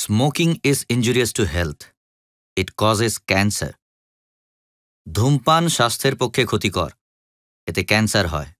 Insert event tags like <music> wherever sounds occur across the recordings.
Smoking is injurious to health. It causes cancer. ধূমপান স্বাস্থ্যের পক্ষে ক্ষতিকর এতে ক্যান্সার হয়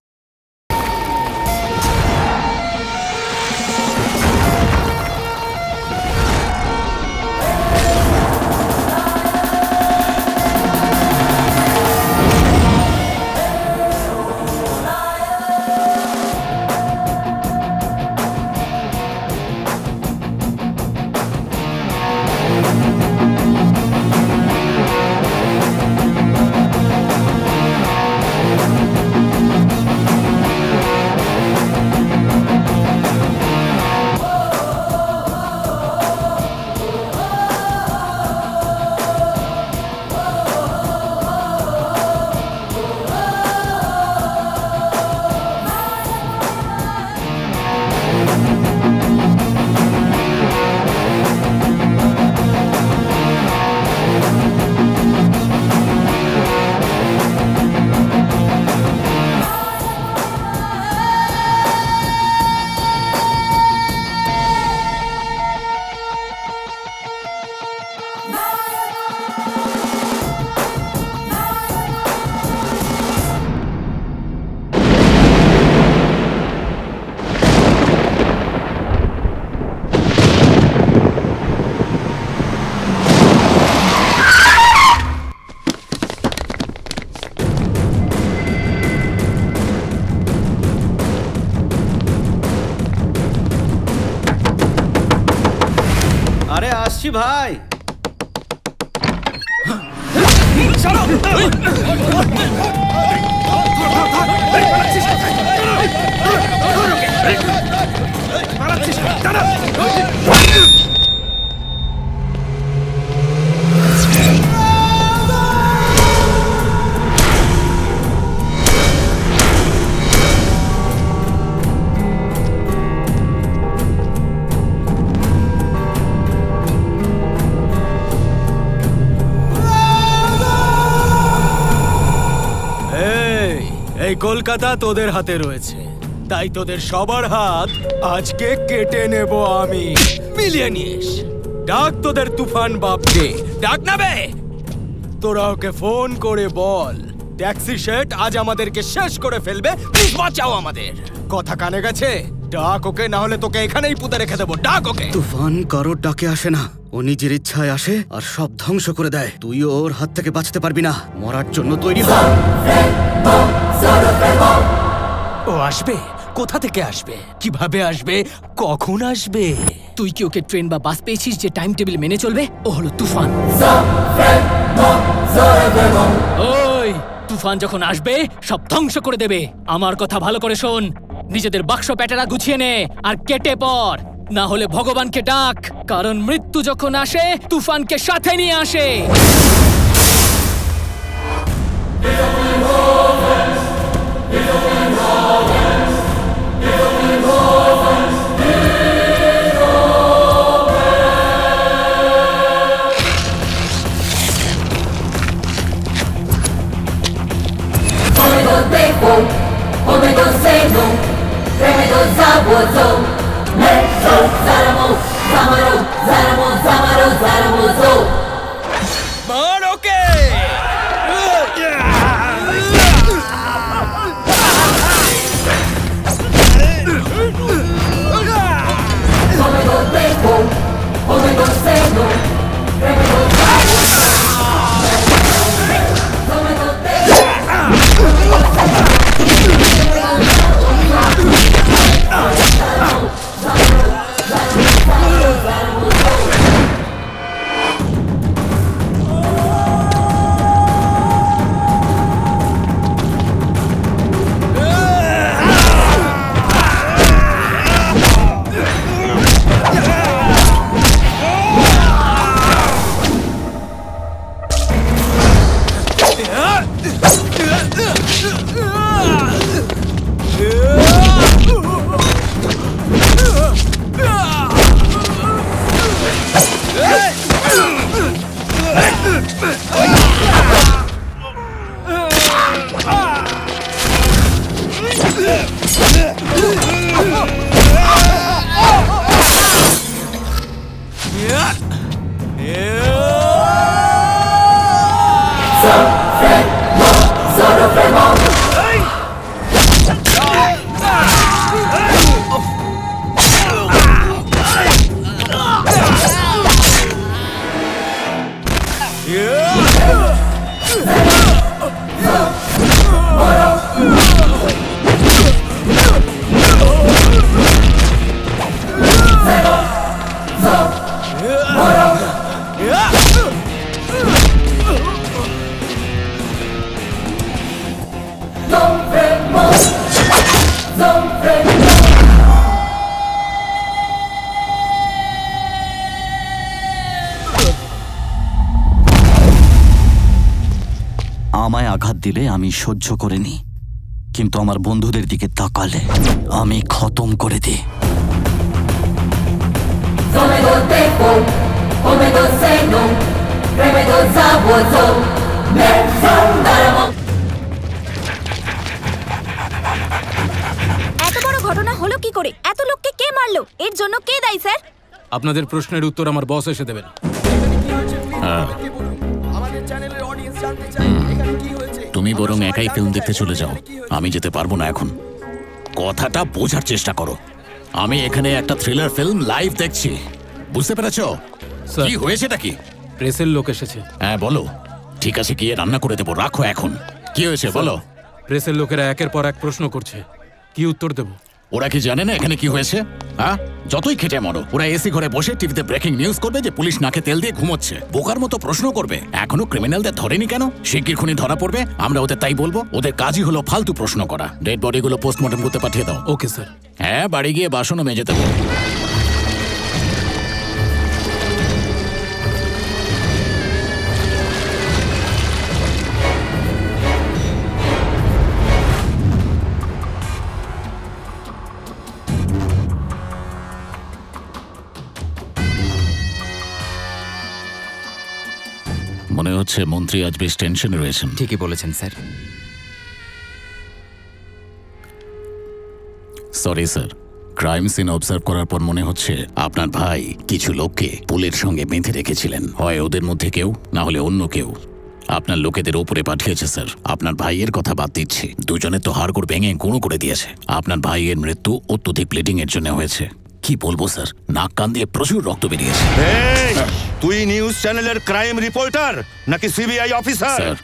কলকাতা তোদের হাতে রয়েছে। তাই তোদের সবার হাত আজকে কেটে নেব আমি। বিলিয়নিস ডাক তোদের তুফান বাপকে। ডাক না বে! তোরা ওকে ফোন করে বল। ট্যাক্সি শেট আজ আমাদেরকে শেষ করে ফেলবে। প্লিজ বাঁচাও আমাদের। কথা কানে গেছে? ডাক ওকে, না হলে তোকে এখানেই পুঁতে রেখে দেবো। ডাক ওকে! তুফান কারোর ডাকে আসে না। ও নিজের ইচ্ছায় আসে আর সব ধ্বংস করে দেয়। তুইও ওর হাত থেকে বাঁচতে পারবি না। মরার জন্য তৈরি হ। ও আসবে? কোথা থেকে আসবে? কীভাবে আসবে? কখন আসবে? তুই কি ওকে ট্রেন বা বাস পেয়েছিস যে টাইম টেবিল মেনে চলবে? ও হলো তুফান। ওই, তুফান যখন আসবে, সব ধ্বংস করে দেবে। আমার কথা ভালো করে শোন। নিজেদের বাক্স প্যাটারা গুছিয়ে নে আর কেটে পর। না হলে ভগবানকে ডাক। কারণ মৃত্যু যখন আসে, তুফানকে সাথে নিয়ে আসে। 我走。আমি সহ্য করে নি কিন্তু আমার বন্ধুদের দিকে তাকালে আমি খতম করে দিই. এত বড় ঘটনা হলো কি করে? এত লোককে কে মারলো? এর জন্য কে দায়ী স্যার? আপনাদের প্রশ্নের উত্তর আমার বস এসে দেবেন। তুমি বরং একাই ফিল্ম দেখতে চলে যাও। আমি যেতে পারব না এখন। কথাটা বোঝার চেষ্টা করো। আমি এখানে একটা থ্রিলার ফিল্ম লাইভ দেখছি। বুঝতে পেরেছ। কি হয়েছেটা কি? প্রেসের লোক এসেছে। হ্যাঁ বলো। ঠিক আছে গিয়ে রান্না করে দেবো? রাখো এখন। কি হয়েছে বলো। প্রেসের লোকেরা একের পর এক প্রশ্ন করছে। কি উত্তর দেব? ওরা কি জানে না এখানে কি হয়েছে? হ্যাঁ? যতই খেটে মরো ওরা এসি ঘরে বসে টিভিতে ব্রেকিং নিউজ করবে যে পুলিশ নাকে তেল দিয়ে ঘুমোচ্ছে। বোকার মতো প্রশ্ন করবে এখনও ক্রিমিনালদের ধরেনি কেন? শিগগির খুনি ধরা পড়বে আমরা ওদের তাই বলব ওদের কাজই হলো ফালতু প্রশ্ন করা। ডেড বডিগুলো পোস্টমর্টম করতে পাঠিয়ে দাও। ওকে স্যার হ্যাঁ বাড়ি গিয়ে বাসনও মেজে দেবো। হচ্ছে মন্ত্রী আজ বেশ টেনশনে রয়েছেন। ঠিকই বলেছেন sir. Sorry sir crime scene observe করার পর মনে হচ্ছে আপনার ভাই কিছু লোককে পুলের সঙ্গে বেঁধে রেখেছিলেন। হয় ওদের মধ্যে কেউ না হলে অন্য কেউ। আপনার লোকেদের ওপরে পাঠিয়েছে স্যার। আপনার ভাইয়ের কথা বাদ দিচ্ছি। দুজনে তো হাড়গোড় ভেঙে গুঁড়ো করে দিয়েছে। আপনার ভাইয়ের মৃত্যু অত্যধিক ব্লিডিং এর জন্য হয়েছে। কি বলব স্যার? নাক কান দিয়ে প্রচুর রক্ত বেরিয়েছে তুই নিউজ চ্যানেলের ক্রাইম রিপোর্টার নাকি সিবিআই অফিসার? স্যার।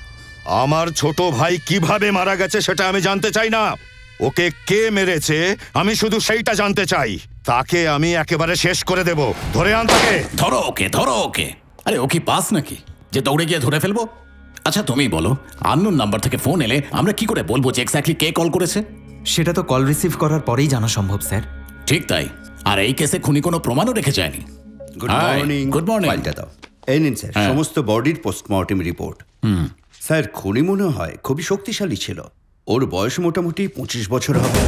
আমার ছোট ভাই কীভাবে মারা গেছে সেটা আমি জানতে চাই না। ওকে কে মেরেছে আমি শুধু সেইটা জানতে চাই। তাকে আমি একেবারে শেষ করে দেব। ধরে আন তাকে। ধরো ওকে ধরো ওকে। আরে ও কি পাস নাকি? যে দৌড়ে গিয়ে ধরে ফেলব? আচ্ছা তুমি বলো আননোন নাম্বার থেকে ফোন এলে আমরা কি করে বলব যে এক্স্যাক্টলি কে কল করেছে? সেটা তো কল রিসিভ করার পরেই জানা সম্ভব স্যার। ঠিক তাই। আর এই কেসে খুনি কোনো প্রমাণও রেখে যায়নি। Good morning morning. ফাইলটা দাও। এই নিন স্যার। হ্যাঁ। সমস্ত বডির পোস্টমর্টেম রিপোর্ট স্যার খুনি মনে হয় খুবই শক্তিশালী ছিল। ওর বয়স মোটামুটি পঁচিশ বছর হবে।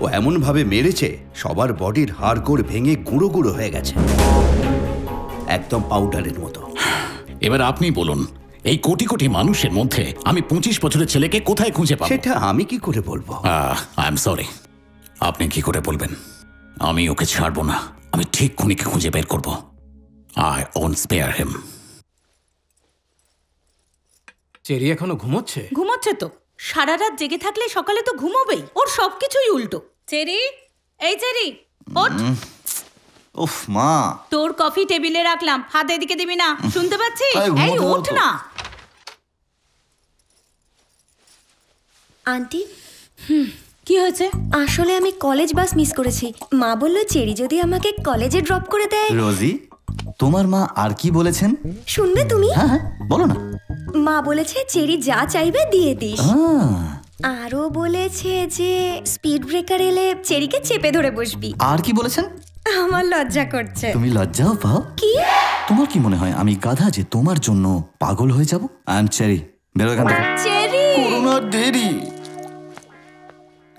ও এমন ভাবে মেরেছে সবার বডির হাড়গোড় ভেঙে গুঁড়ো গুঁড়ো হয়ে গেছে। একদম পাউডারের মতো। এবার আপনি বলুন এই কোটি কোটি মানুষের মধ্যে আমি পঁচিশ বছরের ছেলেকে কোথায় খুঁজে পাবো? সেটা আমি কি করে বলব? আই এম সরি আপনি কি করে বলবেন? আমি ওকে ছাড়বো না। আমি ঠিক খুনিকে খুঁজে বের করব। I won't spare him. Cherry এখনও ঘুমোচ্ছে? ঘুমোচ্ছে তো। সারা রাত জেগে থাকলে সকালে তো ঘুমোবেই। ওর সবকিছুই উল্টো। চেরি এই চেরি ওঠ। উফ মা। তোর কফি টেবিলে রাখলাম। হাত এদিকে দিবি না। শুনতে পাচ্ছিস? আরে, এই ওঠ না। আন্টি কি হয়েছে? আসলে আমি কলেজ বাস মিস করেছি। মা বলল চেরি যদি আমাকে কলেজে ড্রপ করে দেয় রোজি তোমার মা আর কি বলেছেন? শুনবে তুমি? হ্যাঁ হ্যাঁ বলো না। মা বলেছে চেরি যা চাইবে দিয়ে দিস। আরও বলেছে যে স্পিড ব্রেকার এলে চেরিকে চেপে ধরে বসবি। আর কি বলেছেন? আমার লজ্জা করছে। তুমি লজ্জাও পাও? কি? তোমার কি মনে হয় আমি গাধা যে তোমার জন্য পাগল হয়ে যাব? আই এম চেরি বেরো এখান থেকে। চেরি! করোনা দেরি।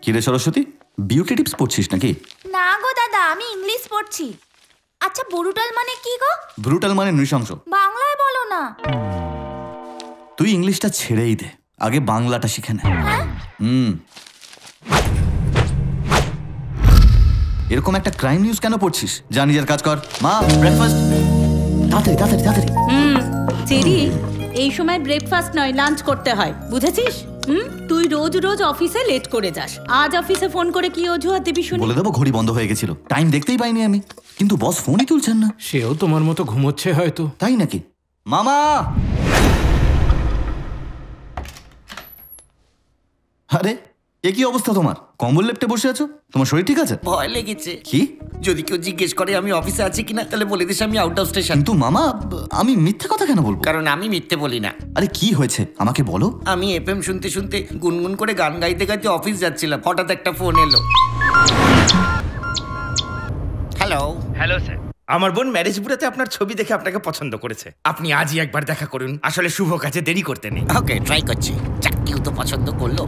কি রে সরস্বতী? বিউটি টিপস পড়ছিস নাকি? না গো দাদা আমি ইংলিশ পড়ছি। আচ্ছা ব্রুটাল মানে কি গো? ব্রুটাল মানে নৃশংস। বাংলায় বলো না। তুই ইংলিশটা ছেড়েই দে। আগে বাংলাটা শিখে নে। হুম। এরকম একটা ক্রাইম নিউজ কেন পড়ছিস? যা নিজের কাজ কর। মা ব্রেকফাস্ট তাড়াতাড়ি তাড়াতাড়ি তাড়াতাড়ি। হুম চেরি এই সময় ব্রেকফাস্ট নয় লাঞ্চ করতে হয়। বুঝেছিস? হুম? তুই রোজ রোজ অফিসে লেট করে যাস। আজ অফিসে ফোন করে কি অজুহাত দিবি শুনি? বলে দেবো ঘড়ি বন্ধ হয়ে গেছিল। টাইম দেখতেই পাইনি আমি। কিন্তু বস ফোনই তুলছেন না। সেও তোমার মতো ঘুমোচ্ছে হয়তো। তাই নাকি? মামা! আরে এ কি অবস্থা তোমার? কম্বল লেপটে বসে আছো? তোমার শরীর ঠিক আছে? ভয় লেগেছে। কি? যদি কেউ জিজ্ঞেস করে আমি অফিসে আছি কিনা তাহলে বলে দিস আমি আউট অফ স্টেশন কিন্তু মামা আমি মিথ্যে কথা কেন বলব? কারণ আমি মিথ্যে বলি না। আরে কি হয়েছে? আমাকে বলো। আমি এফএম শুনতে শুনতে গুনগুন করে গান গাইতে গাইতে অফিস যাচ্ছিলাম। হঠাৎ একটা ফোন এলো। হ্যালো হ্যালো স্যার আমার বোন ম্যারেজ বুড়াতে আপনার ছবি দেখে আপনাকে পছন্দ করেছে। আপনি আজই একবার দেখা করুন। আসলে শুভ কাজে দেরি করতে নেই। ওকে ট্রাই করছি। চাকরিও তো পছন্দ করল।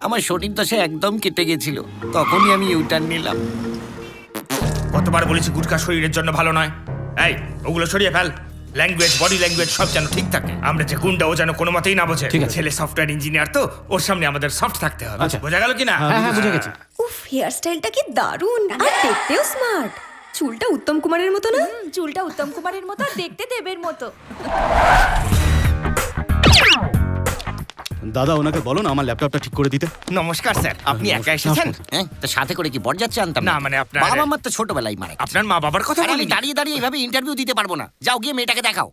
আমার শরীর তো সে একদম কেটে গেছিল। তখনই আমি ইউটার্ন নিলাম। কতবার বলেছি গুটকা শরীরের জন্য ভালো নয়? এই ওগুলো সরিয়ে ফেল। ল্যাঙ্গুয়েজ বডি ল্যাঙ্গুয়েজ সব যেন ঠিক থাকে। আমরা যে গুন্ডা ও যেন কোনো মতেই না বোঝে। ঠিক আছে। ছেলে সফটওয়্যার ইঞ্জিনিয়ার তো ওর সামনে আমাদের সফট থাকতে হবে। আচ্ছা। বোঝা গেল কি না হ্যাঁ, হ্যাঁ, বুঝে গেছি। উফ হেয়ার স্টাইলটা কি দারুণ। আর দেখতেও স্মার্ট চুলটা উত্তম কুমারের মতো না? চুলটা উত্তম কুমারের মতো আর দেখতে দেবের মতো। দাদা ওনাকে বলো না আমার ল্যাপটপটা ঠিক করে দিতে। নমস্কার স্যার। আপনি একা এসেছেন? হ্যাঁ তো সাথে করে কি বরযাত্রী আনতাম না, মানে আপনার- বাবা আমার তো ছোটবেলায় মারা আপনার মা বাবার কথা আরে আমি দাঁড়িয়ে দাঁড়িয়ে এইভাবে ইন্টারভিউ দিতে পারব না। যাও গিয়ে মেয়েটাকে দেখাও।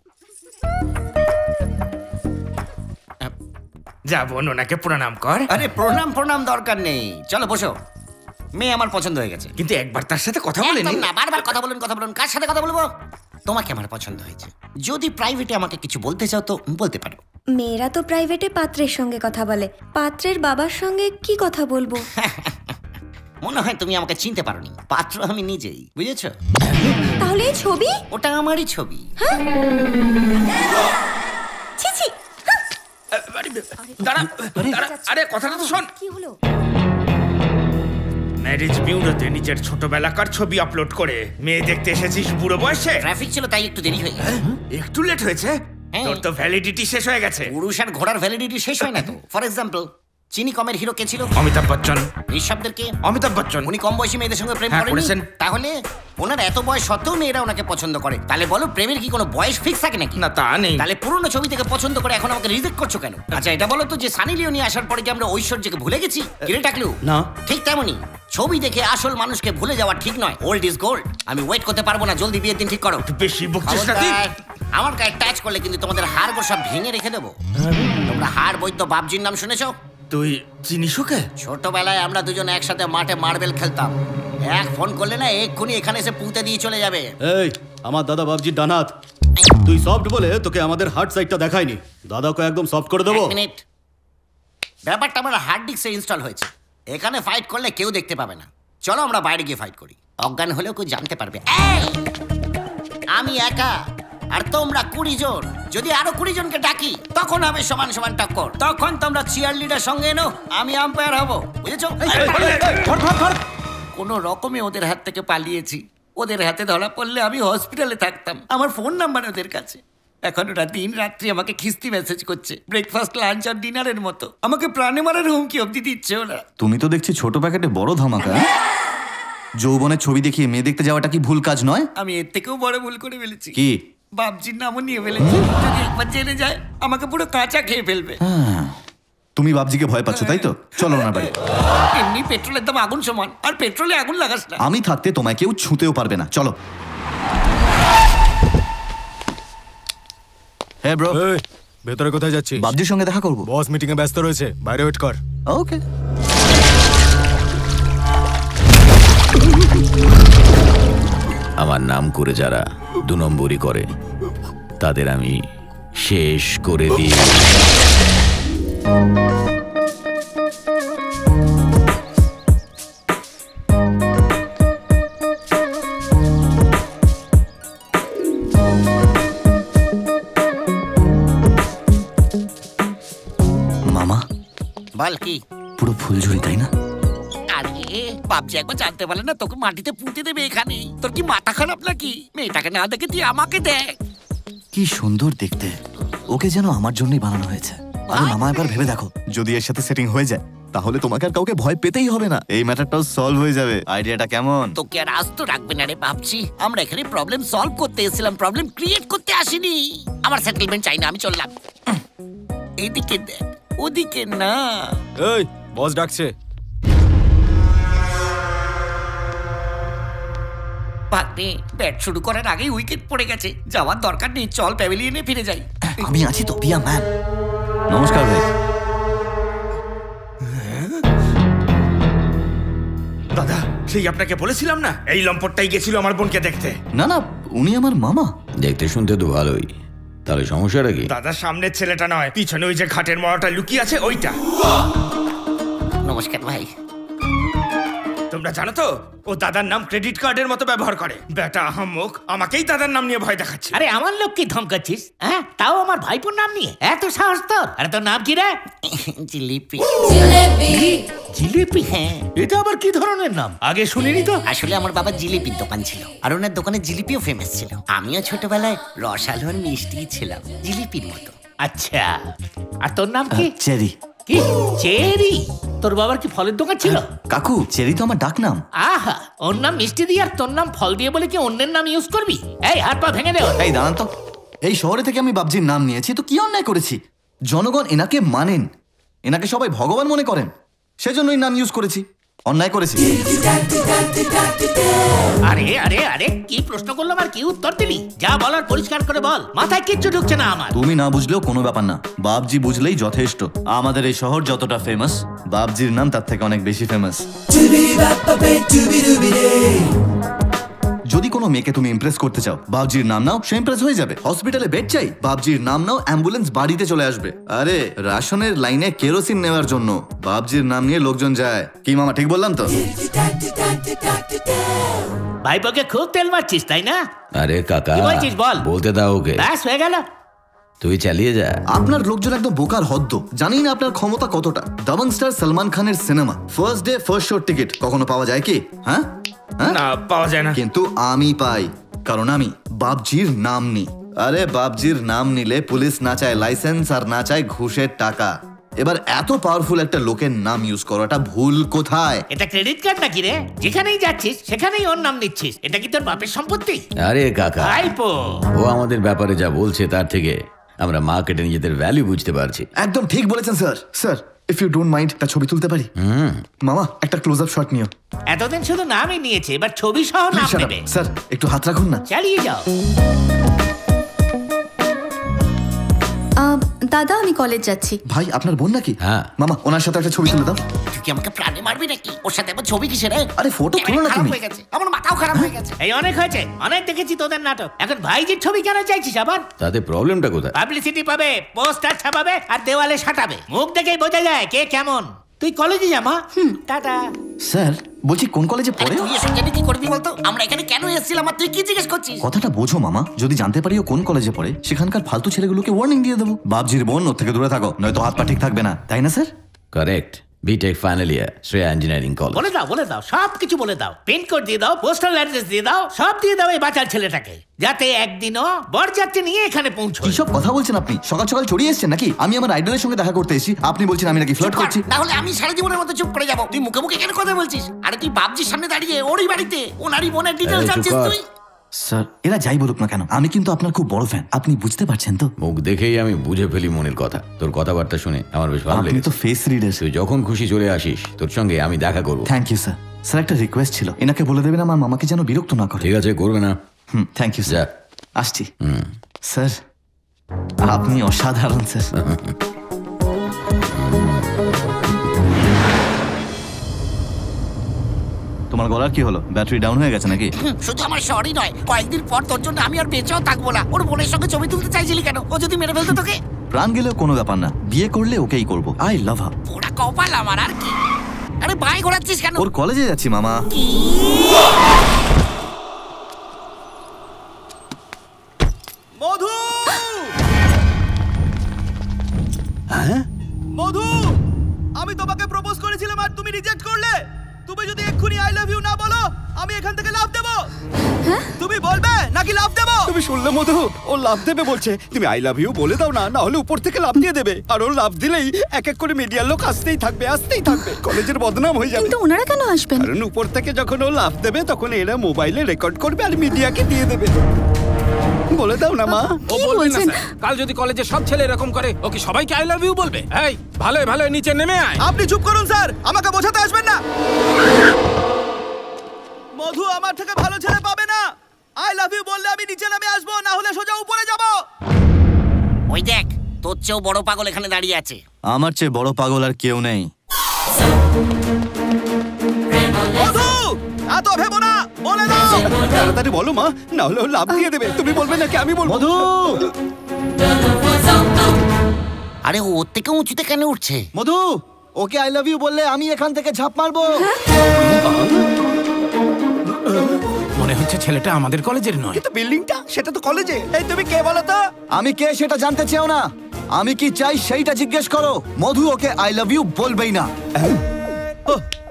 যা বোন ওনাকে প্রণাম কর। আরে প্রণাম প্রণাম দরকার নেই। চলো বসো। মেয়ে আমার পছন্দ হয়ে গেছে। কিন্তু একবার তার সাথে কথা বলেনি না বারবার কথা বলুন কথা বলুন কার সাথে কথা বলব? তোমাকে আমার পছন্দ হয়েছে। যদি প্রাইভেটে আমাকে কিছু বলতে চাও তো বলতে পারো। মেয়েরা তো প্রাইভেটে পাত্রের সঙ্গে কথা বলে। পাত্রের বাবার সঙ্গে কি কথা বলব? <laughs> মনে হয় তুমি আমাকে চিনতে পারোনি। পাত্র আমি নিজেই বুঝেছ? তাহলে এই ছবি? ওটা আমারই ছবি। ছি ছি দাঁড়া দাঁড়া আরে কথাটা তো শোন। কি হলো? ম্যারেজ বিউরোতে নিজের ছোটবেলাকার ছবি আপলোড করে মেয়ে দেখতে এসেছিস বুড়ো বয়সে? ট্রাফিক ছিল তাই একটু দেরি হয়ে গেছে। একটু লেট হয়েছে? হ্যাঁ। তোর তো ভ্যালিডিটি শেষ হয়ে গেছে। পুরুষ আর ঘোড়ার ভ্যালিডিটি শেষ হয় না তো। ফর এক্সাম্পল চিনি কমের হিরো কে ছিল? অমিতাভ বচ্চন। ঋষভদের কে? অমিতাভ বচ্চন। উনি কম বয়সী মেয়েদের সঙ্গে প্রেম হ্যাঁ, করেন করেছেন। তাহলে ওনার এত বয়স সত্ত্বেও মেয়েরা ওনাকে পছন্দ করে। তাহলে বলো প্রেমের কি কোনো বয়স ফিক্স থাকে নাকি? না তা নেই। তাহলে পুরনো ছবি থেকে পছন্দ করে এখন আমাকে রিজেক্ট করছ কেন? আচ্ছা। এটা বলো তো যে সানি লিওনি আসার পরে কি আমরা ঐশ্বর্যকে ভুলে গেছি? কিরে টাকলু? না। ঠিক তেমনি ছবি দেখে আসল মানুষকে ভুলে যাওয়া ঠিক নয়। ওল্ড ইজ গোল্ড আমি ওয়েট করতে পারব না জলদি বিয়ের দিন ঠিক করো। বেশি বকছিস না আমার গায়ে টাচ করলে কিন্তু তোমাদের হাড় সব ভেঙে রেখে দেবো। তোমরা হাড় বৈদ্য বাবজির নাম শুনেছো? তুই চিনিস ওকে? ছোটবেলায় আমরা দুজন একসাথে মাঠে মার্বেল খেলতাম। এক ফোন করলে না এক্ষুনি এখানে এসে পুঁতে দিয়ে চলে যাবে। এই আমার দাদা বাবজির ডানাত। তুই সফট বলে তোকে আমাদের হার্ড সাইডটা দেখায়নি দাদাকে একদম সফট করে দেবো। মিনিট। ব্যাপারটা আমার হার্ড ডিস্কে ইনস্টল হয়েছে। এখানে ফাইট করলে কেউ দেখতে পাবে না। চলো আমরা বাইরে গিয়ে ফাইট করি। অজ্ঞান হলেও কেউ জানতে পারবে। আমি একা। আর তোমরা কুড়ি জন। যদি আরও কুড়ি জনকে ডাকি তখন হবে সমান সমান টক্কর। তখন তোমরা চিয়ার লিডার সঙ্গে এনো আমি আম্পায়ার হব। বুঝেছ? কোন রকমে ওদের হাত থেকে পালিয়েছি। ওদের হাতে ধরা পড়লে আমি হসপিটালে থাকতাম। আমার ফোন নাম্বার ওদের কাছে। এখন ওরা দিন রাত্রি আমাকে খিস্তি মেসেজ করছে। ব্রেকফাস্ট লাঞ্চ আর ডিনারের মতো। আমাকে প্রাণে মারার হুমকি অবধি দিচ্ছে ওরা। তুমি তো দেখছি ছোট প্যাকেটে বড় ধামাকা হ্যাঁ? যৌবনের ছবি দেখিয়ে মেয়ে দেখতে যাওয়াটা কি ভুল কাজ নয়? আমি এর থেকেও বড় ভুল করে ফেলেছি। কি? বাবজির নামও নিয়ে ফেলেছি। যদি একবার জেনে যায় আমাকে পুরো কাঁচা খেয়ে ফেলবে। হ্যাঁ, তুমি বাবজিকে ভয় পাচ্ছ তাই তো? চলো না বাড়ি। এমনি পেট্রোলের দাম আগুন সমান আর পেট্রোলে আগুন লাগাস না। আমি থাকতে তোমায় কেউ ছুঁতেও পারবে না। চলো। হ্যাঁ ব্রো। এই, ভেতরে কোথায় যাচ্ছিস? বাবজির সঙ্গে দেখা করব। বস মিটিং এ ব্যস্ত রয়েছে বাইরে ওয়েট কর। ওকে। আমার নাম করে যারা দু নম্বরই করে। তাদের আমি শেষ করে দিই। মামা? বল কি আরে একবার জানতে পারলে না তোকে মাটিতে পুঁতে দেবে এখানে তোর কি মাথা খারাপ নাকি? মেয়েটাকে না দেখে তুই আমাকে দেখ। কি সুন্দর দেখতে। ওকে যেন আমার জন্যই বানানো হয়েছে। আরে মামা একবার ভেবে দেখো। যদি এর সাথে সেটিং হয়ে যায় তাহলে তোমাকে আর কাউকে ভয় পেতেই হবে না। এই ম্যাটারটাও সলভ হয়ে যাবে। আইডিয়াটা কেমন? তোকে আর আজ তো রাখবে না রে ভাবছি আমরা এখানে প্রবলেম সলভ করতে এসেছিলাম প্রবলেম ক্রিয়েট করতে আসিনি। আমার সেটেলমেন্ট চাই না আমি চললাম। উম, দেখ ওদিকে না। এই বস ডাকছে। ভাগ্নে ব্যাট শুরু করার আগেই উইকেট পড়ে গেছে। যাওয়ার দরকার নেই চল প্যাভিলিয়নে ফিরে যাই। আমি আছি তো পিয়া ম্যান নমস্কার ভাই। দাদা সেই আপনাকে বলেছিলাম না? এই লম্পটটাই গেছিল আমার বোনকে দেখতে। না না উনি আমার মামা। দেখতে শুনতে তো ভালোই। তাহলে সমস্যাটা কি? দাদা সামনের ছেলেটা নয় পিছনে ওই যে ঘাটের মরাটা লুকিয়ে আছে ওইটা। নমস্কার ভাই। তোমরা জানো তো? ও দাদার নাম ক্রেডিট কার্ডের মতো ব্যবহার করে। বেটা আহাম্মক আমাকেই দাদার নাম নিয়ে ভয় দেখাচ্ছে আরে আমার লোক কি ধমকাচ্ছিস? হ্যাঁ? তাও আমার ভাইপোর নাম নিয়ে? এত সাহস তোর? আরে তোর নাম কি রে? জিলিপি। জিলিপি। জিলিপি হ্যাঁ। এটা আবার কি ধরনের নাম? আগে শুনিনি তো। আসলে আমার বাবা জিলিপির দোকান ছিল আর ওনার দোকানে জিলিপিও ফেমাস ছিল। আমিও ছোটবেলায় রসালো আর মিষ্টি ছিলাম জিলিপির মতো। আচ্ছা। আর তোর নাম কি? চেরি। কি? চেরি? তোর বাবার কি ফলের দোকান ছিল? কাকু চেরি তো আমার ডাক নাম। আহা ওর নাম মিষ্টি দিয়ে আর তোর নাম ফল দিয়ে বলে কি অন্যের নাম ইউজ করবি? এই হাত পা ভেঙে দেও এই দাঁড়ান তো। এই শহরে থেকে আমি বাবজির নাম নিয়েছি তো কি অন্যায় করেছি? জনগণ এনাকে মানেন এনাকে সবাই ভগবান মনে করেন সেজন্যই নাম ইউজ করেছি। অন্যায় করেছি। আরে আরে আরে কি প্রশ্ন করলাম আর কি উত্তর দিলি? যা বলার পরিষ্কার করে বল। মাথায় কিচ্ছু ঢুকছে না আমার। তুমি না বুঝলেও কোনো ব্যাপার না। বাবজি বুঝলেই যথেষ্ট। আমাদের এই শহর যতটা ফেমাস বাবজির নাম তার থেকে অনেক বেশি ফেমাস যদি কোনো মেয়েকে তুমি ইমপ্রেস করতে চাও বাবজির নাম নাও সে ইমপ্রেস হয়ে যাবে। হসপিটালে বেড চাই বাবজির নাম নাও অ্যাম্বুলেন্স বাড়িতে চলে আসবে। আরে রাশনের লাইনে কেরোসিন নেওয়ার জন্য বাবজির নাম নিয়ে লোকজন যায়। কি মামা ঠিক বললাম তো? ভাইপোকে খুব তেল মারছিস তাই না? আরে কাকা বলছিস বল? বলতে দাও ওকে। ব্যাস হয়ে গেল। তুই চালিয়ে যা। আপনার লোকজন একদম বোকার হদ্দ। জানি না আপনার ক্ষমতা কতটা। দাবাং স্টার সলমান খানের সিনেমা। ফার্স্ট ডে ফার্স্ট শোর টিকিট কখনো পাওয়া যায় কি? হ্যাঁ? না পাওয়া যায় না। কিন্তু আমি পাই। কারণ আমি বাবজির নাম নি আরে বাবজির নাম নিলে পুলিশ না চায় লাইসেন্স আর না চায় ঘুষের টাকা। এবার এত পাওয়ারফুল একটা লোকের নাম ইউজ করাটা ভুল কোথায়? এটা ক্রেডিট কার্ড নাকি রে? যেখানেই যাচ্ছিস সেখানেই ওর নাম নিচ্ছিস। এটা কি তোর বাপের সম্পত্তি? আরে কাকা। ভাইপো। ও আমাদের ব্যাপারে যা বলছে তার থেকে। আমরা মার্কেটে নিজেদের ভ্যালু বুঝতে পারছি। একদম ঠিক বলেছেন sir sir if you don't mind তা ছবি তুলতে পারি? হুম। মামা একটা ক্লোজ আপ শট নিও। এতদিন শুধু নামই নিয়েছে এবার ছবি সহ নাম. নেবে স্যার একটু হাত রাখুন না। চালিয়ে যাও। দাদা আমি কলেজ যাচ্ছি। ভাই আপনার বোন নাকি? হ্যাঁ। মামা ওনার সাথে একটা ছবি তুলে দাও। তুই কি আমাকে প্রাণে মারবি নাকি? ওর সাথে আমার ছবি কিসের আরে ফটো তুলো না খারাপ তুমি। হয়ে গেছে। আমার মাথাও খারাপ হয়ে গেছে। এই অনেক হয়েছে। অনেক দেখেছি তোদের নাটক। এখন ভাইজির ছবি কেন চাইছিস আবার? তাতে প্রবলেমটা কোথায়? পাবলিসিটি পাবে পোস্টার ছাপাবে আর দেওয়ালে সাটাবে। মুখ দেখেই বোঝা যায় কে কেমন। তুই কলেজে জামা টাটা। স্যার বলছি কোন কলেজে পড়ে? তুই এসে জেনে কি করবি বলতো? আমরা এখানে কেন এসেছিলাম? আর তুই কি জিজ্ঞেস করছিস? কথাটা বোঝো মামা। যদি জানতে পারি ও কোন কলেজে পড়ে সেখানকার ফালতু ছেলেগুলোকে ওয়ার্নিং দিয়ে দেবো। বাপজির বোন ওর থেকে দূরে থাকো নয়তো হাত পা ঠিক থাকবে না। তাই না sir? Correct B tech final year Shreya engineering college বলে দাও বলে দাও সব কিছু বলে দাও। পিন কোড দিয়ে দাও পোস্টাল অ্যাড্রেস দিয়ে দাও সব দিয়ে দাও এই বাচ্চার ছেলেটাকে যাতে একদিনও বরযাত্রী নিয়ে এখানে পৌঁছো কিসব কথা বলছেন আপনি? সকাল সকাল চড়িয়ে এসেছেন নাকি? আমি আমার আইডলের সঙ্গে দেখা করতে এসেছি। আপনি বলছেন আমি নাকি ফ্লার্ট করছি। তাহলে আমি সারা জীবনের মতো চুপ করে যাব। তুই মুখে মুখে কেন কথা বলছিস? আরে তুই বাবজির সামনে দাঁড়িয়ে ওরই বাড়িতে ওনারই বোনের ডিটেলস এই, জানছিস তুই? স্যার এরা যাই বলুক না কেন আমি কিন্তু আপনার খুব বড় ফ্যান আপনি বুঝতে পারছেন তো? মুখ দেখেই আমি বুঝে ফেলি মনের কথা তোর কথাবার্তা শুনে আমার বেশ ভালো লেগেছে তো ফেস রিডার তুই যখন খুশি চলে আসিস তোর সঙ্গে আমি দেখা করব। থ্যাংক ইউ স্যার স্যার একটা রিকোয়েস্ট ছিল এনাকে বলে দেবেন আমার মামাকে যেন বিরক্ত না করে। ঠিক আছে করবে না। হুম থ্যাংক ইউ স্যার আসছি। স্যার আপনি অসাধারণ স্যার <laughs> তোমার গলার কি হলো? ব্যাটারি ডাউন হয়ে গেছে নাকি? শুধু আমার শহরই নয়। কয়েকদিন পর তোর জন্য আমি আর বেঁচেও থাকব না। ওর বোনের সঙ্গে ছবি তুলতে চাইছিলি কেন? ও যদি মেরে ফেলতো তোকে? প্রাণ গেলেও কোনো ব্যাপার না। বিয়ে করলে ওকেই করব। আই লাভ হার ওরা কপাল আমার আর কি? আরে ভাই ঘোরাচ্ছিস কেন? ওর কলেজে যাচ্ছি মামা। মধু! হ্যাঁ? মধু! আমি তোমাকে প্রপোজ করেছিলাম আর তুমি রিজেক্ট করলে। তুমি যদি এক্ষুনি আই লাভ ইউ না বলো আমি এখান থেকে লাভ দেব। তুমি বলবে নাকি লাভ দেব? তুমি শুনলে মধু? ও লাভ দেবে বলছে। তুমি আই লাভ ইউ বলে দাও না না হলে উপর থেকে লাভ দিয়ে দেবে। আর ও লাভ দিলেই এক এক করে মিডিয়ার লোক আসতেই থাকবে আসতেই থাকবে। কলেজের বদনাম হয়ে যাবে। কিন্তু ওনারা কেন আসবেন? কারণ উপর থেকে যখন ও লাভ দেবে তখন এরা মোবাইলে রেকর্ড করবে আর মিডিয়াকে দিয়ে দেবে। বলে দাও না মা। ও বলবে না স্যার। কাল যদি কলেজে সব ছেলে এরকম করে ও কি সবাইকে আই লাভ ইউ বলবে? এই ভালো ভালো নিচে নেমে আয়। আপনি চুপ করুন স্যার। আমাকে বোঝাতে আসবেন না। মধু আমার থেকে ভালো ছেলে পাবে না। আই লাভ ইউ বললে আমি নিচে নামে আসব না হলে সোজা উপরে যাব। ওই দেখ তোর চেয়েও বড় পাগল এখানে দাঁড়িয়ে আছে। আমার চেয়ে বড় পাগল আর কেউ নেই। বলে দাও তাড়াতাড়ি বলো মা না হলে লাভ দিয়ে দেবে। তুমি বলবে নাকি আমি বলব? মধু! আরে ওর থেকে উঁচুতে কেন উঠছে? মধু ওকে আই লাভ ইউ বললে আমি এখান থেকে ঝাঁপ মারবো। মনে হচ্ছে ছেলেটা আমাদের কলেজের নয়। কিন্তু বিল্ডিংটা সেটা তো কলেজে। এই তুমি কে বলো তো? আমি কে সেটা জানতে চাও না। আমি কি চাই সেইটা জিজ্ঞেস করো। মধু ওকে আই লাভ ইউ বলবেই না।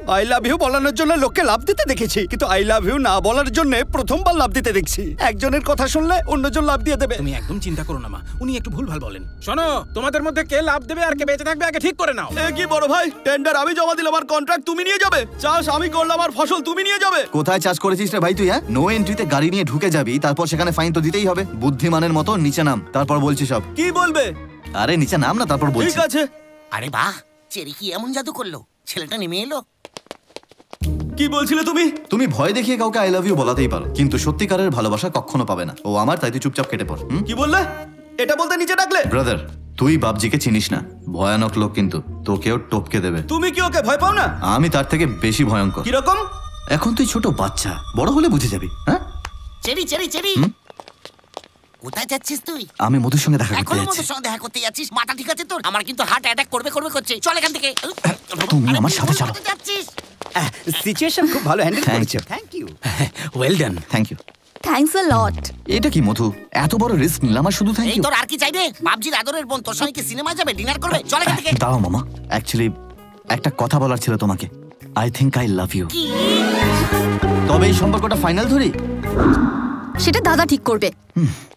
আই লাভ ইউ বলানোর জন্য লোককে লাভ দিতে দেখেছি কিন্তু আই লাভ ইউ না বলার জন্য প্রথমবার লাভ দিতে দেখছি। একজনের কথা শুনলে অন্যজন লাভ দিয়ে দেবে। তুমি একদম চিন্তা করো না মা। উনি একটু ভুলভাল বলেন। শোনো তোমাদের মধ্যে কে লাভ দেবে আর কে বেঁচে থাকবে আগে ঠিক করে নাও। এ কি বড় ভাই? টেন্ডার আমি জমা দিলাম আর কন্ট্রাক্ট তুমি নিয়ে যাবে। চাষ আমি করলাম আর ফসল তুমি নিয়ে যাবে। কোথায় চাষ করেছিস রে ভাই তুই হ্যাঁ? নো এন্ট্রিতে গাড়ি নিয়ে ঢুকে যাবি তারপর সেখানে ফাইন তো দিতেই হবে। বুদ্ধিমানের মতো নিচে নাম তারপর বলছি সব। কি বলবে? আরে নিচে নাম না তারপর বলছি। ঠিক আছে। আরে বাহ চেরি কি এমন জাদু করল? ছেলেটা নেমে এলো। কি বলছিলে তুমি? তুমি ভয় দেখিয়ে কাউকে আই লাভ ইউ বলাতেই পারো। কিন্তু সত্যিকারের ভালোবাসা কখনো পাবে না। ও আমার তাই তুই চুপচাপ কেটে পড় কি বললে? এটা বলতে নিচে ডাকলে? ব্রাদার তুই বাবজিকে চিনিস না। ভয়ানক লোক কিন্তু। তোকেও টপকে দেবে। তুমি কি ওকে ভয় পাও না? আমি তার থেকে বেশি ভয়ঙ্কর। কীরকম? এখন তুই ছোট বাচ্চা বড় হলে বুঝে যাবি হ্যাঁ? Cherry Cherry Cherry. কোথায় যাচ্ছিস তুই? আমি মধুর সঙ্গে দেখা করতে এখনও যাচ্ছি। মতো সঙ্গে দেখা করতে যাচ্ছিস? মাথা ঠিক আছে তোর? আমার কিন্তু হার্ট অ্যাটাক করবে করবে করছে। চল এখান থেকে। তুমি আমার সাথে চলো। যাচ্ছিস? সিচুয়েশন খুব ভালো হ্যান্ডেল Thank করেছ। you. Thank you well done thank you thanks a lot এটা কি মধু? এত বড় রিস্ক নিলাম আর শুধু থ্যাংক এই ইউ তোর আর কি চাইবে? বাবজির আদরের বোন তোর সঙ্গে কি সিনেমা যাবে? ডিনার করবে? চল এখান থেকে। দাও মামা। অ্যাকচুয়ালি একটা কথা বলার ছিল তোমাকে। I think I love you তবে এই সম্পর্কটা ফাইনাল ধরি? সেটা দাদা ঠিক করবে।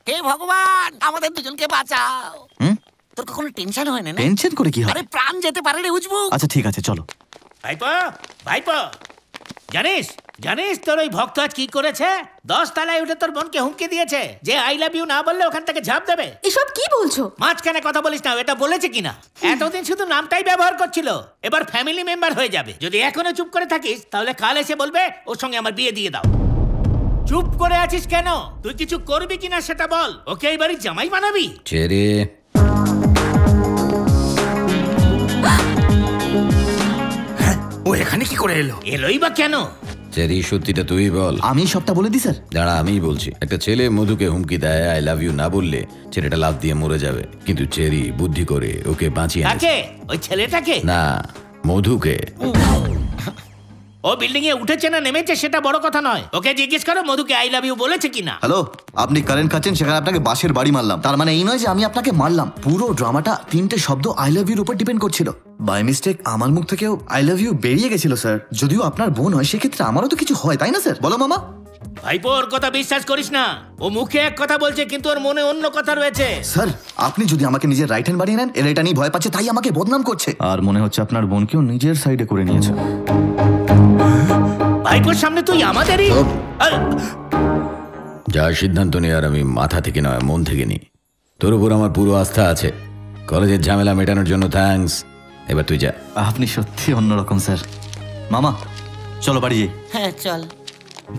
হে ভগবান আমাদের দুজনকে বাঁচাও। তোর কখনো টেনশন হয় না? না? টেনশন করে কি হবে আরে প্রাণ যেতে পারে রে উজবু আচ্ছা ঠিক আছে চলো। ভাইপো ভাইপো। জানিস জানিস তোর ওই ভক্ত আজ কি করেছে? দশ তলায় উঠে তোর বোনকে হুমকি দিয়েছে যে আই লাভ ইউ না বললে ওখান থেকে ঝাঁপ দেবে। এসব কি বলছো? মাঝখানে কথা বলিস না এটা বলেছে কিনা? এতদিন শুধু নামটাই ব্যবহার করছিল এবার ফ্যামিলি মেম্বার হয়ে যাবে। যদি এখনও চুপ করে থাকিস তাহলে কাল এসে বলবে ওর সঙ্গে আমার বিয়ে দিয়ে দাও। চুপ করে আছিস কেন? তুই কিছু করবি কিনা সেটা বল ওকে এই বাড়ির জামাই বানাবি। চেরে। ও এখানে কি করে এলো? এলোই বা কেন? চেরি সত্যিটা তুই বল। আমি সবটা বলে দিই স্যার। দাঁড়া আমিই বলছি। একটা ছেলে মধুকে হুমকি দেয় আই লাভ ইউ না বললে ছেলেটা লাভ দিয়ে মরে যাবে। কিন্তু চেরি বুদ্ধি করে ওকে বাঁচিয়ে আনে। কাকে? ওই ছেলেটাকে? না মধুকে। ও বিল্ডিং এ উঠেছে না নেমেছে সেটা বড় কথা নয়। ওকে জিজ্ঞেস করো মধুকে আই লাভ ইউ বলেছে কিনা? হ্যালো আপনি কারেন্ট খাচ্ছেন সেখানে আপনাকে বাঁশের বাড়ি মারলাম। তার মানে এই নয় যে আমি আপনাকে মারলাম। পুরো ড্রামাটা তিনটে শব্দ আই লাভ ইউর উপর ডিপেন্ড করছিল। বাই মিস্টেক আমার মুখ থেকেও আই লাভ ইউ বেরিয়ে গেছিল স্যার যদিও আপনার বোন হয় সেক্ষেত্রে আমারও তো কিছু হয় তাই না স্যার বলো মামা। ভাইপো ওর কথা বিশ্বাস করিস না। ও মুখে এক কথা বলছে কিন্তু ওর মনে অন্য কথা রয়েছে। স্যার আপনি যদি আমাকে নিজের রাইট হ্যান্ড বানিয়ে নেন এর এটা নিয়ে ভয় পাচ্ছে তাই আমাকে বদনাম করছে। আর মনে হচ্ছে আপনার বোনকেও নিজের সাইডে করে নিয়েছে। ভাইপোর সামনে তুই আমাদেরই যা সিদ্ধান্ত নিই আর আমি মাথা থেকে নয় মন থেকে নি। তোর উপর আমার পুরো আস্থা আছে। কলেজের ঝামেলা মেটানোর জন্য থ্যাঙ্কস এবার তুই যা। আপনি সত্যি অন্যরকম স্যার। মামা চলো বাড়ি যাই। হ্যাঁ চল।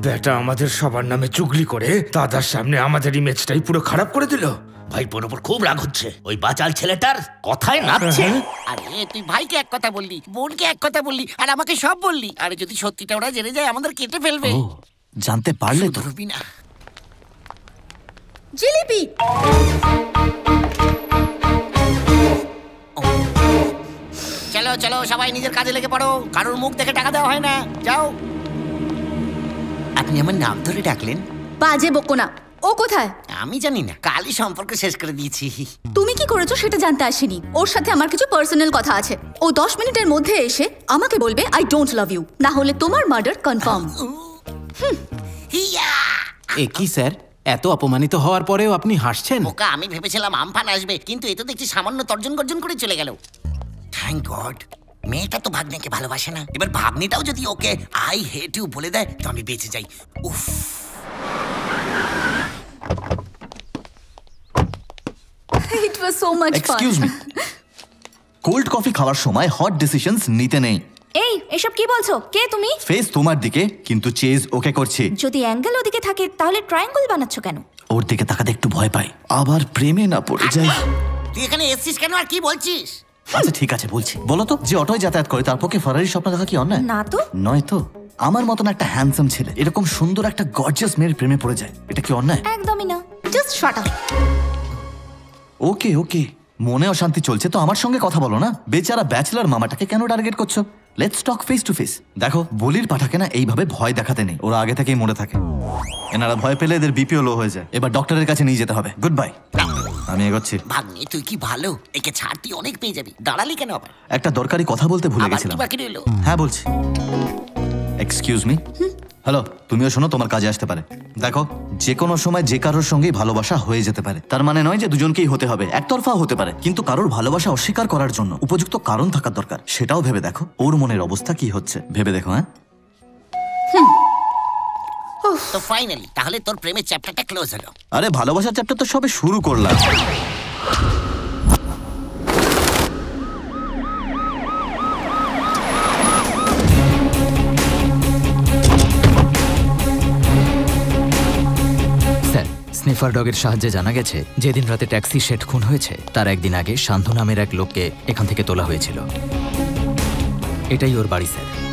বেটা আমাদের সবার নামে চুগলি করে দাদার সামনে আমাদের ইমেজটাই পুরো খারাপ করে দিল। ভাইপোর উপর খুব রাগ হচ্ছে। ওই বাচাল ছেলেটার কথায় নাচছে। আরে তুই ভাইকে এক কথা বললি বোনকে এক কথা বললি আর আমাকে সব বললি। আরে যদি সত্যিটা ওরা জেনে যায় আমাদের কেটে ফেলবে। জানতে পারলে তো। ধরবি না। জিলিপি! চলো চলো সবাই নিজের কাজে লেগে পড়ো। কারোর মুখ দেখে টাকা দেওয়া হয় না। যাও। আপনি আমার নাম ধরে ডাকলেন। বাজে বকো না। ও কোথায়? আমি জানি না কালই সম্পর্ক শেষ করে দিয়েছি। তুমি কি করেছ সেটা জানতে আসেনি। ওর সাথে আমার কিছু পার্সোনাল কথা আছে। ও দশ মিনিটের মধ্যে এসে আমাকে বলবে আই ডোন্ট লাভ ইউ না হলে তোমার মার্ডার কনফার্ম এ কি স্যার? এত অপমানিত হওয়ার পরেও আপনি হাসছেন? ওকা আমি ভেবেছিলাম আমফান আসবে কিন্তু এ তো দেখছি সামান্য তর্জন গর্জন করে চলে গেল। থ্যাংক গড মেয়েটা তো ভাগ্নেকে ভালোবাসে না। এবার ভাগ্নিটাও যদি ওকে আই হেট ইউ বলে দেয় তো আমি বেঁচে যাই। উফ। It was so much fun excuse me cold coffee খাওয়ার সময় হট ডিসিশনস নিতে নেই। এই এসব কি বলছো? কে তুমি? ফেস তোমার দিকে কিন্তু চেজ ওকে করছে। যদি অ্যাঙ্গেল ওদিকে থাকে তাহলে ট্রায়াঙ্গল বানাচ্ছ কেন? ওর দিকে তাকাতে একটু ভয় পাই। আবার প্রেমে না পড়ে যাই। তুই এখানে এসছিস কেন? আর কি বলছিস? আচ্ছা ঠিক আছে বলছি। বলো তো যে অটোয় যাতায়াত করে তার পক্ষে ফরারি স্বপ্ন দেখা কি অন্যায়? না তো। নয় তো। আমার মতন একটা হ্যান্ডসাম ছেলে এরকম সুন্দর একটা গর্জিয়াস মেয়ের প্রেমে পড়ে যায়। এটা কি অন্যায়? একদমই না। Just shut up okay okay. মনে অশান্তি চলছে তো আমার সঙ্গে কথা বলো না। বেচারা ব্যাচলার মামাটাকে কেন টার্গেট করছ? Let's talk face to face দেখো বলির পাঠাকে না এইভাবে ভয় দেখাতে নেই। ওরা আগে থেকেই মরে থাকে। এনারা ভয় পেলে এদের বিপিও লো হয়ে যায়। এবার ডক্টরের কাছে নিয়ে যেতে হবে। গুড বাই আমি এগোচ্ছি। ভাগ্নি তুই কি ভালো? একে ছাড় তুই অনেক পেয়ে যাবি। দাঁড়ালি কেন আবার? একটা দরকারি কথা বলতে ভুলে গেছিলাম। হ্যাঁ বলছি। এক্সকিউজ মি হ্যালো তুমিও শোনো তোমার কাজে আসতে পারে। দেখো যে কোনো সময় যে কারোর সঙ্গেই ভালোবাসা হয়ে যেতে পারে। তার মানে নয় যে দুজনকেই হতে হবে একতরফা হতে পারে। কিন্তু কারোর ভালোবাসা অস্বীকার করার জন্য উপযুক্ত কারণ থাকার দরকার সেটাও ভেবে দেখো। ওর মনের অবস্থা কি হচ্ছে ভেবে দেখো হ্যাঁ? তো ফাইনালি তাহলে তোর প্রেমের চ্যাপ্টারটা ক্লোজ হলো। আরে ভালোবাসার চ্যাপ্টার তো সবে শুরু করলাম। স্নিফার ডগের সাহায্যে জানা গেছে, যেদিন রাতে ট্যাক্সি শেট খুন হয়েছে, তার একদিন আগে সান্ধু নামের এক লোককে এখান থেকে তোলা হয়েছিল। এটাই ওর বাড়ি, স্যার।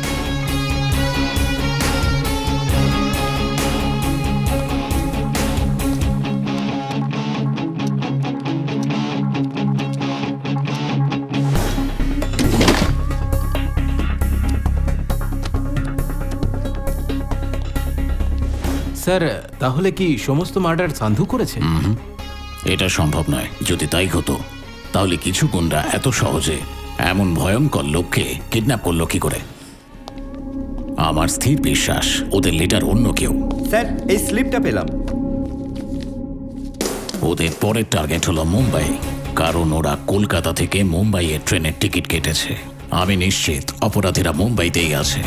স্যার তাহলে কি সমস্ত মার্ডার সান্ধু করেছে? এটা সম্ভব নয়। যদি তাই হতো তাহলে কিছু গুন্ডা এত সহজে এমন ভয়ঙ্কর লোককে কিডন্যাপ করল কি করে? আমার স্থির বিশ্বাস ওদের লিডার অন্য কেউ। স্যার এই স্লিপটা পেলাম। ওদের পরের টার্গেট হলো মুম্বাই কারণ ওরা কলকাতা থেকে মুম্বাইয়ের ট্রেনের টিকিট কেটেছে। আমি নিশ্চিত অপরাধীরা মুম্বাইতেই আছে।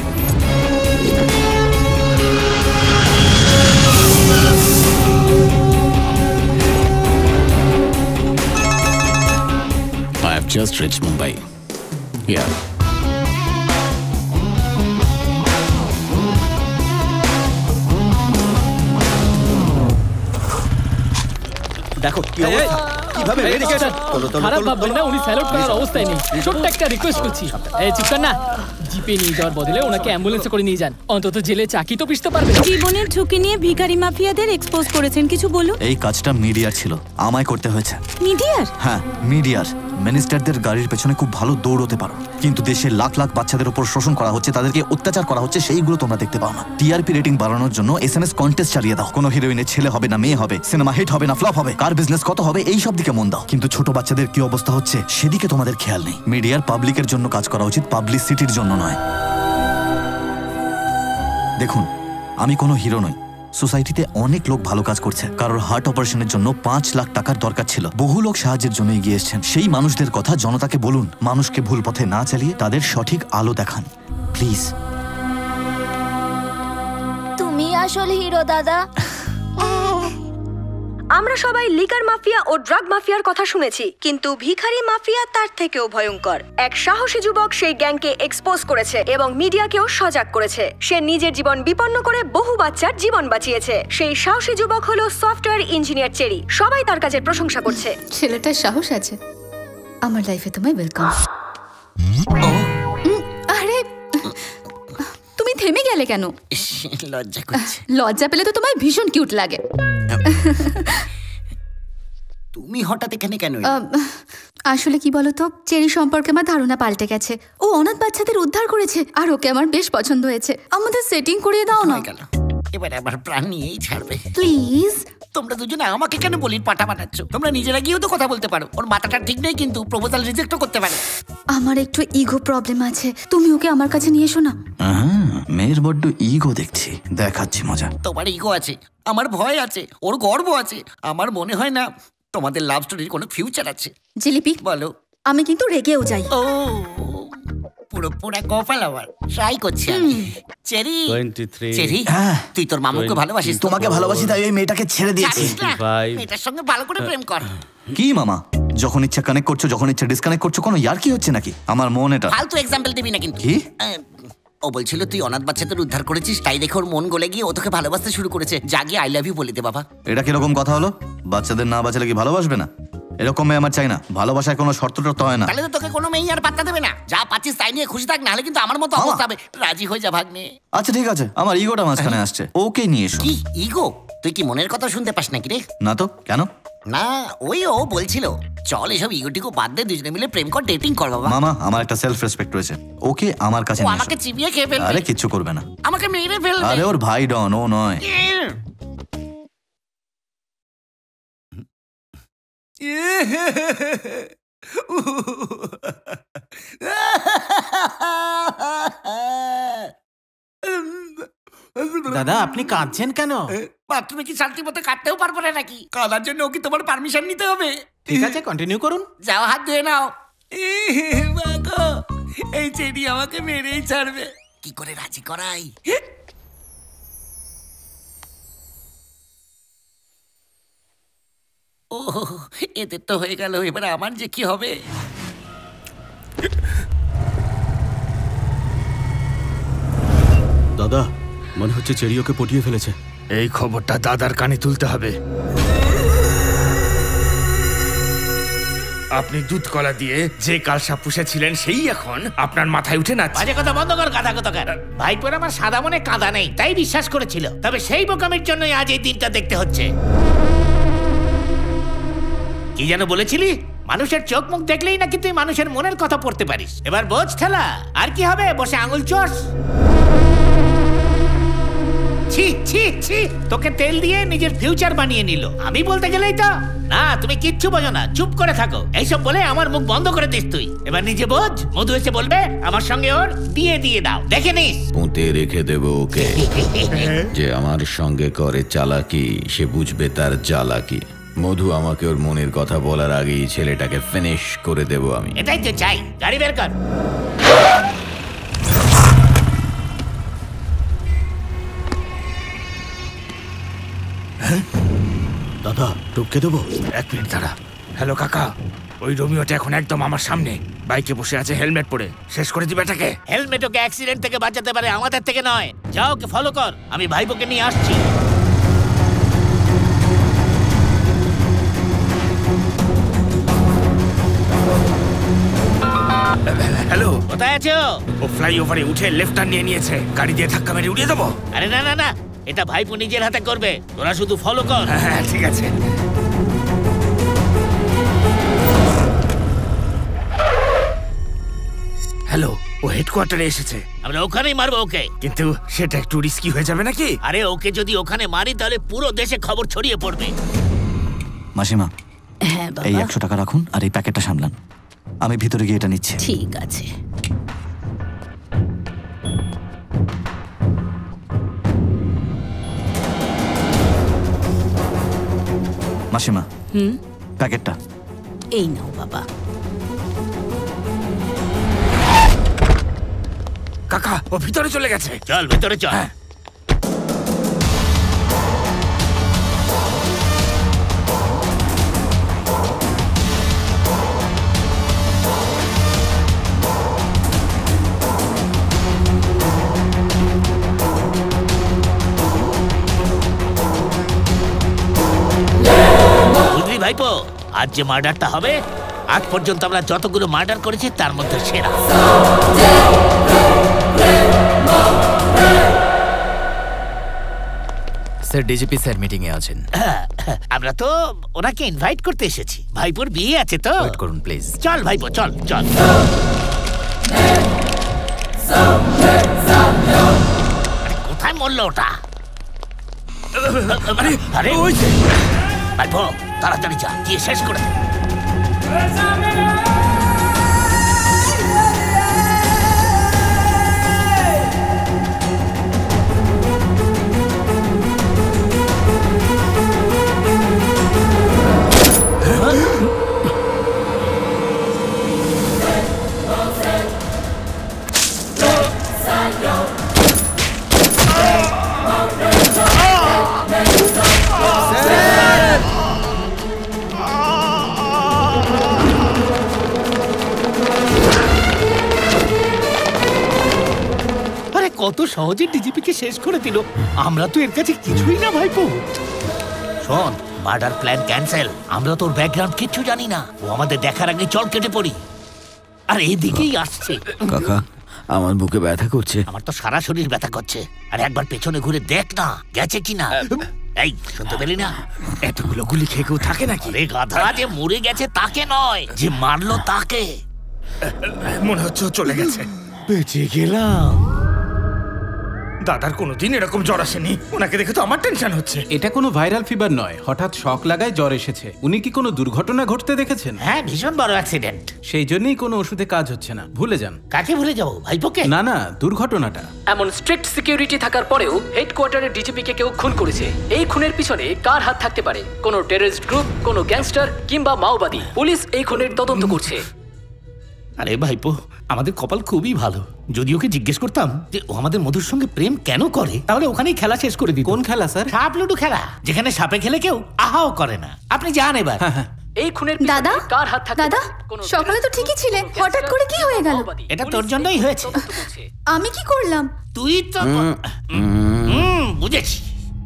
Have just reached Mumbai. Yeah. দেখো কি অবস্থা? কীভাবে স্যার, তোলো, তোলো, খারাপ ভাববেন না উনি স্যালুট করার অবস্থায় নেই। ছোট্ট একটা রিকোয়েস্ট করছি। এই চুপ কর না জিপে নিয়ে যাওয়ার বদলে ওনাকে অ্যাম্বুলেন্সে করে নিয়ে যান। অন্তত জেলে চাকি তো পিষতে পারবে। জীবনের ঝুঁকি নিয়ে ভিখারি মাফিয়াদের এক্সপোজ করেছেন কিছু বলুন। এই কাজটা মিডিয়ার ছিল আমায় করতে হয়েছে। মিডিয়ার? হ্যাঁ মিডিয়ার। মিনিস্টারদের গাড়ির পেছনে খুব ভালো দৌড়তে পারো। কিন্তু দেশের লাখ লাখ বাচ্চাদের উপর শোষণ করা হচ্ছে, তাদেরকে অত্যাচার করা হচ্ছে, সেইগুলো তোমরা দেখতে পাও না। টিআরপি রেটিং বাড়ানোর জন্য এস এম এস কন্টেস্ট চালিয়ে দাও। কোনো হিরোইনের ছেলে হবে না, মেয়ে হবে সিনেমা হিট হবে না ফ্লপ হবে, কার বিজনেস কত হবে, এই সব দিকে মন দাও। কিন্তু ছোট বাচ্চাদের কি অবস্থা হচ্ছে, সেদিকে তোমাদের খেয়াল নেই। মিডিয়ার পাবলিকের জন্য কাজ করা উচিত পাবলিসিটির জন্য নয়। দেখুন, আমি কোনো হিরো নই। সোসাইটিতে অনেক লোক ভালো কাজ করছে। কারোর হার্ট অপারেশনের জন্য পাঁচ লাখ টাকার দরকার ছিল। বহু লোক সাহায্যের জন্য এগিয়ে এসছেন। সেই মানুষদের কথা জনতাকে বলুন। মানুষকে ভুল পথে না চালিয়ে তাদের সঠিক আলো দেখান। প্লিজ। তুমি আসল হিরো দাদা। আমরা সবাই লিকার মাফিয়া ও ড্রাগ মাফিয়ার কথা শুনেছি কিন্তু ভিখারি মাফিয়া তার থেকেও ভয়ঙ্কর। এক সাহসী যুবক সেই গ্যাংকে এক্সপোজ করেছে এবং মিডিয়াকেও সজাগ করেছে। সে নিজের জীবন বিপন্ন করে বহু বাচ্চার জীবন বাঁচিয়েছে। সেই সাহসী যুবক হলো সফটওয়্যার ইঞ্জিনিয়ার চেরি। সবাই তার কাজের প্রশংসা করছে। ছেলেটার সাহস আছে। আমার লাইফে তোমায় ওয়েলকাম আরে থেমে গেলে কেন? লজ্জা করছে। লজ্জা পেলে তো তোমায় ভীষণ কিউট লাগে। তুমি হঠাৎ এখানে কেন আসলে কি বলতো চেরি সম্পর্কে আমার ধারণা পাল্টে গেছে। ও অনাথ বাচ্চাদের উদ্ধার করেছে আর ওকে আমার বেশ পছন্দ হয়েছে। আমাদের সেটিং করিয়ে দাও না। এবার আবার প্রাণ নিয়েই ছাড়বে। প্লিজ তোমরা দুজনে আমাকে কেন বলির পাঠা বানাচ্ছ? তোমরা নিজেরা গিয়েও তো কথা বলতে পারো। ওর মাথাটা ঠিক নেই কিন্তু প্রপোজাল রিজেক্টও করতে পারে। আমার একটু ইগো প্রবলেম আছে। তুমি ওকে আমার কাছে নিয়ে এসো না। আহা, মেয়ের বড্ড ইগো দেখছি। দেখাচ্ছি মজা। তোমার ইগো আছে আমার ভয় আছে ওর গর্ব আছে। আমার মনে হয় না তোমাদের লাভ স্টোরির কোনো ফিউচার আছে। জিলিপি বলো। আমি কিন্তু রেগেও যাই। ও। পুরো পুরো কপাল আমার ট্রাই করছি আমি। চেরি চেরি তুই তোর মামুকে ভালোবাসিস তোমাকে ভালোবাসি তাই এই মেয়েটাকে ছেড়ে দিয়েছি। মেয়েটার সঙ্গে ভালো করে প্রেম কর। কি মামা? যখন ইচ্ছা কানেক্ট করছ যখন ইচ্ছা ডিসকানেক্ট করছ কোনো ইয়ার কি হচ্ছে নাকি? আমার মন এটা। ফালতু এক্সাম্পল দিবি না কিন্তু। কি? ও বলছিল তুই অনাথ বাচ্চাদের উদ্ধার করেছিস তাই দেখে ওর মন গলে গিয়ে ও তোকে ভালোবাসতে শুরু করেছে। যা গিয়ে আই লাভ ইউ বলে দে বাবা। এটা কীরকম কথা হলো? বাচ্চাদের না বাঁচালে কি ভালোবাসবে না? এরকম মেয়ে আমার চাই না। ভালোবাসায় কোনো শর্ত টর্ত হয় না। তাহলে তো তোকে কোনো মেয়ে আর পাত্তা দেবে না। যা পাচ্ছিস তাই নিয়ে খুশি থাক নাহলে কিন্তু আমার মতো অবস্থা হবে। রাজি হয়ে যা ভাগ্নে। আচ্ছা ঠিক আছে। আমার ইগোটা মাঝখানে আসছে। ওকে নিয়ে এসো। কি ইগো? তুই কি মনের কথা শুনতে পাস নাকি রে? না তো কেন? না ওই ও বলছিল চল এসব ইগোটিকো বাদ দে দুজনে মিলে প্রেম কর ডেটিং কর বাবা। মামা আমার একটা সেলফ রেসপেক্ট রয়েছে। ওকে আমার কাছে নিয়ে আমাকে চিবিয়ে খেয়ে ফেলবে। আরে কিচ্ছু করবে না। আমাকে মেরে ফেলবে। আরে ওর ভাই ডন ও নয়। <laughs> দাদা আপনি কাঁদছেন কেন? বাথরুমে কি শান্তি মতো কাটতেও পারব না নাকি? কাদার জন্য কি তোমার পারমিশন নিতে হবে। ঠিক আছে কন্টিনিউ করুন। যাও হাত ধুয়ে নাও। এই চেনি আমাকে মেরেই ছাড়বে। কি করে রাজি করাই? ও এদের তো হয়ে গেল এবার আমার যে কি হবে? দাদা মনে হচ্ছে চেরিওকে পটিয়ে ফেলেছে। এই খবরটা দাদার কানে তুলতে হবে। আপনি দুধ কলা দিয়ে যে কালসা পুষেছিলেন সেই এখন আপনার মাথায় উঠে না বাজে কথা বন্ধ কর গাধা কথাকার ভাইপোর আমার সাদা মনে কাদা নেই তাই বিশ্বাস করেছিল। তবে সেই বোকামির জন্যই আজ এই দিনটা দেখতে হচ্ছে। কি যেন বলেছিলি? মানুষের চোখ মুখ দেখলেই নাকি তুই মানুষের মনের কথা পড়তে পারিস। এবার বোঝ ঠেলা। আর কি হবে? বসে আঙুল চোষ। ছি ছি ছি। তোকে তেল দিয়ে নিজের ফিউচার বানিয়ে নিল। আমি বলতে গেলেই তো। না তুমি কিচ্ছু বোঝো না। চুপ করে থাকো। এইসব বলে আমার মুখ বন্ধ করে দিস তুই। এবার নিজে বোঝ। মধু এসে বলবে আমার সঙ্গে ওর বিয়ে দিয়ে দাও। দেখে নিস। পুঁতে রেখে দেব ওকে। <laughs> যে আমার সঙ্গে করে চালাকি সে বুঝবে তার জ্বালাকি। মধু আমাকে ওর মনের কথা বলার আগেই ছেলেটাকে ফিনিশ করে দেব আমি। এটাই তো চাই। গাড়ি বের কর। টপকে দেবো? এক মিনিট দাঁড়া। হ্যালো কাকা। ওই রোমিওটা এখন একদম আমার সামনে। বাইকে বসে আছে হেলমেট পরে। শেষ করে দিবে এটাকে। হেলমেট ওকে অ্যাক্সিডেন্ট থেকে বাঁচাতে পারে আমাদের থেকে নয়। যাও ওকে ফলো কর আমি ভাইপোকে নিয়ে আসছি। হ্যালো। কোথায় আছো? ও ফ্লাইওভারে উঠে লেফট নিয়ে নিয়েছে। গাড়ি দিয়ে ধাক্কা মেরে উড়িয়ে দেবো? আরে না না না এটা ভাইপো নিজের হাতে করবে। তোরা শুধু ফলো কর। হ্যাঁ ঠিক আছে। হ্যালো ও হেডকোয়ার্টারে এসেছে। আমরা ওখানেই মারবো ওকে। কিন্তু সেটা একটু রিস্কি হয়ে যাবে নাকি? আরে ওকে যদি ওখানে মারি তাহলে পুরো দেশে খবর ছড়িয়ে পড়বে। মাসিমা হ্যাঁ এই একশো টাকা রাখুন আর এই প্যাকেটটা সামলান। আমি ভিতরে গিয়ে এটা নিচ্ছি। ঠিক আছে। মাসিমা হুম? প্যাকেটটা। এই নাও বাবা। কাকা ও ভিতরে চলে গেছে। চল ভিতরে চল। বুঝলি ভাইপো আজ যে মার্ডারটা হবে আজ পর্যন্ত আমরা যতগুলো মার্ডার করেছি তার মধ্যে সেরা। স্যার ডিজিপি স্যার মিটিং এ আছেন। <coughs> আমরা তো ওনাকে ইনভাইট করতে এসেছি। ভাইপোর বিয়ে আছে তো। ওয়েট করুন প্লিজ চল ভাইপো চল চল। কোথায় মরলো ওটা? আরে আরে। ভাইপো তাড়াতাড়ি যা গিয়ে শেষ করে কত সহজে ডিজিপিকে শেষ করে দিল। আমরা তো এর কাছে কিছুই না ভাইপো। শোন মার্ডার প্ল্যান ক্যান্সেল আমরা তোর ব্যাকগ্রাউন্ড কিচ্ছু জানি না। ও আমাদের দেখার আগে চল কেটে পড়ি। আর এদিকেই আসছে। কাকা আমার বুকে ব্যথা করছে। আমার তো সারা শরীর ব্যথা করছে। আর একবার পেছনে ঘুরে দেখ না গেছে কি না এই শুনতে পেলি না? এতগুলো গুলি খেয়ে কেউ থাকে নাকি? রে গাধা যে মরে গেছে তাকে নয় যে মারলো তাকে। মনে হচ্ছে চলে গেছে। বেঁচে গেলাম। দাদার কোনোদিন এরকম জ্বর আসেনি। ওনাকে দেখে তো আমার টেনশন হচ্ছে। এটা কোনো ভাইরাল ফিভার নয় হঠাৎ শক লাগায় জ্বর এসেছে। উনি কি কোনো দুর্ঘটনা ঘটতে দেখেছেন? হ্যাঁ ভীষণ বড় অ্যাক্সিডেন্ট সেই জন্যই কোনো ওষুধে কাজ হচ্ছে না। ভুলে যান। কাকে ভুলে যাব? ভাইপোকে? না না দুর্ঘটনাটা। এমন স্ট্রিক্ট সিকিউরিটি থাকার পরেও হেডকোয়ার্টারের ডিজিপিকে কেউ খুন করেছে। এই খুনের পিছনে কার হাত থাকতে পারে? কোনো টেররিস্ট গ্রুপ কোনো গ্যাংস্টার কিংবা মাওবাদী। পুলিশ এই খুনের তদন্ত করছে। আরে ভাইপো আমাদের কপাল খুবই ভালো। যদি ওকে জিজ্ঞেস করতাম যে ও আমাদের মধুর সঙ্গে প্রেম কেন করে তাহলে ওখানেই খেলা শেষ করে দিত। কোন খেলা স্যার? সাপ লুডু খেলা যেখানে সাপে খেলে কেউ আহাও করে না। আপনি যান এবার। এই খুনের দাদা কার হাত থাকতে দাদা সকালে তো ঠিকই ছিলে। হঠাৎ করে কি হয়ে গেল? এটা তোর জন্যই হয়েছে। আমি কি করলাম? তুই তো বুঝেছি।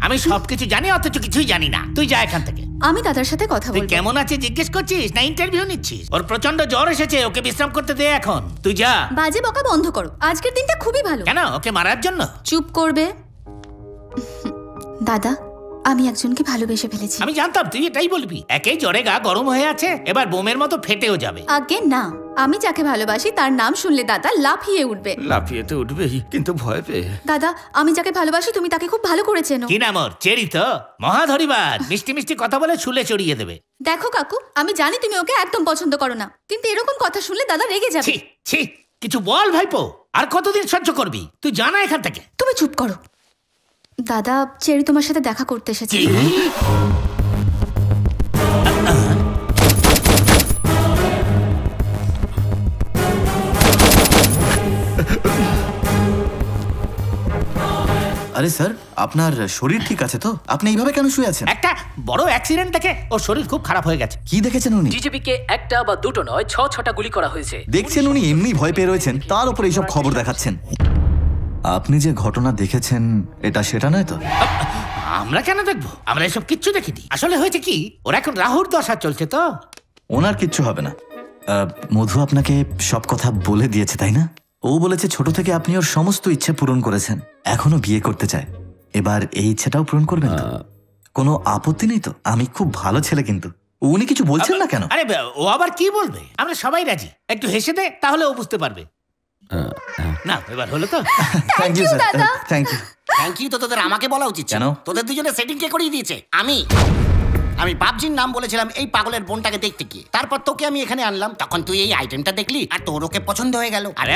আমি সবকিছু জানি অথচ কিছুই জানি না। তুই যা এখান থেকে। আমি দাদার সাথে কথা তুই বলব। কেমন আছে জিজ্ঞেস করছিস? না ইন্টারভিউ নিচ্ছিস? ওর প্রচণ্ড জ্বর এসেছে ওকে বিশ্রাম করতে দে এখন। তুই যা। বাজে বকা বন্ধ করো। আজকের দিনটা খুবই ভালো। কেন? ওকে মারার জন্য? চুপ করবে। দাদা আমি একজনকে ভালোবেসে ফেলেছি। আমি জানতাম তুই এটাই বলবি। একেই জ্বরে গা গরম হয়ে আছে এবার বোমের মতো ফেটেও যাবে। আগে না আমি যাকে ভালোবাসি তার নাম শুনলে দাদা লাফিয়ে উঠবে। লাফিয়ে তো উঠবেই কিন্তু ভয় পেয়ে। দাদা আমি যাকে ভালোবাসি তুমি তাকে খুব ভালো করে চেনো। কি নাম ওর? চেরি তো? মহাধরিবার মিষ্টি মিষ্টি কথা বলে চুলে চড়িয়ে দেবে। দেখো কাকু আমি জানি তুমি ওকে একদম পছন্দ করো না কিন্তু এরকম কথা শুনলে দাদা রেগে যাবে। ছি ছি কিছু বল ভাইপো আর কতদিন সহ্য করবি? তুই জানা এখান থেকে। তুমি চুপ করো। দাদা চেরি তোমার সাথে দেখা করতে এসেছে। আরে স্যার আপনার শরীর ঠিক আছে তো? আপনি এইভাবে কেন শুয়ে আছেন? একটা বড় অ্যাক্সিডেন্ট দেখে ওর শরীর খুব খারাপ হয়ে গেছে। কি দেখেছেন উনি? ডিজিপিকে একটা বা দুটো নয় ছ ছটা গুলি করা হয়েছে। দেখছেন উনি এমনি ভয় পেয়ে রয়েছেন। তার উপর এইসব খবর দেখাচ্ছেন। আপনি যে ঘটনা দেখেছেন এটা সেটা নয় তো? আমরা কেন দেখব? আমরা এসব কিচ্ছু দেখিনি। আসলে হয়েছে কি ওর এখন রাহুর দশা চলছে তো। ওনার কিচ্ছু হবে না। মধু আপনাকে সব কথা বলে দিয়েছে তাই না? ও বলেছে ছোট থেকে আপনি ওর সমস্ত ইচ্ছে পূরণ করেছেন এখনও বিয়ে করতে চায়। এবার এই ইচ্ছেটাও পূরণ করবেন কোনো আপত্তি নেই তো? আমি খুব ভালো ছেলে কিন্তু। উনি কিছু বলছেন না কেন? আরে ও আবার কি বলবে? আমরা সবাই রাজি। একটু হেসে দে তাহলে ও বুঝতে পারবে। না এবার হলো তো। Thank you sir thank you thank you তো তোদের আমাকে বলা উচিত ছিল। কেন? তোদের দুজনে সেটিং কে করিয়ে দিয়েছে। আমি। আমি বাবজির নাম বলেছিলাম এই পাগলের বোনটাকে দেখতে গিয়ে। তারপর তোকে আমি এখানে আনলাম। তখন তুই এই আইটেমটা দেখলি আর তোর ওকে পছন্দ হয়ে গেল। আরে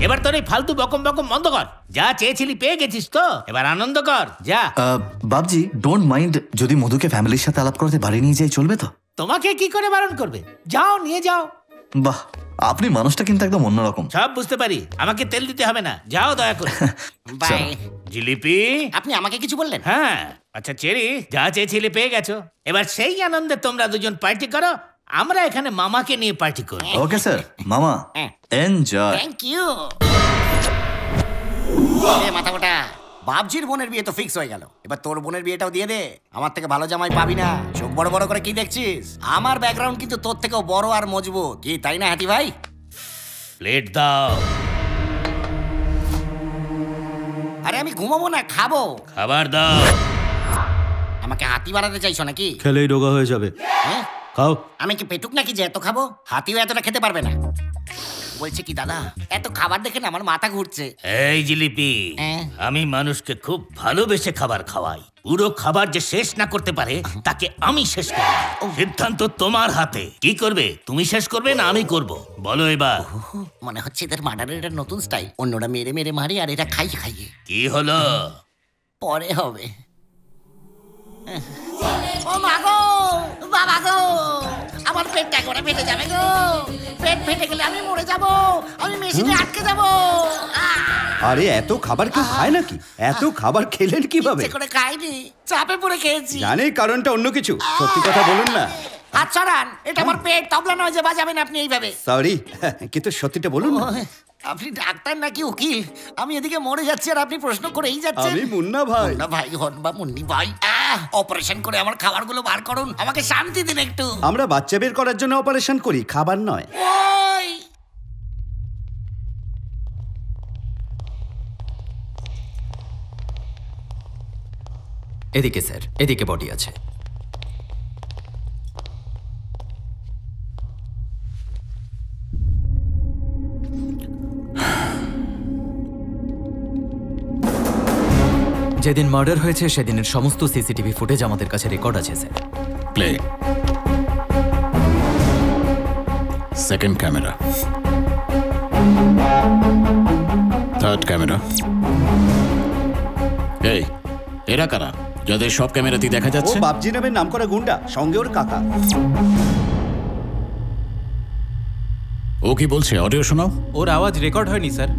এবার তোর এই ফালতু বকম বকম বন্ধ কর। যা চেয়েছিলি পেয়ে গেছিস তো। এবার আনন্দ কর। যা। আহ, বাবজি ডোন্ট মাইন্ড যদি মধুকে ফ্যামিলির সাথে আলাপ করতে বাড়ি নিয়ে যাই চলবে তো? তোমাকে কি করে বারণ করবে? যাও নিয়ে যাও। বাহ। আপনি মানুষটা কিন্তু একদম অন্যরকম। সব বুঝতে পারি। আমাকে তেল দিতে হবে না। যাও দয়া করে। <laughs> বাই। জিলিপি? আপনি আমাকে কিছু বললেন? হ্যাঁ। আচ্ছা চেরি যা চেয়েছিলে পেয়ে গেছো। এবার সেই আনন্দে তোমরা দুজন পার্টি করো। আমরা এখানে মামাকে নিয়ে পার্টি করি। <laughs> ওকে স্যার মামা এনজয় থ্যাংক ইউ মাথা গোটা বাবজির বোনের বিয়ে তো ফিক্স হয়ে গেল। এবার তোর বোনের বিয়েটাও দিয়ে দে। আমার থেকে ভালো জামাই পাবি না। চোখ বড় বড় করে কি দেখছিস? আমার ব্যাকগ্রাউন্ড কিন্তু তোর থেকেও বড় আর মজবুত। কি তাই না হাতি ভাই? প্লেট দাও। আরে আমি ঘুমাবো না খাব। খাবার দাও। আমাকে হাতি বানাতে চাইছো নাকি? খেলেই রোগা হয়ে যাবে। হ্যাঁ? খাও। আমি কি পেটুক নাকি যে এত খাব? হাতিও এতটা খেতে পারবে না। বলছে কি দাদা এত খাবার দেখে না আমার মাথা ঘুরছে। এই জিলিপি আমি মানুষকে খুব ভালোবেসে খাবার খাওয়াই। পুরো খাবার যে শেষ না করতে পারে তাকে আমি শেষ করব সিদ্ধান্ত তোমার হাতে। কি করবে? তুমি শেষ করবে না আমি করব? বলো এবার। মনে হচ্ছে এদের মার্ডারের এটা নতুন স্টাইল। অন্যরা মেরে মেরে মারে আর এরা খাইয়ে খাইয়ে। কি হলো? পরে হবে। ও মা গো! বাবা গো! আমার পেটটা করে ফেটে যাবে গো। পেট ফেটে গেলে আমি মরে যাব আমি মেশিনে আটকে যাব। আরে এত খাবার কি খায় নাকি? এত খাবার খেলেন কীভাবে? করে খাইনি চাপে পড়ে খেয়েছি। জানে কারণটা অন্য কিছু। সত্যি কথা বলুন না। হাত ছড়ান এটা আমার পেট তবলা নয় যে বাজাবেন আপনি এইভাবে। সরি কিন্তু সত্যিটা বলুন আপনি ডাক্তার নাকি উকিল? আমি এদিকে মরে যাচ্ছি আর আপনি প্রশ্ন করেই যাচ্ছেন। আমি মুন্না ভাই। মুন্না ভাই হন বা মুন্নি ভাই। অপারেশন করে আমার খাবারগুলো বার করুন। আমাকে শান্তি দিন একটু। আমরা বাচ্চা বের করার জন্য অপারেশন করি খাবার নয়। ওই! এদিকে স্যার এদিকে বডি আছে। যেদিন মার্ডার হয়েছে সেদিনের সমস্ত সিসিটিভি ফুটেজ আমাদের কাছে রেকর্ড আছে sir play second camera third camera এই এরা কারা? যাদের সব ক্যামেরাতেই দেখা ও যাচ্ছে? বাপজি নামের নাম করা গুন্ডা সঙ্গে ওর কাকা। ও কি বলছে? অডিও শোনাও। ওর আওয়াজ রেকর্ড হয়নি স্যার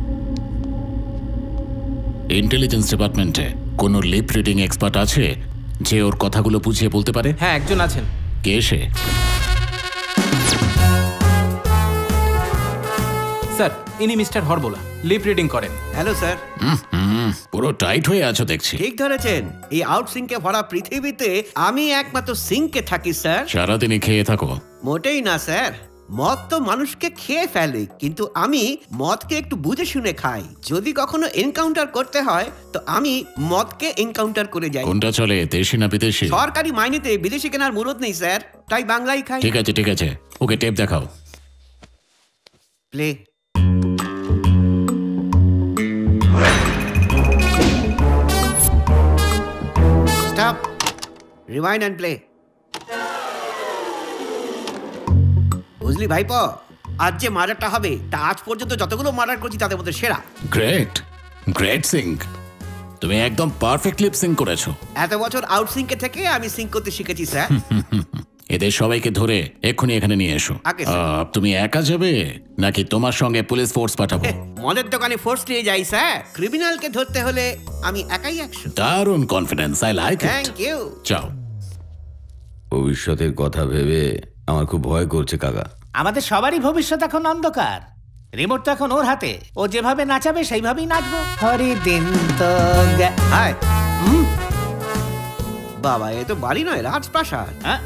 ইন্টেলিজেন্স ডিপার্টমেন্টে কোনো লিপ রিডিং এক্সপার্ট আছে যে ওর কথাগুলো বুঝিয়ে বলতে পারে? হ্যাঁ একজন আছেন। কে সে? স্যার ইনি মিস্টার হরবোলা। লিপ রিডিং করেন। Hello sir. হুম, হুম, পুরো টাইট হয়ে আছো দেখছি। ঠিক ধরেছেন। এই আউট সিঙ্কে ভরা পৃথিবীতে আমি একমাত্র সিঙ্কে থাকি স্যার। সারাদিনই খেয়ে থাকো। মোটেই না স্যার। মদ তো মানুষকে খেয়ে ফেলে কিন্তু আমি মদকে একটু বুঝে শুনে খাই। যদি কখনো এনকাউন্টার করতে হয় তো আমি মদকে এনকাউন্টার করে যাই। কোনটা চলে দেশি না বিদেশি? সরকারি মাইনেতে বিদেশি কেনার মুরত নেই স্যার। তাই বাংলাই খাই। ঠিক আছে ঠিক আছে। ওকে টেপ দেখাও। Play stop rewind and play বুঝলি ভাইপো? আজ যে মার্ডারটা হবে তা আজ পর্যন্ত যতগুলো মার্ডার করছি তাদের মধ্যে সেরা। গ্রেট গ্রেট সিং তুমি একদম পারফেক্ট লিপ সিং করেছ। এত বছর আউট সিঙ্কে থেকে আমি সিঙ্ক করতে শিখেছি স্যার। <laughs> এদের সবাইকে ধরে এক্ষুনি এখানে নিয়ে এসো। তুমি একা যাবে নাকি তোমার সঙ্গে পুলিশ ফোর্স পাঠাবো? মদের দোকানে ফোর্স নিয়ে যাই স্যার। ক্রিমিনালকে ধরতে হলে আমি একাই একশো দারুণ confidence I like it thank you চাও ভবিষ্যতের কথা ভেবে আমার খুব ভয় করছে কাকা। আমাদের সবারই ভবিষ্যৎ এখন অন্ধকার। রিমোট তো এখন ওর হাতে। ও যেভাবে নাচাবে সেইভাবেই নাচবো। হরি দিন তো বাবা এ তো বাড়ি নয় রাজপ্রাসাদ। হ্যাঁ?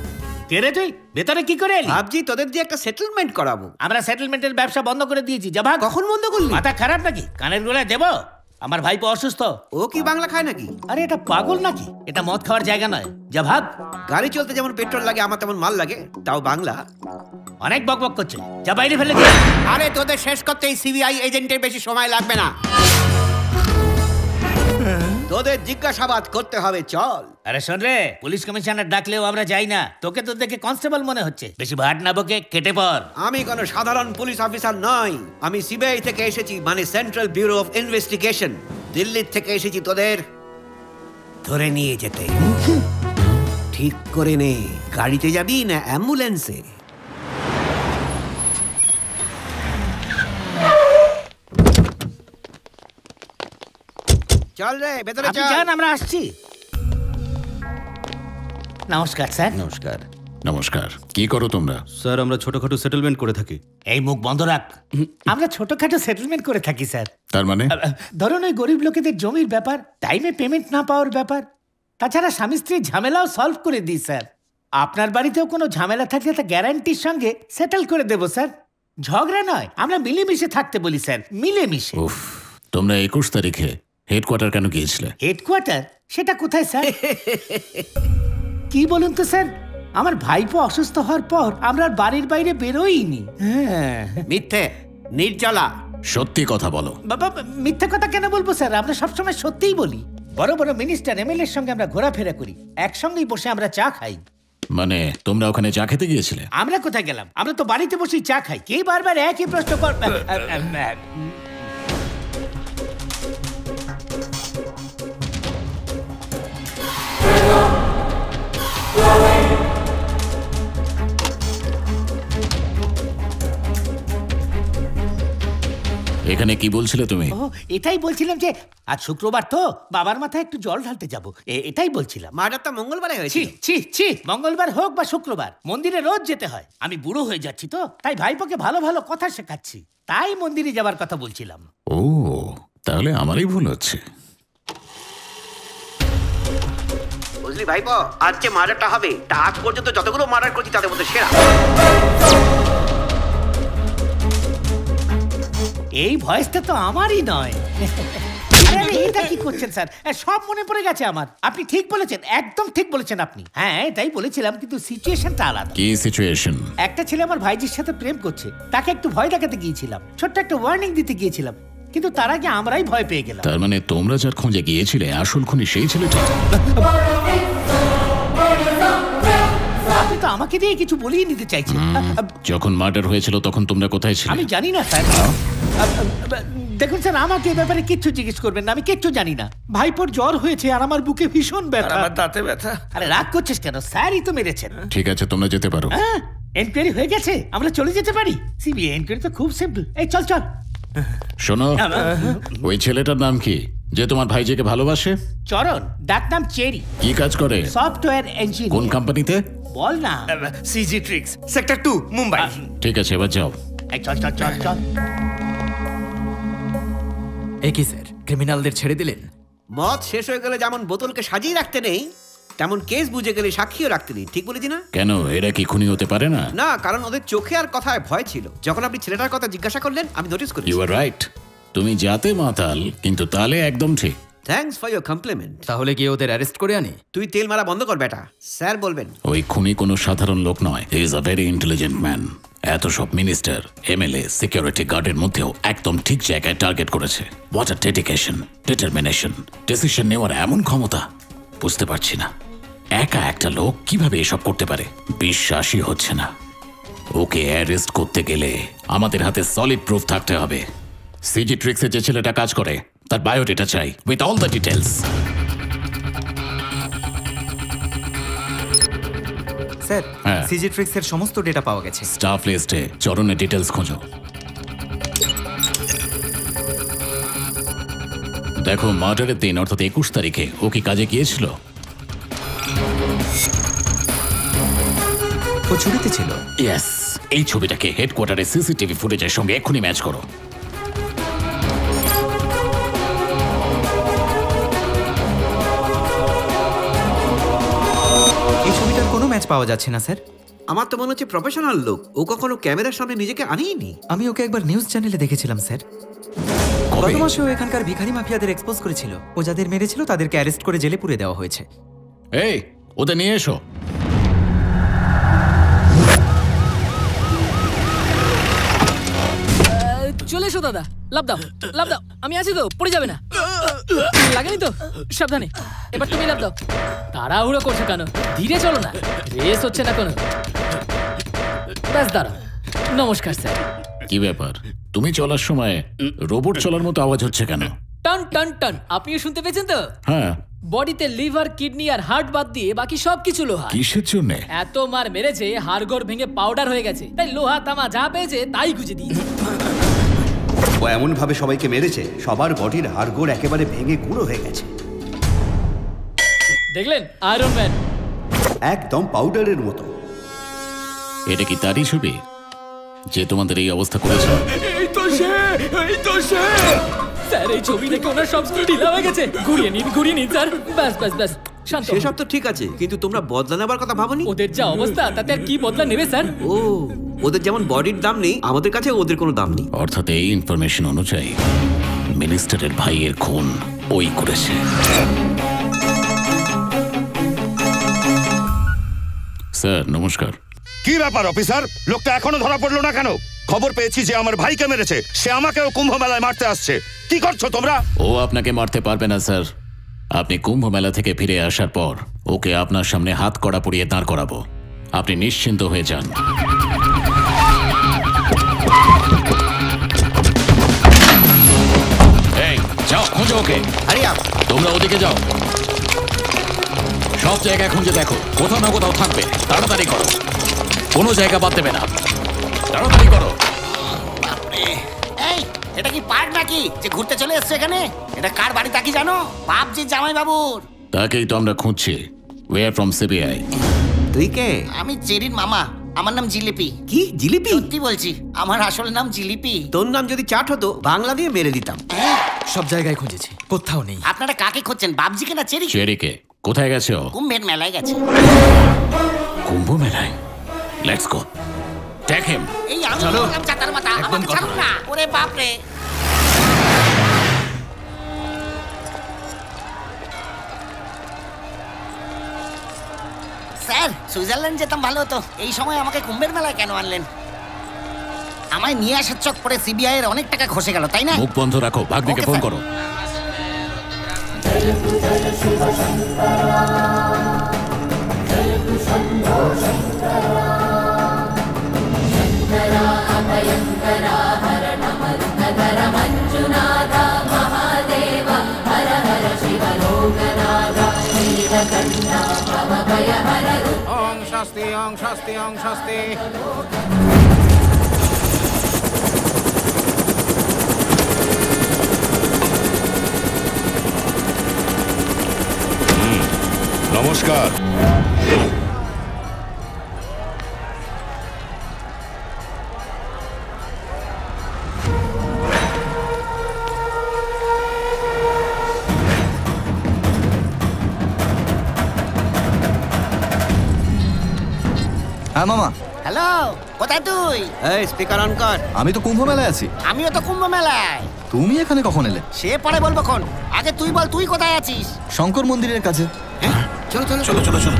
কে রে তুই? ভেতরে কি করে এলি? ভাবছি তোদের দিয়ে একটা সেটেলমেন্ট করাবো। আমরা সেটেলমেন্টের ব্যবসা বন্ধ করে দিয়েছি যা ভাগ। কখন বন্ধ করলি? মাথা খারাপ নাকি? কানের গোড়ায় দেবো? আমার ভাইপো অসুস্থ। ও কি বাংলা খায় নাকি? আরে এটা পাগল নাকি? এটা মদ খাওয়ার জায়গা নয়। যা ভাব। গাড়ি চলতে যেমন পেট্রোল লাগে আমার তেমন মাল লাগে তাও বাংলা? অনেক বকবক করছে। যা বাইরে ফেলে দিয়ে আরে তোদের শেষ করতে এই সিবিআই এজেন্টের বেশি সময় লাগবে না। তোদের জিজ্ঞাসাবাদ করতে হবে চল। আরে শোন রে পুলিশ কমিশনার ডাকলেও আমরা যাই না। তোকে তো দেখে কনস্টেবল মনে হচ্ছে। বেশি ভাট না বকে কেটে পর আমি কোনো সাধারণ পুলিশ অফিসার নই। আমি সিবিআই থেকে এসেছি মানে সেন্ট্রাল ব্যুরো অফ ইনভেস্টিগেশন। দিল্লির থেকে এসেছি তোদের ধরে নিয়ে যেতে। <laughs> ঠিক করে নে গাড়িতে যাবি না অ্যাম্বুলেন্সে? চল রে ভেতরে আপনি চল। যান আমরা আসছি। নমস্কার স্যার। নমস্কার। নমস্কার। কি করো তোমরা? স্যার আমরা ছোটখাটো সেটেলমেন্ট করে থাকি। এই মুখ বন্ধ রাখ। আমরা ছোটখাটো সেটেলমেন্ট করে থাকি স্যার। তার মানে? ধরুন ওই গরিব লোকেদের জমির ব্যাপার টাইমে পেমেন্ট না পাওয়ার ব্যাপার। তাছাড়া স্বামী স্ত্রীর ঝামেলাও সলভ করে দিই স্যার। আপনার বাড়িতেও কোনো ঝামেলা থাকলে তা গ্যারান্টির সঙ্গে সেটেল করে দেবো স্যার। ঝগড়া নয় আমরা মিলেমিশে থাকতে বলি স্যার। মিলেমিশে। উফ তোমরা একুশ তারিখে হেডকোয়ার্টার কেন গিয়েছিলে? হেডকোয়ার্টার সেটা কোথায় স্যার? কি বলুন তো স্যার? আমার ভাইপো অসুস্থ হওয়ার পর আমরা আর বাড়ির বাইরে বেরোইনি। হ্যাঁ মিথ্যে নির্জলা। সত্যি কথা বলো। বাবা মিথ্যে কথা কেন বলব স্যার? আমরা সবসময় সত্যিই বলি। বড় বড় মিনিস্টার এমএলএ এর সঙ্গে আমরা ঘোরাফেরা করি। একসঙ্গেই বসে আমরা চা খাই। মানে তোমরা ওখানে চা খেতে গিয়েছিলে? আমরা কোথায় গেলাম? আমরা তো বাড়িতে বসেই চা খাই। কে বারবার একই প্রশ্ন কর এখানে কি বলছিলে তুমি? ও এটাই বলছিলাম যে আজ শুক্রবার তো বাবার মাথায় একটু জল ঢালতে যাব। এটাই বলছিলাম। মার্ডারটা মঙ্গলবারে হয়েছে ছি ছি ছি মঙ্গলবার হোক বা শুক্রবার মন্দিরে রোজ যেতে হয়। আমি বুড়ো হয়ে যাচ্ছি তো তাই ভাইপোকে ভালো ভালো কথা শেখাচ্ছি। তাই মন্দিরে যাবার কথা বলছিলাম। ও তাহলে আমারই ভুল হচ্ছে। বুঝলি ভাইপো? আজ যে মার্ডারটা হবে। তা আজ পর্যন্ত যতগুলো মার্ডার করছি তাদের মধ্যে সেরা। এই ভয়েসটা তো আমারই নয়। আরে আরে, এটা কি করছেন স্যার? সব মনে পড়ে গেছে আমার। আপনি ঠিক বলেছেন একদম ঠিক বলেছেন আপনি। হ্যাঁ এটাই বলেছিলাম কিন্তু সিচুয়েশনটা আলাদা। কি সিচুয়েশন একটা ছেলে আমার ভাইজির সাথে প্রেম করছে। তাকে একটু ভয় দেখাতে গিয়েছিলাম। ছোট্ট একটা ওয়ার্নিং দিতে গিয়েছিলাম। কিন্তু তার আগে আমরাই ভয় পেয়ে গেলাম। তার মানে তোমরা যার খোঁজে গিয়েছিলে আসল খুনি সেই ছেলেটা আপনি তো আমাকে দিয়ে কিছু বলিয়ে নিতে চাইছেন। যখন মার্ডার হয়েছিল তখন তোমরা কোথায় ছিলে? আমি জানি না স্যার। দেখুন স্যার আমাকে এ ব্যাপারে কিচ্ছু জিজ্ঞেস করবেন না আমি কিচ্ছু জানি না। ভাইপোর জ্বর হয়েছে আর আমার বুকে ভীষণ ব্যথা। আমার দাঁতে ব্যথা। আরে রাগ করছিস কেন? স্যারই তো মেরেছেন। ঠিক আছে তোমরা যেতে পারো। হ্যাঁ এনকোয়ারি হয়ে গেছে আমরা চলে যেতে পারি। সিবিআই এনকোয়ারি তো খুব সিম্পল এই চল চল। শোনো ওই ছেলেটার নাম কি যে তোমার ভাই ভাইজিকে ভালোবাসে? চরণ ডাক নাম চেরি। কি কাজ করে? সফটওয়্যার কোন কোম্পানিতে বল না। CG tricks sector two Mumbai ঠিক আছে এবার যাও। চল চল চল চল। একই স্যার ক্রিমিনালদের ছেড়ে দিলেন? মদ শেষ হয়ে গেলে যেমন বোতলকে সাজিয়ে রাখতে নেই তেমন কেস বুঝে গেলে সাক্ষীও রাখতে নেই ঠিক বলেছি না? কেন? এরা কি খুনি হতে পারে না? না কারণ ওদের চোখে আর কথায় ভয় ছিল। যখন আপনি ছেলেটার কথা জিজ্ঞাসা করলেন আমি নোটিস করি ইউ আর রাইট তুমি যাতে মাতাল কিন্তু তালে একদম ঠিক। থ্যাঙ্কস ফর ইয়োর কমপ্লিমেন্ট তাহলে কি ওদের অ্যারেস্ট করে আনি। তুই তেল মারা বন্ধ কর বেটা। স্যার বলবেন। ওই খুনি কোনো সাধারণ লোক নয়। He is a very intelligent man এত সব মিনিস্টার এমএলএ সিকিউরিটি গার্ডের মধ্যেও একদম ঠিক জায়গায় টার্গেট করেছে। হোয়াট আর ডেডিকেশন ডিটারমিনেশন ডিসিশন নেওয়ার এমন ক্ষমতা। বুঝতে পারছি না। একা একটা লোক কীভাবে এসব করতে পারে? বিশ্বাসই হচ্ছে না। ওকে অ্যারেস্ট করতে গেলে আমাদের হাতে সলিড প্রুফ থাকতে হবে। সিজি ট্রিক্সে যে ছেলেটা কাজ করে তার বায়োডেটা চাই with all the details sir হ্যাঁ। সিজি ট্রিক্সের সমস্ত ডেটা পাওয়া গেছে। স্টাফ লিস্টে চরণের ডিটেলস খোঁজো। দেখো মার্ডারের দিন অর্থাৎ একুশ তারিখে ও কি কাজে গিয়েছিল? ও ছুটিতে ছিল। ইয়েস এই ছবিটাকে হেডকোয়ার্টারে সিসিটিভি ফুটেজের সঙ্গে এক্ষুনি ম্যাচ করো। এই ছবিটার কোনো ম্যাচ পাওয়া যাচ্ছে না স্যার। আমার তো মনে হচ্ছে প্রফেশনাল লোক। ও কখনো ক্যামেরার সামনে নিজেকে আনিনি আমি ওকে একবার নিউজ চ্যানেলে দেখেছিলাম স্যার। গত মাসে ও এখানকার ভিখারি মাফিয়াদের এক্সপোজ করেছিল। ও যাদের মেরেছিল তাদেরকে অ্যারেস্ট করে জেলে পুরে দেওয়া হয়েছে। এই ওদের নিয়ে এসো। এসো দাদা লাভ দাও লাভ দাও আমি আছি তো পড়ে যাবে না। লাগেনি তো? সাবধানে এবার তুমি লাভ দাও। তাড়াহুড়ো করছ কেন? ধীরে চলো না রেস হচ্ছে না কোনো। ব্যাস দাঁড়াও। নমস্কার স্যার। কি ব্যাপার? তুমি চলার সময় রোবট চলার মতো আওয়াজ হচ্ছে কেন? টান টান টান আপনিও শুনতে পেয়েছেন তো? হ্যাঁ। বডিতে লিভার কিডনি আর হার্ট বাদ দিয়ে বাকি সবকিছু লোহা। কিসের জন্যে? এত মার মেরেছে হাড়গোড় ভেঙে পাউডার হয়ে গেছে। তাই লোহা তামা যা পেয়েছে তাই গুজে দিয়েছে। ও এমন ভাবে সবাইকে মেরেছে সবার বডির হাড়গোড় একেবারে ভেঙে গুঁড়ো হয়ে গেছে। দেখলেন? আয়রন ম্যান একদম পাউডারের মতো। এটা কি তারই ছবি? যে তোমাদের এই অবস্থা করেছে? এই তো সে এই তো সে। স্যার এই ছবি দেখে ওনার সব স্কুল ঢিলা হয়ে গেছে। ঘুরিয়ে নিন ঘুরিয়ে নিন স্যার। ব্যাস ব্যাস ব্যাস। শান্ত হন। সেসব তো ঠিক আছে কিন্তু তোমরা বদলা নেবার কথা ভাবনি? ওদের যা অবস্থা তাতে আর কি বদলা নেবে স্যার? ও ওদের যেমন বডির দাম নেই আমাদের কাছে ওদের কোনো দাম নেই। অর্থাৎ এই ইনফরমেশন অনুযায়ী মিনিস্টারের ভাইয়ের খুন ওই করেছে। স্যার নমস্কার। কি ব্যাপার অফিসার? লোকটা এখনও ধরা পড়ল না কেন? খবর পেয়েছি যে আমার ভাইকে মেরেছে সে আমাকেও কুম্ভ মেলায় মারতে আসছে। কি করছ তোমরা? ও আপনাকে মারতে পারবে না স্যার। আপনি কুম্ভ মেলা থেকে ফিরে আসার পর ওকে আপনার সামনে হাত কড়া পড়িয়ে দাঁড় করাবো। আপনি নিশ্চিন্ত হয়ে যান। যাও খোঁজো ওকে। তোমরা ওদিকে যাও। সব জায়গায় খুঁজে দেখো। কোথাও না কোথাও থাকবে। তাড়াতাড়ি করো। কোনো জায়গা বাদ দেবে না। তাড়াতাড়ি করো। এই এটা কি পার্ক নাকি? যে ঘুরতে চলে এসছে এখানে? এটা কার বাড়ি তা কি জানো? বাপজি জামাই বাবুর তাকেই তো আমরা খুঁজছি। ওয়ে ফ্রম সিবিআই তুই কে? আমি চেরির মামা। আমার নাম জিলিপি। কি? জিলিপি? সত্যি বলছি আমার আসল নাম জিলিপি। তোর নাম যদি চাট হতো বাংলা দিয়ে মেরে দিতাম। সব জায়গায় খুঁজেছি কোথাও নেই। আপনারা কাকে খুঁজছেন বাপজিকে না চেরি চেরিকে। কোথায় গেছে? ও কুম্ভের মেলায় গেছে। কুম্ভ মেলায় লেটস গো টেক হিম এই আমি চলো। চাতার মাথা আমাকে ছাড়ুন না। ওরে বাপ রে স্যার সুইজারল্যান্ড যেতাম ভালো হতো। এই সময় আমাকে কুম্ভের মেলায় কেন আনলেন? আমায় নিয়ে আসার চক পরে সিবিআই এর অনেক টাকা খসে গেল তাই না? মুখ বন্ধ রাখো ভাগ্নিকে ফোন। করো। ওং স্বস্তি ওং স্বস্তি ওং স্বস্তি নমস্কার হ্যাঁ মামা। হ্যালো কোথায় তুই? এই স্পিকার অন কর। আমি তো কুম্ভ মেলায় আছি। আমিও তো কুম্ভ মেলায়। তুমি এখানে কখন এলে? সে পরে বলব কোন আগে তুই বল তুই কোথায় আছিস? শঙ্কর মন্দিরের কাছে। চলো চলো। চলো চলো চলো।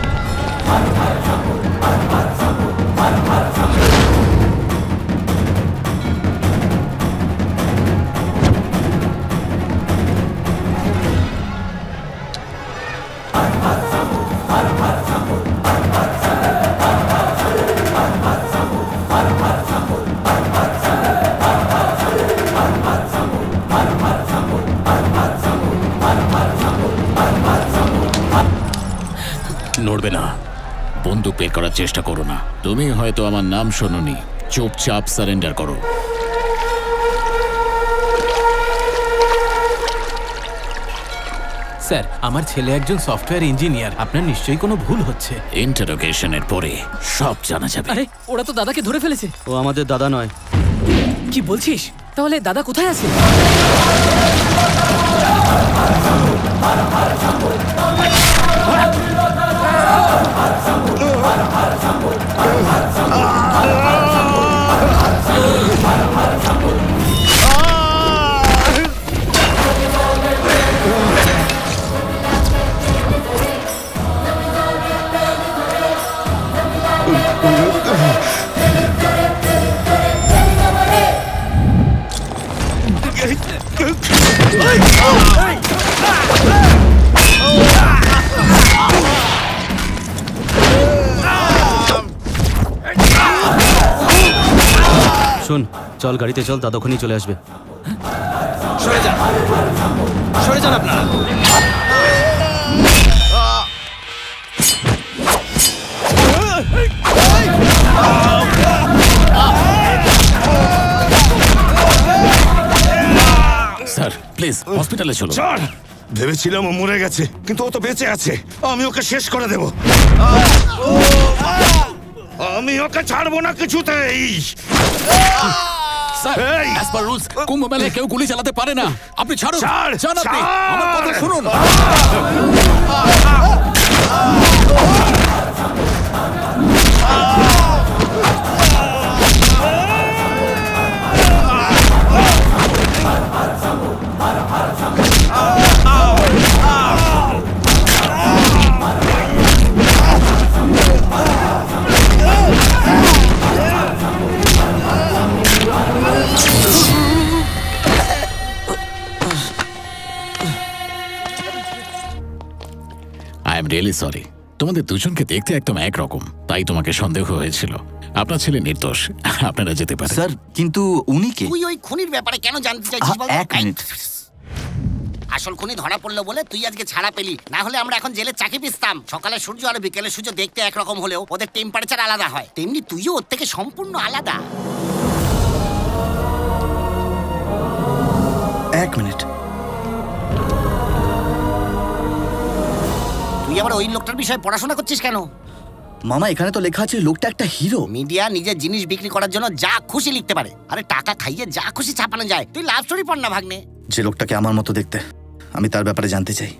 নড়বে না। বন্দুক বের করার চেষ্টা করো না। তুমি হয়তো আমার নাম শোনোনি। চুপচাপ সারেন্ডার করো। স্যার আমার ছেলে একজন সফটওয়্যার ইঞ্জিনিয়ার। আপনার নিশ্চয়ই কোনো ভুল হচ্ছে। ইন্টারোগেশনের পরে সব জানা যাবে। আরে ওরা তো দাদাকে ধরে ফেলেছে। ও আমাদের দাদা নয়। কি বলছিস? তাহলে দাদা কোথায় আছে? Hey! শোন চল গাড়িতে চল দাদা চলে আসবে। সরে যান। সরে যান আপনারা। স্যার প্লিজ হসপিটালে চলো ছাড় ভেবেছিলাম ও মরে গেছে কিন্তু ও তো বেঁচে আছে। আমি ওকে শেষ করে দেব। আমি ওকে ছাড়বো না কিছুতেই। Sir! As per rules Kumbh মেলায় কেউ গুলি চালাতে পারে না। আপনি ছাড়ুন ছাড়, ছাড় আপনি। আমার কথা শুনুন। আই রিয়েলি সরি তোমাদের দুজনকে দেখতে একদম একরকম। তাই তোমাকে সন্দেহ হয়েছিল। আপনার ছেলে নির্দোষ। আপনারা যেতে পারেন। স্যার কিন্তু উনি কে? তুই ওই খুনির ব্যাপারে কেন জানতে চাইছিস বল এক মিনিট। আসল খুনি ধরা পড়ল বলে তুই আজকে ছাড়া পেলি। না হলে আমরা এখন জেলে চাকি পিসতাম। সকালে সূর্য আর বিকেলে সূর্য দেখতে একরকম হলেও ওদের টেম্পারেচার আলাদা হয়। তেমনি তুইও ওর থেকে সম্পূর্ণ আলাদা। এক মিনিট। তুই আবার ওই লোকটার বিষয়ে পড়াশোনা করছিস কেন? মামা এখানে তো লেখা আছে লোকটা একটা হিরো। মিডিয়া নিজের জিনিস বিক্রি করার জন্য যা খুশি লিখতে পারে। আরে টাকা খাইয়ে যা খুশি ছাপানো যায়। তুই লাভ স্টোরি পড় না ভাগ্নে। যে লোকটাকে আমার মতো দেখতে আমি তার ব্যাপারে জানতে চাই।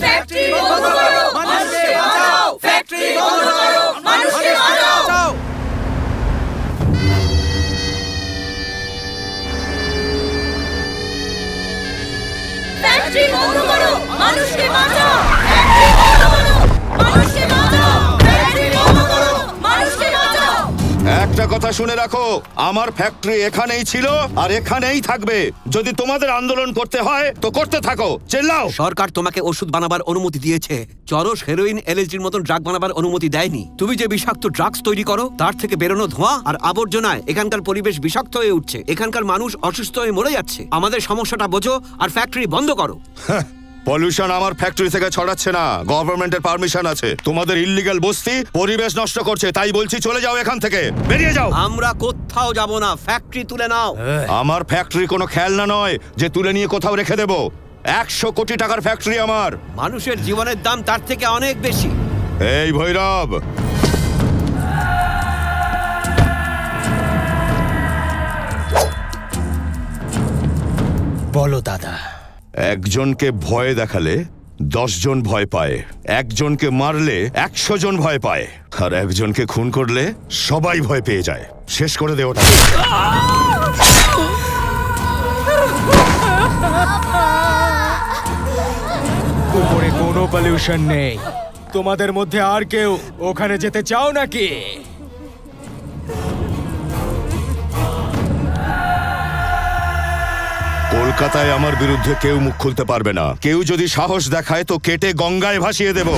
ফ্যাক্টরি বন্ধ করো। মানুষকে বাঁচাও। ফ্যাক্টরি বন্ধ মানুষকে বাঁচাও। মানুষকে বাঁচাও। একটা কথা শুনে রাখো আমার ফ্যাক্টরি এখানেই ছিল আর এখানেই থাকবে। যদি তোমাদের আন্দোলন করতে হয় তো করতে থাকো। চেল্লাও। সরকার তোমাকে ওষুধ বানাবার অনুমতি দিয়েছে। চরস হেরোইন এলএসডির মতন ড্রাগ বানাবার অনুমতি দেয়নি। তুমি যে বিষাক্ত ড্রাগস তৈরি করো তার থেকে বেরোনো ধোঁয়া আর আবর্জনায় এখানকার পরিবেশ বিষাক্ত হয়ে উঠছে। এখানকার মানুষ অসুস্থ হয়ে মরে যাচ্ছে। আমাদের সমস্যাটা বোঝো আর ফ্যাক্টরি বন্ধ করো। পলিউশন আমার ফ্যাক্টরি থেকে ছড়াচ্ছে না। গভর্নমেন্টের পারমিশন আছে। তোমাদের ইল্লিগাল বস্তি পরিবেশ নষ্ট করছে তাই বলছি চলে যাও এখান থেকে। বেরিয়ে যাও। আমরা কোথাও যাব না ফ্যাক্টরি তুলে নাও। আমার ফ্যাক্টরি কোনো খেলনা নয় যে তুলে নিয়ে কোথাও রেখে দেব। একশো কোটি টাকার ফ্যাক্টরি আমার। মানুষের জীবনের দাম তার থেকে অনেক বেশি। এই ভৈরব। বলো দাদা একজনকে ভয় দেখালে দশজন ভয় পায়, একজনকে মারলে একশো জন ভয় পায়, আর একজনকে খুন করলে সবাই ভয় পেয়ে যায়। শেষ করে দে ওটা। উপরে কোনো পলিউশন নেই। তোমাদের মধ্যে আর কেউ ওখানে যেতে চাও নাকি? কলকাতায় আমার বিরুদ্ধে কেউ মুখ খুলতে পারবে না। কেউ যদি সাহস দেখায় তো কেটে গঙ্গায় ভাসিয়ে দেব।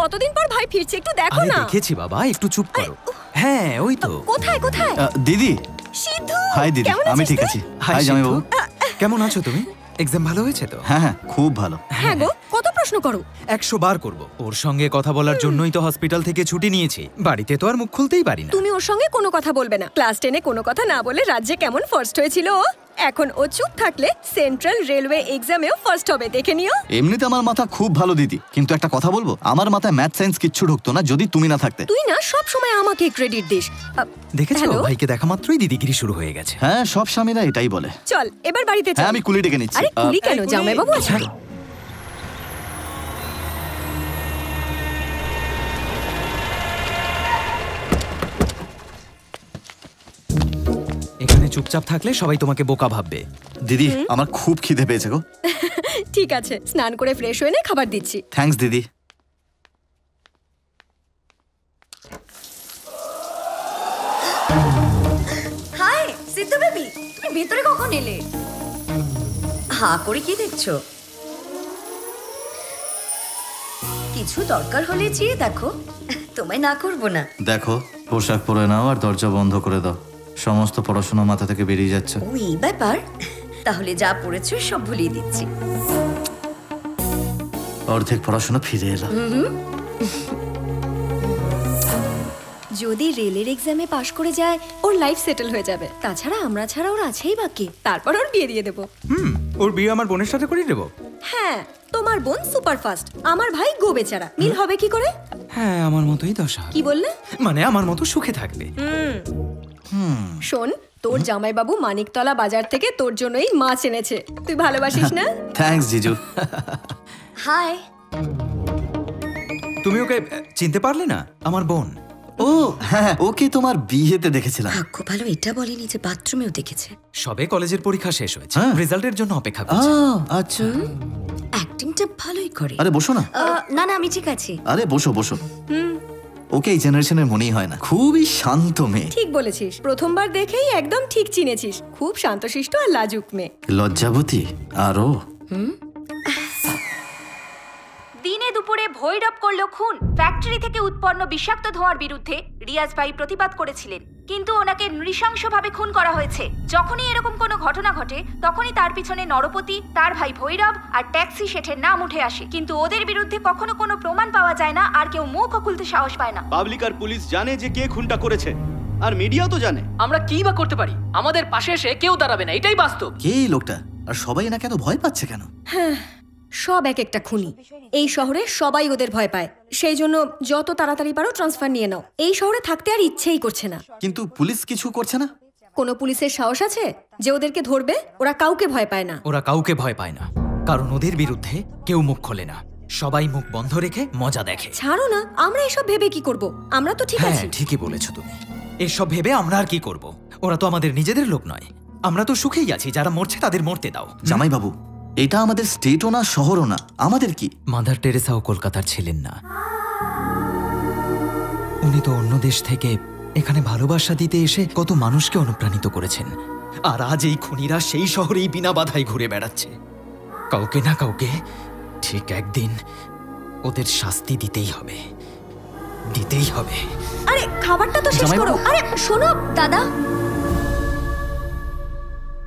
কতদিন পর ভাই ফিরছে একটু দেখো না। দেখেছি বাবা একটু চুপ করো। হ্যাঁ ওই তো। কোথায় কোথায়? দিদি সিদ্ধু হাই দিদি কেমন আমি আছিস ঠিক তুই? আছি। হাই জামাইবাবু। কেমন আছো তুমি? এক্সাম ভালো হয়েছে তো? হ্যাঁ হ্যাঁ খুব ভালো। হ্যাঁ গো কত প্রশ্ন করো? একশো বার করব। ওর সঙ্গে কথা বলার জন্যই তো হসপিটাল থেকে ছুটি নিয়েছি। বাড়িতে তো আর মুখ খুলতেই পারি না। তুমি ওর সঙ্গে কোনো কথা বলবে না। ক্লাস টেনে কোনো কথা না বলে রাজ্যে কেমন ফার্স্ট হয়েছিল ও? এখন ও চুপ থাকলে সেন্ট্রাল রেলওয়ে এক্সামেও ফার্স্ট হবে দেখে নিও। এমনিতে আমার মাথা খুব ভালো দিদি। কিন্তু একটা কথা বলব আমার মাথায় ম্যাথ সায়েন্স কিচ্ছু ঢুকতো না যদি তুমি না থাকতে। তুই না সব সময় আমাকে ক্রেডিট দিস। দেখেছ? ভাইকে দেখা মাত্রই দিদিগিরি শুরু হয়ে গেছে। হ্যাঁ সব স্বামীরা এটাই বলে। চল এবার বাড়িতে চল। হ্যাঁ আমি কুলি ডেকে নিচ্ছি। আরে কুলি কেন কেন? বাবু কুলি। চুপচাপ থাকলে সবাই তোমাকে বোকা ভাববে। দিদি আমার খুব খিদে পেয়েছে গো। <laughs> ঠিক আছে স্নান করে ফ্রেশ হয়ে নে খাবার দিচ্ছি। থ্যাঙ্কস দিদি। হাই সিদ্ধু বেবি তুমি ভেতরে কখন এলে? হা করে কি দেখছ? কিছু দরকার হলে চেয়ে দেখো তোমায় না করব না। দেখো পোশাক পরে নাও আর দরজা বন্ধ করে দাও। সমস্ত পড়াশোনা মাথা থেকে বেরিয়ে যাচ্ছে। ওই ব্যাপার। তাহলে যা পড়েছো সব ভুলিয়ে দিচ্ছি। অর্ধেক পড়াশোনা ফিরে এলাম যদি রেলের এক্সামে পাশ করে যায় ওর লাইফ সেটেল হয়ে যাবে। তাছাড়া আমরা ছাড়া ওর আছেই বাকি তারপর ওর বিয়ে দিয়ে দেবো। হুম ওর বিয়ে আমার বোনের সাথে করিয়ে দেবো? হ্যাঁ তোমার বোন সুপার ফাস্ট আমার ভাই গো বেচারা মিল হবে কি করে? হ্যাঁ আমার মতোই দশা। কি বললে? মানে আমার মতো সুখে থাকবে। হুম। শোন তোর জামাইবাবু মানিকতলা বাজার থেকে তোর জন্যই মাছ এনেছে। তুই ভালোবাসিস না? থ্যাঙ্কস জিজু। হাই। তুমি ওকে চিনতে পারলে না? আমার বোন। ও। হ্যাঁ ওকে তোমার বিয়েতে দেখেছিলাম। ভাগ্য ভালো এটা বলেনি যে বাথরুমেও দেখেছে। সবে কলেজের পরীক্ষা শেষ হয়েছে। হ্যাঁ। রেজাল্টের জন্য অপেক্ষা করছে। আচ্ছা। অ্যাক্টিংটা ভালোই করে। আরে বসো না। না না আমি ঠিক আছি। আরে বসো বসো। হুম। ওকে এই জেনারেশনের মনেই হয় না। খুবই শান্ত মেয়ে। ঠিক বলেছিস। প্রথমবার দেখেই একদম ঠিক চিনেছিস। খুব শান্তশিষ্ট আর লাজুক মেয়ে। লজ্জাবতী। আরও দিনে দুপুরে ভৈরব করল খুন। ফ্যাক্টরি থেকে উৎপন্ন বিষাক্ত ধোঁয়ার বিরুদ্ধে রিয়াজ ভাই প্রতিবাদ করেছিলেন। কিন্তু ওনাকে নৃশংসভাবে খুন করা হয়েছে। যখনই এরকম কোনো ঘটনা ঘটে তখনই তার পিছনে নরপতি তার ভাই ভৈরব আর ট্যাক্সি শেঠের নাম উঠে আসে। কিন্তু ওদের বিরুদ্ধে কখনো কোনো প্রমাণ পাওয়া যায় না আর কেউ মুখ খুলতে সাহস পায় না। পাবলিক আর পুলিশ জানে যে কে খুনটা করেছে। আর মিডিয়াও তো জানে। আমরা কি বা করতে পারি? আমাদের পাশে এসে কেউ দাঁড়াবে না এটাই বাস্তব। কে এই লোকটা? আর সবাই না কেন ভয় পাচ্ছে কেন? হ্যাঁ সব এক একটা খুনি। এই শহরে সবাই ওদের ভয় পায়। সেই জন্য যত তাড়াতাড়ি পারো ট্রান্সফার নিয়ে নাও। এই শহরে থাকতে আর ইচ্ছেই করছে না। কিন্তু পুলিশ কিছু করছে না? কোনো পুলিশের সাহস আছে যে ওদেরকে ধরবে? ওরা কাউকে ভয় পায় না। ওরা কাউকে ভয় পায় না। কারণ ওদের বিরুদ্ধে কেউ মুখ খোলে না। সবাই মুখ বন্ধ রেখে মজা দেখে। ছাড়ো না আমরা এসব ভেবে কি করব? আমরা তো ঠিক হ্যাঁ আছি। ঠিকই বলেছ তুমি। এসব ভেবে আমরা আর কি করব? ওরা তো আমাদের নিজেদের লোক নয়। আমরা তো সুখেই আছি যারা মরছে তাদের মরতে দাও। জামাই বাবু এটা আমাদের স্টেটও না শহরও না। আমাদের কি? মাদার টেরেসাও কলকাতার ছিলেন না। উনি তো অন্য দেশ থেকে এখানে ভালোবাসা দিতে এসে কত মানুষকে অনুপ্রাণিত করেছেন। আর আজ এই খুনিরা সেই শহরেই বিনা বাধায় ঘুরে বেড়াচ্ছে। কাউকে না কাউকে ঠিক একদিন ওদের শাস্তি দিতেই হবে। দিতেই হবে। আরে খাবারটা তো শেষ করো। আরে শোনো দাদা।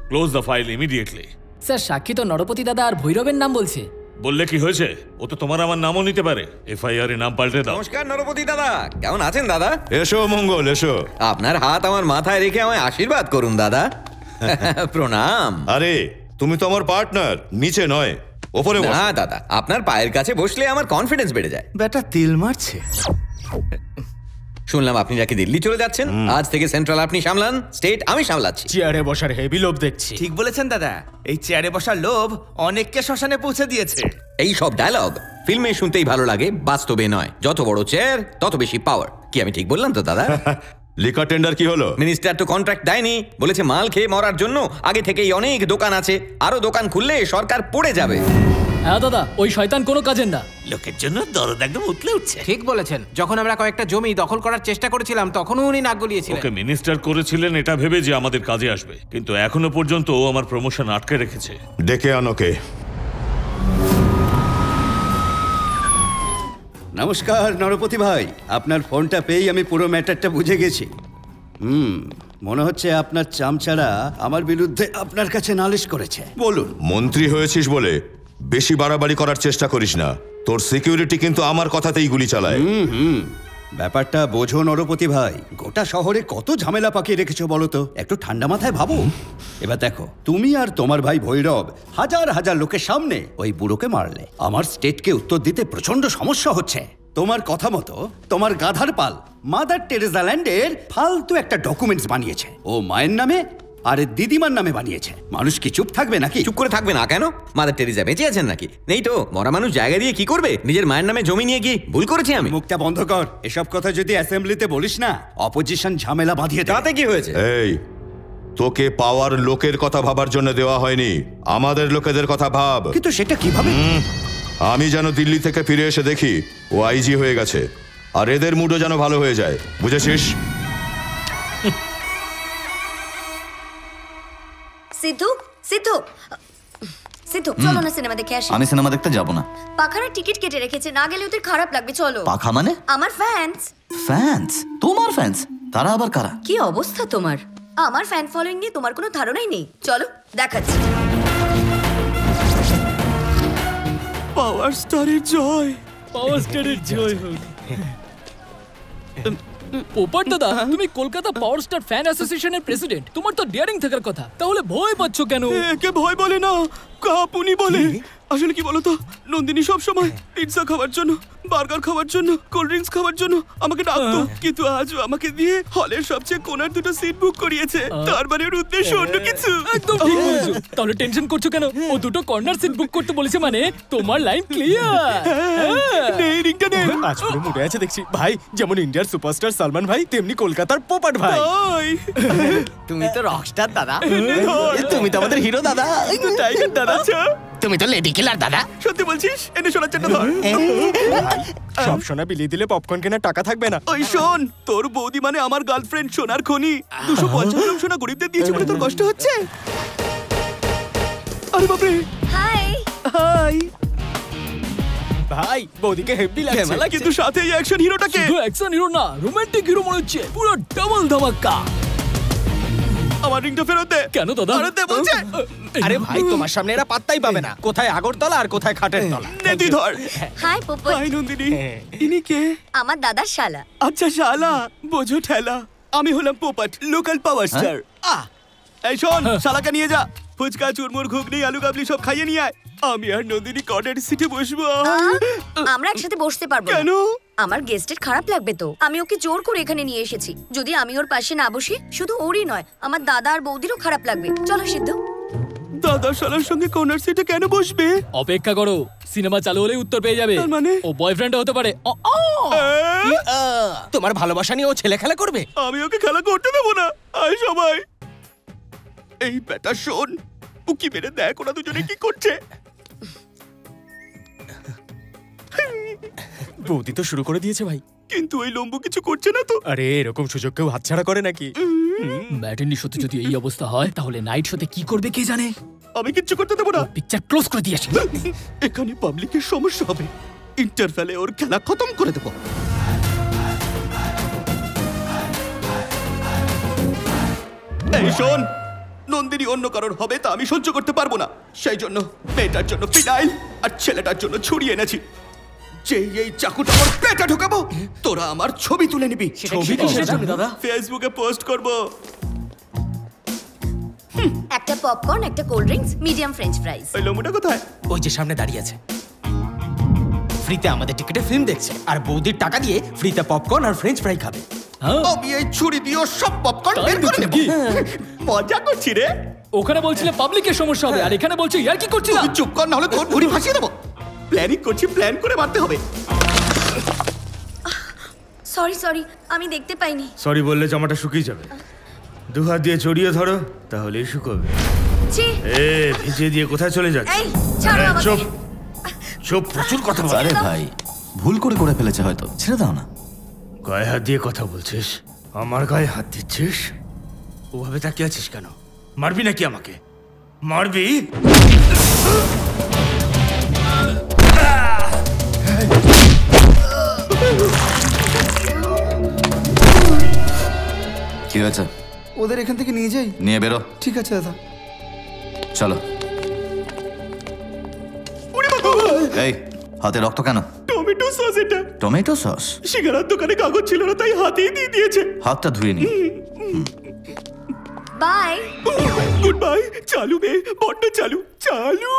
Close the file immediately sir সাক্ষী তো নরপতি দাদা আর ভৈরবের নাম বলছে। বললে কি হয়েছে? ও তো তোমার আমার নামও নিতে পারে। এফআইআর এ নাম পাল্টে দাও। নমস্কার নরপতি দাদা। কেমন আছেন দাদা? এসো মঙ্গল এসো। আপনার হাত আমার মাথায় রেখে আমায় আশীর্বাদ করুন দাদা। <laughs> প্রণাম। আরে তুমি তো আমার পার্টনার নিচে নয় ওপরে বসো। না দাদা আপনার পায়ের কাছে বসলে আমার কনফিডেন্স বেড়ে যায়। বেটা তিল মারছে। শুনলাম আপনি নাকি দিল্লি চলে যাচ্ছেন। আজ থেকে সেন্ট্রাল আপনি সামলান স্টেট আমি সামলাচ্ছি। চেয়ারে বসার হেভি লোভ দেখছি। ঠিক বলেছেন দাদা। এই চেয়ারে বসার লোভ অনেককে শ্মশানে পৌঁছে দিয়েছে। এই সব ডায়লগ ফিল্মে শুনতেই ভালো লাগে বাস্তবে নয়। যত বড় চেয়ার তত বেশি পাওয়ার কি আমি ঠিক বললাম তো দাদা? <laughs> লিকার টেন্ডার কি হলো? মিনিস্টার তো কন্ট্রাক্ট দেয়নি বলেছে মাল খেয়ে মরার জন্য আগে থেকেই অনেক দোকান আছে আরও দোকান খুললে সরকার পড়ে যাবে। হ্যাঁ দাদা ওই শয়তান কোনো কাজের না। লোকের জন্য দরদ একদম উতলে উঠছে। ঠিক বলেছেন যখন আমরা কয়েকটা জমি দখল করার চেষ্টা করেছিলাম তখনও উনি নাক গলিয়েছিলেন। ওকে মিনিস্টার করেছিলেন এটা ভেবে যে আমাদের কাজে আসবে কিন্তু এখনও পর্যন্ত ও আমার প্রমোশন আটকে রেখেছে। ডেকে আনোকে নমস্কার নরপতি ভাই। আপনার ফোনটা পেয়েই আমি পুরো ম্যাটারটা বুঝে গেছি। হুম মনে হচ্ছে আপনার চামচারা আমার বিরুদ্ধে আপনার কাছে নালিশ করেছে। বলুন। মন্ত্রী হয়েছিস বলে বেশি বাড়াবাড়ি করার চেষ্টা করিস না। তোর সিকিউরিটি কিন্তু আমার কথাতেই গুলি চালায়। হুম হুম। ব্যাপারটা বোঝো নরপতি ভাই। গোটা শহরে কত ঝামেলা পাকিয়ে রেখেছো বলো তো? একটু ঠান্ডা মাথায় ভাবো। এবার দেখো, তুমি আর তোমার ভাই ভৈরব হাজার হাজার লোকের সামনে ওই বুড়োকে মারলে। আমার স্টেটকে উত্তর দিতে প্রচণ্ড সমস্যা হচ্ছে। তোমার কথা মতো তোমার গাধার পাল, মাদার টেরেজা ল্যান্ডের ফালতু একটা ডকুমেন্টস বানিয়েছে। ও মায়ের নামে আর দিদিমার নামে বানিয়েছে। মানুষ কি চুপ থাকবে নাকি? চুপ করে থাকবে না কেন? মাদার টেরিজা বেঁচে আছেন নাকি? নেই তো মরা মানুষ জায়গা দিয়ে কি করবে? নিজের মায়ের নামে জমি নিয়ে কি ভুল করেছি আমি? মুখটা বন্ধ কর। এসব কথা যদি অ্যাসেম্বলিতে বলিস না অপোজিশন ঝামেলা বাঁধিয়ে তাতে কি হয়েছে? এই তোকে পাওয়ার লোকের কথা ভাবার জন্য দেওয়া হয়নি। আমাদের লোকেদের কথা ভাব। কিন্তু সেটা কীভাবে? আমি যেন দিল্লি থেকে ফিরে এসে দেখি ও আইজি হয়ে গেছে। আর এদের মুডও যেন ভালো হয়ে যায়। বুঝেছিস? <laughs> সিদ্ধু সিদ্ধু সিদ্ধু চলো না সিনেমা দেখে আসি। আমি সিনেমা দেখতে যাব না। পাখারা টিকিট কেটে রেখেছে না গেলে ওদের খারাপ লাগবে চলো। পাখা মানে? আমার ফ্যান্স ফ্যান্স তোমার ফ্যান্স তারা আবার কারা? কি অবস্থা তোমার? আমার ফ্যান ফলোয়িং নিয়ে তোমার কোনো ধারণাই নেই। চলো দেখাচ্ছি। পাওয়ার স্টারের জয়। পাওয়ার স্টারের জয় হোক। <laughs> পোপার দাদা তুমি কলকাতা পাওয়ার স্টার ফ্যান অ্যাসোসিয়েশনের প্রেসিডেন্ট তোমার তো ডিয়ারিং থাকার কথা। তাহলে ভয় পাচ্ছ কেন? একে ভয় বলে না কাপুনি বলে। আসলে কি বলতো নন্দিনী সবসময় পিৎজা খাওয়ার জন্য বার্গার খাওয়ার জন্য কোল্ড ড্রিঙ্কস খাওয়ার জন্য আমাকে ডাকতো। কিন্তু আজ আমাকে দিয়ে হলের সবচেয়ে কোনার দুটো সিট বুক করিয়েছে। তার মানে ওর উদ্দেশ্য অন্য কিছু। একদম ঠিক বলেছ। তাহলে টেনশন করছ কেন? ও দুটো কর্নার সিট বুক করতে বলেছে মানে তোমার লাইন ক্লিয়ার নেই রিংটা নেই। আজ পুরো মুডে আছে দেখছি। ভাই যেমন ইন্ডিয়ার সুপারস্টার সালমান ভাই তেমনি কলকাতার পোপাট ভাই। তুমি তো রকস্টার দাদা। তুমি তো আমাদের হিরো দাদা। টাইগার দাদা তুমি তো লেডি কিলার দাদা। সত্যি বলছিস? এনে শোনার জন্য ধর। সব সোনা বিলিয়ে দিলে পপকর্ন কেনার টাকা থাকবে না। ওই শোন তোর বৌদি মানে আমার গার্লফ্রেন্ড সোনার খনি। দুশো পঞ্চাশ গ্রাম সোনা গরিবদের দিয়েছে বলে তোর কষ্ট হচ্ছে? আরে বাপরে। হাই। হাই। ভাই বৌদিকে হেভি লাগছে। কিন্তু সাথে এই অ্যাকশন হিরোটাকে শুধু অ্যাকশন হিরো না রোমান্টিক হিরো মনে হচ্ছে। পুরো ডাবল ধামাক্কা। আমার রিংটা ফেরত দে। কেন দাদা? ফেরত দে বলছে। আরে ভাই তোমার সামনে এরা পাত্তাই পাবে না। <laughs> কোথায় আগরতলা আর কোথায় খাটের তলা? নে তুই ধর। হাই পুপু। হাই নন্দিনী। ইনি কে? আমার দাদার শালা। আচ্ছা শালা বোঝো ঠেলা। আমি হলাম পোপাট লোকাল পাওয়ার স্টার আহ এই শোন শালাকে নিয়ে যা। ফুচকা চুরমুর ঘুগনি আলু কাবলি সব খাইয়ে নিয়ে আয়। আমি আর নন্দিনী কর্নার সিটে বসবো। আমরা একসাথে বসতে পারব না। কেন? আমার গেস্টের খারাপ লাগবে তো। আমি ওকে জোর করে এখানে নিয়ে এসেছি। যদি আমি ওর পাশে না বসি শুধু ওরই নয় আমার দাদা আর বৌদিরও খারাপ লাগবে। চলো সিদ্ধ। দাদা শালার সঙ্গে কর্নার সিটে কেন বসবে? অপেক্ষা করো সিনেমা চালু হলেই উত্তর পেয়ে যাবে। মানে? ও বয়ফ্রেন্ড হতে পারে! তোমার ভালোবাসা নিয়ে ও ছেলে খেলা করবে? আমি ওকে খেলা করতে দেবো না। আয় সবাই। এই বেটা শোন। উকি মেরে দেখ ওরা দুজনে কি করছে। বৌদি তো শুরু করে দিয়েছে ভাই। কিন্তু ওই লম্বু কিছু করছে না তো। আরে এরকম সুযোগ কেউ হাতছাড়া করে নাকি? ম্যাটেন্ডি শোতে যদি এই অবস্থা হয় তাহলে নাইট শোতে কি করবে কে জানে? আমি কিচ্ছু করতে দেবো না। পিকচার ক্লোজ করে দিয়ে আসি। এখানে পাবলিকের সমস্যা হবে। ইন্টারভ্যালে ওর খেলা খতম করে দেবো। এই শোন নন্দিনী অন্য কারোর হবে তা আমি সহ্য করতে পারব না। সেই জন্য মেয়েটার জন্য ফিনাইল আর ছেলেটার জন্য ছুরি এনেছি। যেই এই চাকুটা ওর পেটে ঢোকাবো তোরা আমার ছবি তুলে নিবি। ছবি কিসের জন্য, দাদা? ফেসবুকে পোস্ট করব। একটা পপকর্ন একটা cold drinks medium french fries ওই লম্বুটা কোথায়? ওই যে সামনে দাঁড়িয়ে আছে। ফ্রিতে আমাদের টিকিটে ফিল্ম দেখছে। আর বৌদির টাকা দিয়ে ফ্রিতে পপকর্ন আর ফ্রেঞ্চ ফ্রাই খাবে। আমি এই ছুরি দিয়ে সব পপকর্ন বের করে নেব। মজা করছি রে। ওখানে বলছিলে পাবলিকের সমস্যা হবে আর এখানে বলছো ইয়ার কি করছিলাম তুই চুপ কর না হলে তোর ভুড়ি ভাসিয়ে দেবো। প্ল্যানিং করছি প্ল্যান করে মারতে হবে। সরি সরি আমি দেখতে পাইনি। সরি বললে জামাটা শুকিয়ে যাবে। দু হাত দিয়ে জড়িয়ে ধরো তাহলেই শুকোবে। ছি। এ ভিজিয়ে দিয়ে কোথায় চলে যাচ্ছে? এই ছাড়ো আমাকে। চুপ। চুপ প্রচুর কথা বলে। আরে ভাই ভুল করে করে ফেলেছে হয়তো। ছেড়ে দাও না। গায়ে হাত দিয়ে কথা বলছিস? আমার গায়ে হাত দিচ্ছিস? ওভাবে তাকিয়ে আছিস কেন? মারবি নাকি আমাকে? মারবি? কি হয়েছে? ওদের এখান থেকে নিয়ে যাই? নিয়ে বেরো। ঠিক আছে দাদা। চলো। এই হাতে রক্ত কেন? টমেটো সস এটা। টমেটো সস সিগারার দোকানে কাগজ ছিল না তাই হাতেই দিয়ে দিয়েছে। হাতটা ধুয়ে নি। বাই গুড বাই চালু বে বড্ড চালু চালু।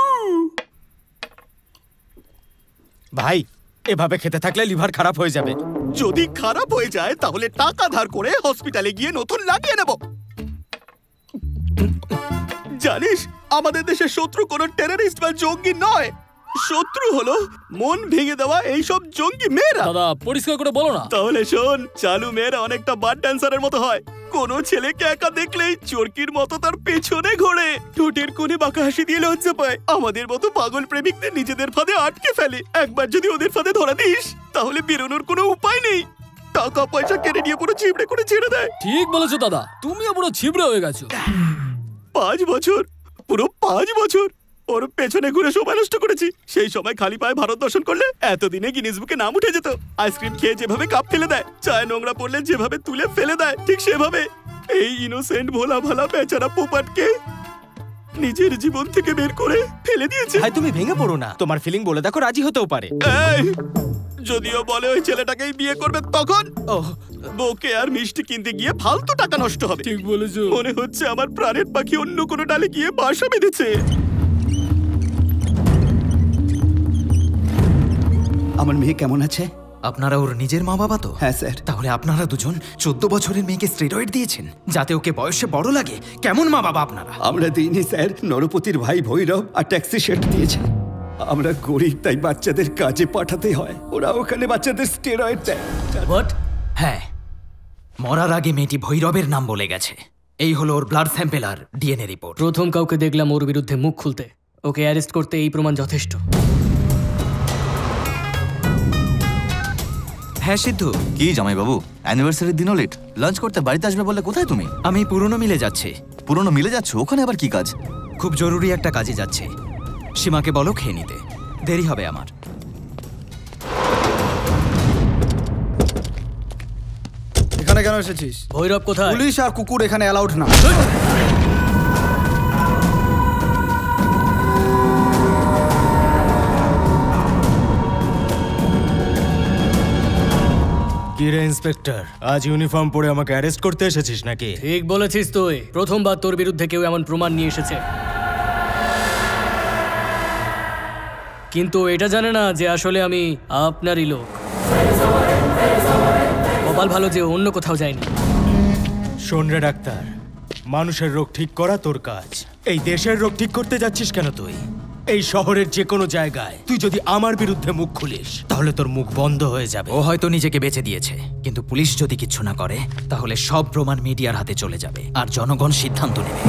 ভাই এভাবে খেতে থাকলে লিভার খারাপ হয়ে যাবে। যদি খারাপ হয়ে যায় তাহলে টাকা ধার করে হসপিটালে গিয়ে নতুন লাগিয়ে নেব। জানিস আমাদের দেশের শত্রু কোনো টেরারিস্ট বা জঙ্গি নয়। শত্রু হলো মন ভেঙে দেওয়া এইসব জঙ্গি মেয়েরা। দাদা পরিষ্কার করে বলো না। তাহলে শোন চালু মেয়েরা অনেকটা বার ড্যান্সারের মতো হয়। কোনো ছেলেকে একা দেখলেই চরকির মতো তার পেছনে ঘোরে। ঠোঁটের কোণে বাঁকা হাসি দিয়ে লজ্জা পায়। আমাদের মতো পাগল প্রেমিকদের নিজেদের ফাঁদে আটকে ফেলে। একবার যদি ওদের ফাঁদে ধরা দিস তাহলে বেরোনোর কোনো উপায় নেই। টাকা পয়সা কেড়ে নিয়ে পুরো চিবড়ে করে ছেড়ে দেয়। ঠিক বলেছ দাদা। তুমিও পুরো ছিবড়ে হয়ে গেছো। পাঁচ বছর পুরো পাঁচ বছর। ওর পেছনে ঘুরে সময় নষ্ট করেছি। সেই সময় খালি পায়ে ভারত দর্শন করলে এতদিনে গিনিস বুকে নাম উঠে যেত। আইসক্রিম খেয়ে যেভাবে কাপ ফেলে দেয় চায় নোংরা পড়লে যেভাবে তুলে ফেলে দেয় ঠিক সেভাবে। এই ইনোসেন্ট ভোলা ভালা বেচারা পোপাটকে নিজের জীবন থেকে বের করে ফেলে দিয়েছে। ভাই তুমি ভেঙে পড়ো না। তোমার ফিলিং বলে দেখো রাজি হতেও পারে। যদিও বলে ওই ছেলেটাকেই বিয়ে করবে তখন বউকে আর মিষ্টি কিনতে গিয়ে ফালতু টাকা নষ্ট হবে। ঠিক বলেছ। মনে হচ্ছে আমার প্রাণের পাখি অন্য কোনো ডালে গিয়ে বাসা বেঁধেছে। আমার মেয়ে কেমন আছে? আপনারা ওর নিজের মা বাবা তো? হ্যাঁ স্যার। তাহলে আপনারা দুজন চোদ্দ বছরের মেয়েকে স্টেরয়েড দিয়েছেন যাতে ওকে বয়সে বড় লাগে। কেমন মা বাবা আপনারা? আমরা দিইনি স্যার। নরপতির ভাই ভৈরব আর ট্যাক্সি শেট দিয়েছে। আমরা গরিব তাই বাচ্চাদের কাজে পাঠাতে হয়। ওরা ওখানে বাচ্চাদের স্টেরয়েড দেয়। হ্যাঁ। মরার আগে মেয়েটি ভৈরবের নাম বলে গেছে। এই হলো ওর ব্লাড স্যাম্পেল আর ডিএনএ রিপোর্ট প্রথম কাউকে দেখলাম ওর বিরুদ্ধে মুখ খুলতে। ওকে অ্যারেস্ট করতে এই প্রমাণ যথেষ্ট। হ্যাঁ সিদ্ধু। কি জামাই বাবু অ্যানিভার্সারির দিনও লেট লাঞ্চ করতে বাড়িতে আসবে বললে কোথায় তুমি? আমি পুরনো মিলে যাচ্ছি। পুরনো মিলে যাচ্ছ? ওখানে আবার কি কাজ? খুব জরুরি একটা কাজে যাচ্ছি। সীমাকে বলো খেয়ে নিতে। দেরি হবে আমার। এখানে কেন এসেছিস? ভৈরব কোথায়? পুলিশ আর কুকুর এখানে অ্যালাউড না। কিরে ইন্সপেক্টর। আজ ইউনিফর্ম পরে আমাকে অ্যারেস্ট করতে এসেছিস নাকি? ঠিক বলেছিস তুই। প্রথমবার তোর বিরুদ্ধে কেউ এমন প্রমাণ নিয়ে এসেছে। কিন্তু এটা জানে না যে আসলে আমি আপনারই লোক। কপাল ভালো যে অন্য কোথাও যায়নি। শোন ডাক্তার মানুষের রোগ ঠিক করা তোর কাজ। এই দেশের রোগ ঠিক করতে যাচ্ছিস কেন তুই? এই শহরের যে কোনো জায়গায় তুই যদি আমার বিরুদ্ধে মুখ খুলিস তাহলে তোর মুখ বন্ধ হয়ে যাবে। ও হয়তো নিজেকে বেঁচে দিয়েছে। কিন্তু পুলিশ যদি কিছু না করে তাহলে সব প্রমাণ মিডিয়ার হাতে চলে যাবে। আর জনগণ সিদ্ধান্ত নেবে।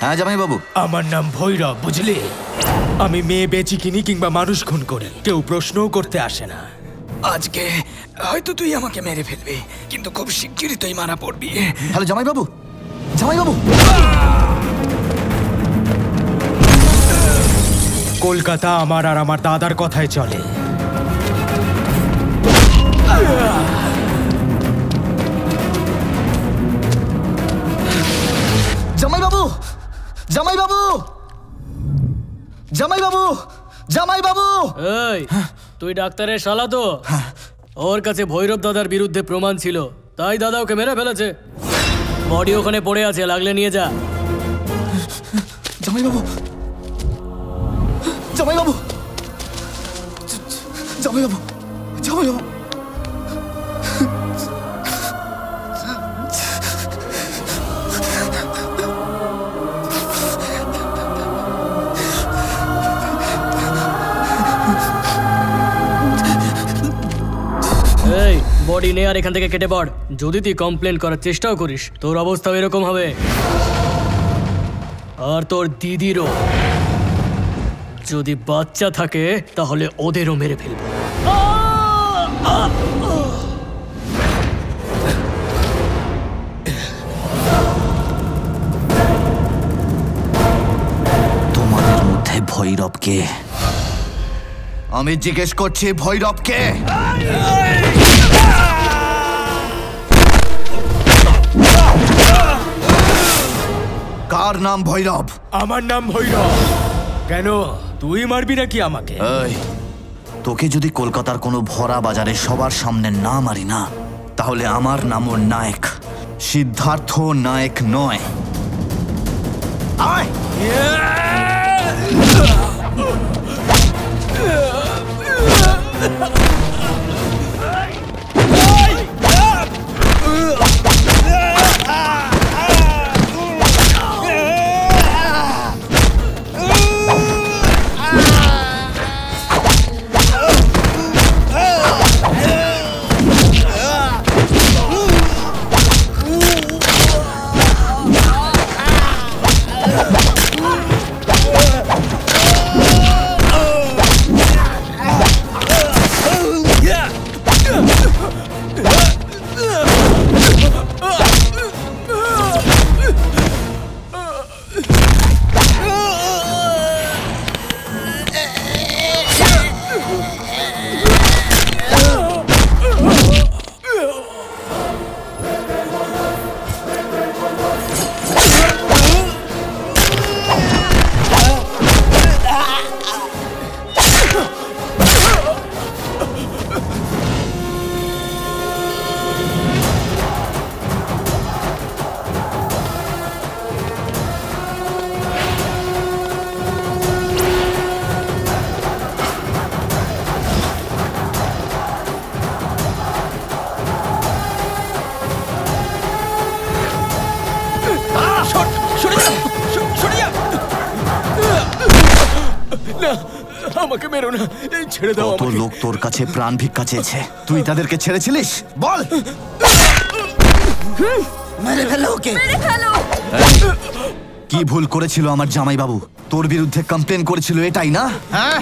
হ্যাঁ জামাই বাবু আমার নাম ভৈরব বুঝলি? আমি মেয়ে বেচি কিনি কিংবা মানুষ খুন করি। কেউ প্রশ্নও করতে আসে না। আজকে হয়তো তুই আমাকে মেরে ফেলবি কিন্তু খুব শিগগিরই তুই মারা পড়বি। হ্যালো জামাই বাবু জামাই বাবু কলকাতা আমার আর আমার দাদার কথায় চলে। জামাই বাবু জামাই বাবু জামাই বাবু এই তুই ডাক্তারের শালা তো? ওর কাছে ভৈরব দাদার বিরুদ্ধে প্রমাণ ছিল তাই দাদা ওকে মেরে ফেলেছে। বডি ওখানে পড়ে আছে লাগলে নিয়ে যা। জামাই বাবু জামাই বাবু জামাই বাবু জামাই বাবু বডি নে আর এখান থেকে কেটে পড়। যদি তুই কমপ্লেন করার চেষ্টাও করিস তোর অবস্থাও এরকম হবে। আর তোর দিদিরও। যদি বাচ্চা থাকে তাহলে ওদেরও মেরে ফেলব। তোমাদের মধ্যে ভৈরবকে। আমি জিজ্ঞেস করছি ভৈরবকে। কার নাম ভৈরব? আমার নাম ভৈরব। কেন তুই মারবি নাকি আমাকে? তোকে যদি কলকাতার কোনো ভরা বাজারে সবার সামনে না মারি না তাহলে আমার নামও নায়ক। সিদ্ধার্থ নায়ক নয়। আয়! ছেড়ে দাও কত লোক তোর কাছে প্রাণ ভিক্ষা চেয়েছে? তুই তাদেরকে ছেড়েছিলিস? বল! মেরে ফেলো ওকে। মেরে ফেলো। কি ভুল করেছিল আমার জামাই বাবু তোর বিরুদ্ধে কমপ্লেন করেছিল এটাই না? হ্যাঁ?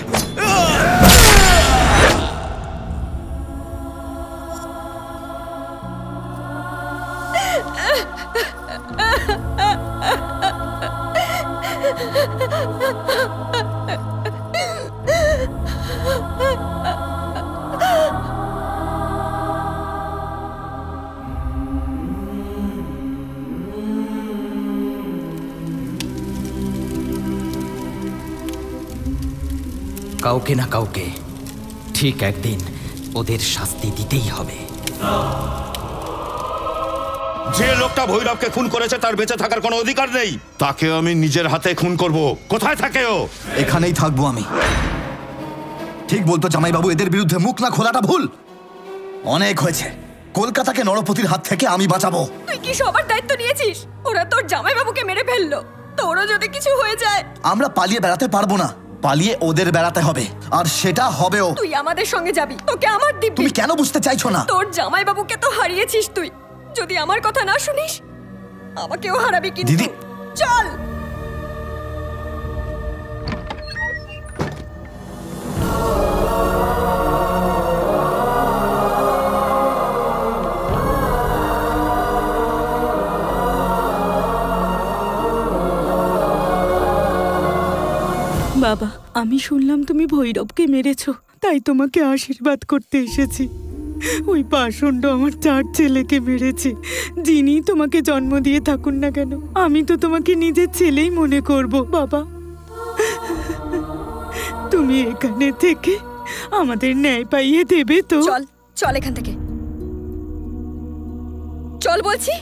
কাউকে না কাউকে ঠিক একদিন ওদের শাস্তি দিতেই হবে। যে লোকটা ভৈরবকে খুন করেছে তার বেঁচে থাকার কোনো অধিকার নেই। তাকে আমি নিজের হাতে খুন করব। কোথায় থাকে ও? এখানেই থাকব আমি। ঠিক বলতো জামাইবাবু এদের বিরুদ্ধে মুখ না খোলাটা ভুল। অনেক হয়েছে। কলকাতাকে নরপতির হাত থেকে আমি বাঁচাবো। তুই কি সবার দায়িত্ব নিয়েছিস? ওরা তোর জামাইবাবুকে মেরে ফেলল। তোরও যদি কিছু হয়ে যায়। আমরা পালিয়ে বেড়াতে পারব না। পালিয়ে ওদের বেড়াতে হবে। আর সেটা হবেও। তুই আমাদের সঙ্গে যাবি। তোকে আমার দিবি। তুমি কেন বুঝতে চাইছো না? তোর জামাই বাবুকে তো হারিয়েছিস তুই। যদি আমার কথা না শুনিস আমাকেও হারাবি কি দিদি। চল! আমি শুনলাম তুমি ভৈরবকে মেরেছো, তাই তোমাকে আশীর্বাদ করতে এসেছি। ওই পাষণ্ড আমার চার ছেলেকে মেরেছে যিনি তোমাকে জন্ম দিয়ে থাকুন না কেন, আমি তো তোমাকে নিজের ছেলেই মনে করব, বাবা। তুমি এখানে থেকে আমাদের ন্যায় পাইয়ে দেবে তো? চল চল এখান থেকে। চল বলছি।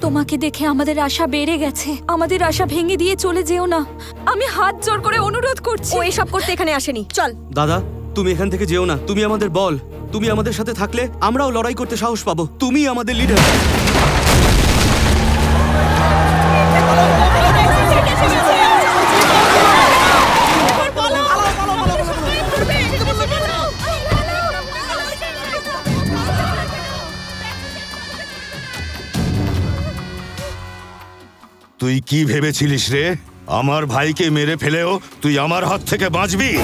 তোমাকে দেখে আমাদের আশা বেড়ে গেছে। আমাদের আশা ভেঙে দিয়ে চলে যেও না। আমি হাত জোর করে অনুরোধ করছি। ও এসব করতে এখানে আসেনি। চল। দাদা তুমি এখান থেকে যেও না। তুমি আমাদের বল। তুমি আমাদের সাথে থাকলে আমরাও লড়াই করতে সাহস পাবো। তুমি আমাদের লিডার তুই কি ভেবেছিলিস রে? আমার ভাইকে মেরে ফেলেও তুই আমার হাত থেকে বাঁচবি?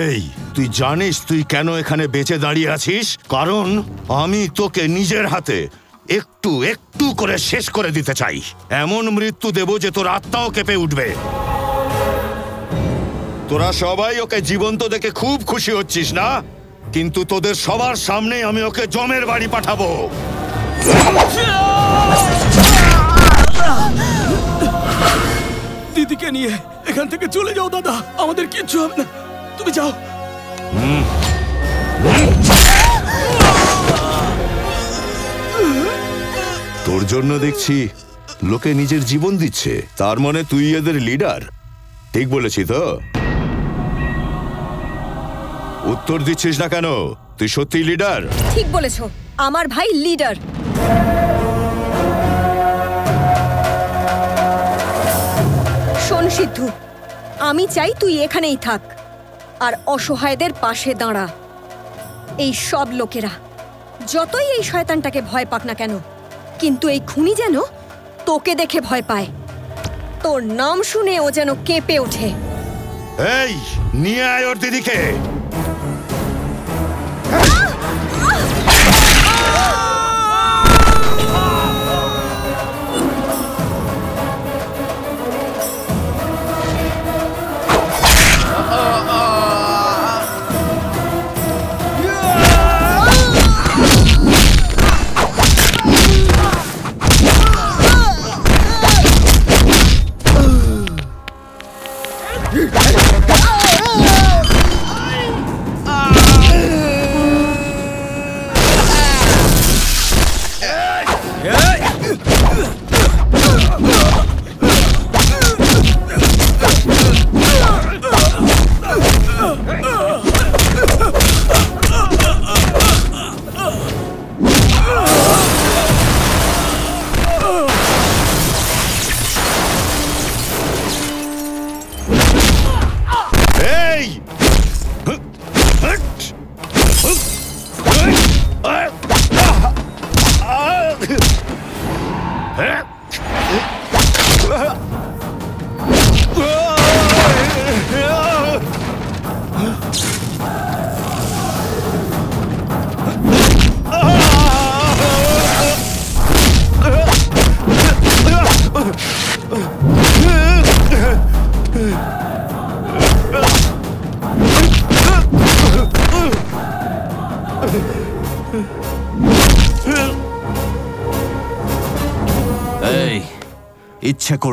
এই, তুই জানিস তুই কেন এখানে বেঁচে দাঁড়িয়ে আছিস? কারণ আমি তোকে নিজের হাতে একটু একটু করে শেষ করে দিতে চাই। এমন মৃত্যু দেব যে তোর আত্মাও কেঁপে উঠবে। তোরা সবাই ওকে জীবন্ত দেখে খুব খুশি হচ্ছিস, না? কিন্তু তোদের সবার সামনে আমি ওকে জমের বাড়ি পাঠাবো। <laughs> দিদিকে নিয়ে এখান থেকে চলে যাও দাদা। আমাদের কিচ্ছু হবে না। তুমি যাও। তোর জন্য দেখছি লোকে নিজের জীবন দিচ্ছে। তার মানে তুই এদের লিডার ঠিক বলেছি তো? উত্তর দিচ্ছিস না কেন? তুই সত্যি লিডার ঠিক বলেছ। আমার ভাই লিডার সিদ্ধু। আমি চাই তুই এখানেই থাক আর অসহায়দের পাশে দাঁড়া। এই সব লোকেরা যতই এই শয়তানটাকে ভয় পাক না কেন কিন্তু এই খুনি যেন তোকে দেখে ভয় পায়। তোর নাম শুনে ও যেন কেঁপে ওঠে। এই নিয়ে আয় ওর দিদিকে।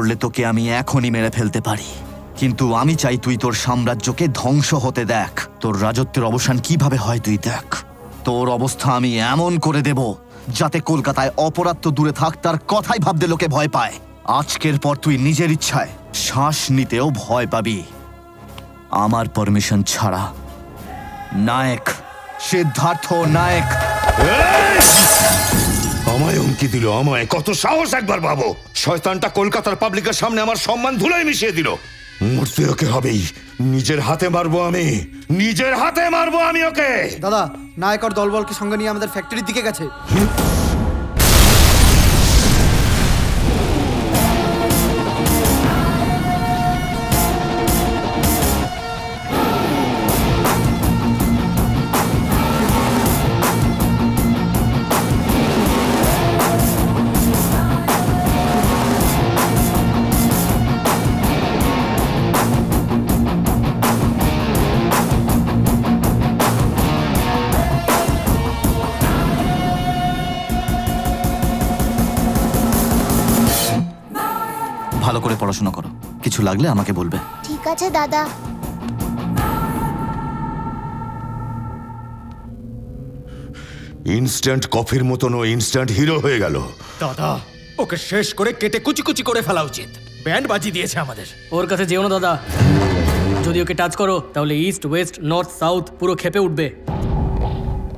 করলে তোকে আমি এখনই মেরে ফেলতে পারি। কিন্তু আমি চাই তুই তোর সাম্রাজ্যকে ধ্বংস হতে দেখ। তোর রাজত্বের অবসান কীভাবে হয় তুই দেখ। তোর অবস্থা আমি এমন করে দেব, যাতে কলকাতায় অপরাধ তো দূরে থাক, তার কথাই ভাবতে লোকে ভয় পায়। আজকের পর তুই নিজের ইচ্ছায় শ্বাস নিতেও ভয় পাবি। আমার পারমিশন ছাড়া। নায়ক, সিদ্ধার্থ নায়ক। হুমকি দিল আমায়? কত সাহস একবার পাবো। শয়তানটা কলকাতার পাবলিকের সামনে আমার সম্মান ধুলাই মিশিয়ে দিল। মরতে ওকে হবেই। নিজের হাতে মারবো আমি। নিজের হাতে মারবো আমি ওকে। দাদা নায়কর দলবলকে সঙ্গে নিয়ে আমাদের ফ্যাক্টরির দিকে গেছে। পড়াশোনা করো। কিছু লাগলে আমাকে বলবে। ঠিক আছে দাদা। ইনস্ট্যান্ট কফির মতন ও ইনস্ট্যান্ট হিরো হয়ে গেল। দাদা ওকে শেষ করে কেটে কুচি কুচি করে ফেলা উচিত। ব্যান্ড বাজি দিয়েছে আমাদের। ওর কাছে যেও না দাদা। যদি ওকে টাচ করো তাহলে ইস্ট ওয়েস্ট নর্থ সাউথ পুরো খেপে উঠবে।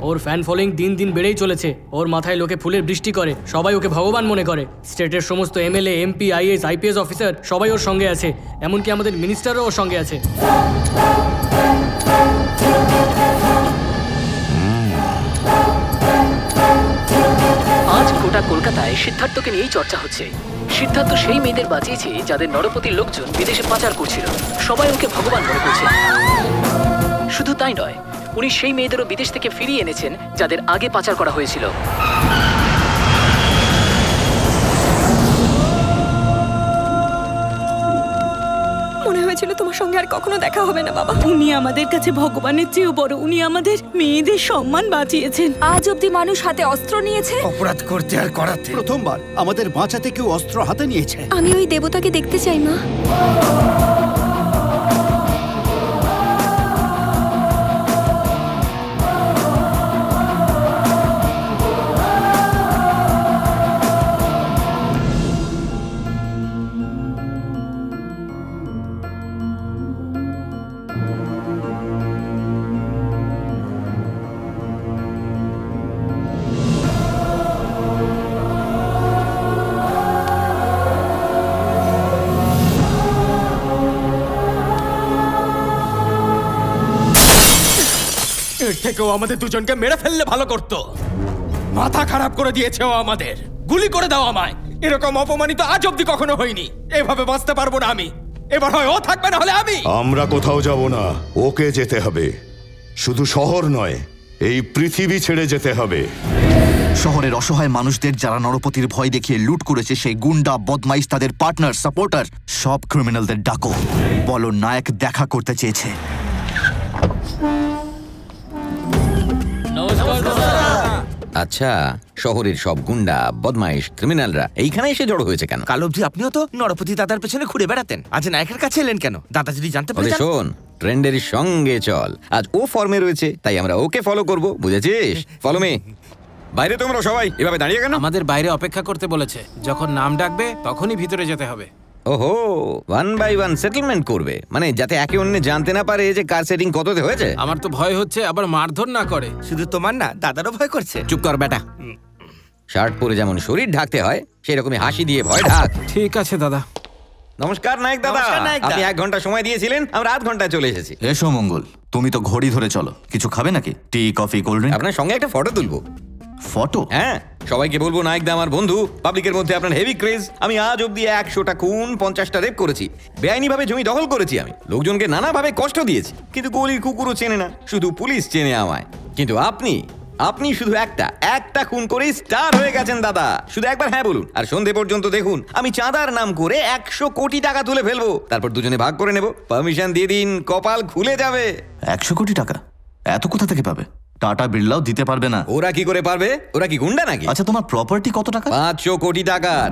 ওর ফ্যান ফলোয়িং দিন দিন বেড়েই চলেছে। ওর মাথায় লোকে ফুলের বৃষ্টি করে, সবাই ওকে ভগবান মনে করে। স্টেটের সমস্ত MLA, MP, IAS, IPS officer সবাই ওর সঙ্গে আছে, এমনকি আমাদের মিনিস্টারও ওর সঙ্গে আছে। আজ গোটা কলকাতায় সিদ্ধার্থকে নিয়েই চর্চা হচ্ছে। সিদ্ধার্থ সেই মেয়েদের বাঁচিয়েছে যাদের নরপতির লোকজন বিদেশে পাচার করছিল। সবাই ওকে ভগবান মনে করছে। শুধু তাই নয় উনি সেই মেয়েদেরও বিদেশ থেকে ফিরিয়ে এনেছেন যাদের আগে পাচার করা হয়েছিল। মনে হয়েছিল তোমার সঙ্গে আর কখনো দেখা হবে না বাবা। উনি আমাদের কাছে ভগবানের চেয়েও বড়। উনি আমাদের মেয়েদের সম্মান বাঁচিয়েছেন। আজ অব্দি মানুষ হাতে অস্ত্র নিয়েছে। অপরাধ করতে আর করাতে। প্রথমবার আমাদের বাঁচাতে কেউ অস্ত্র হাতে নিয়েছে। আমি ওই দেবতাকে দেখতে চাই মা। থেকেও আমাদের দুজনকে মেরে ফেললে ভালো করতো। মাথা খারাপ করে দিয়েছে ও আমাদের। গুলি করে দাও আমায়। এরকম অপমানিত আজ অব্দি কখনো হয়নি। এভাবে বাঁচতে পারব না আমি। এবার হয় ও থাকবে না হলে আমি। আমরা কোথাও যাব না। ওকে যেতে হবে। শুধু শহর নয় এই পৃথিবী ছেড়ে যেতে হবে। শহরের অসহায় মানুষদের যারা নরপতির ভয় দেখিয়ে লুট করেছে সেই গুন্ডা বদমাইশ তাদের পার্টনার সাপোর্টার সব ক্রিমিনালদের ডাকো। বলো নায়ক দেখা করতে চেয়েছে। আচ্ছা শহরের সব গুন্ডা বদমাইশ ক্রিমিনালরা এইখানে এসে জড়ো হয়েছে কেন? কাল অবধি আপনিও তো নরপতি দাদার পেছনে ঘুরে বেড়াতেন। আজ নায়কের কাছে এলেন কেন? দাদা যদি জানতে পারে শোন ট্রেন্ডের সঙ্গে চল। আজ ও ফর্মে রয়েছে তাই আমরা ওকে ফলো করব বুঝেছিস? ফলো মি বাইরে তোমরা সবাই এভাবে দাঁড়িয়ে কেন? আমাদের বাইরে অপেক্ষা করতে বলেছে। যখন নাম ডাকবে তখনই ভিতরে যেতে হবে। ওহো ওয়ান বাই ওয়ান সেটেলমেন্ট করবে। মানে যাতে একে অন্য জানতে না পারে যে কার সেটিং কততে হয়েছে। আমার তো ভয় হচ্ছে আবার মারধর না করে। শুধু তোমার না দাদারও ভয় করছে। চুপ কর বেটা। শার্ট পরে যেমন শরীর ঢাকতে হয় সেরকমই হাসি দিয়ে ভয় ঢাক। ঠিক আছে দাদা। নমস্কার নায়ক দাদা। আপনি এক ঘণ্টা সময় দিয়েছিলেন আমরা আধ ঘন্টায় চলে এসেছি। এসো মঙ্গল তুমি তো ঘড়ি ধরে চলো। কিছু খাবে নাকি? টি কফি কোল্ড ড্রিঙ্ক আপনার সঙ্গে একটা ফটো তুলবো। ফটো হ্যাঁ। সবাইকে বলব, নায়ক দা আমার বন্ধু, পাবলিকের মধ্যে আপনার হেভি ক্রেজ আমি আজ অব্দি একশোটা খুন, পঞ্চাশটা রেপ করেছি। বেআইনিভাবে জমি দখল করেছি আমি। লোকজনকে নানাভাবে কষ্ট দিয়েছি, কিন্তু গলির কুকুরও চেনে না, শুধু পুলিশ চেনে আমায়। কিন্তু আপনি আপনি শুধু একটা একটা খুন করেই স্টার হয়ে গেছেন দাদা। শুধু একবার হ্যাঁ বলুন, আর সন্ধে পর্যন্ত দেখুন, আমি চাঁদার নাম করে একশো কোটি টাকা তুলে ফেলব। তারপর দুজনে ভাগ করে নেব। পারমিশন দিয়ে দিন, কপাল খুলে যাবে। একশো কোটি টাকা? এত কোথা থেকে পাবে? টাটা বিড়লাও দিতে পারবে না। ওরা কি করে পারবে? ওরা কি গুন্ডা নাকি? আচ্ছা তোমার প্রপার্টি কত টাকা? পাঁচশো কোটি টাকার।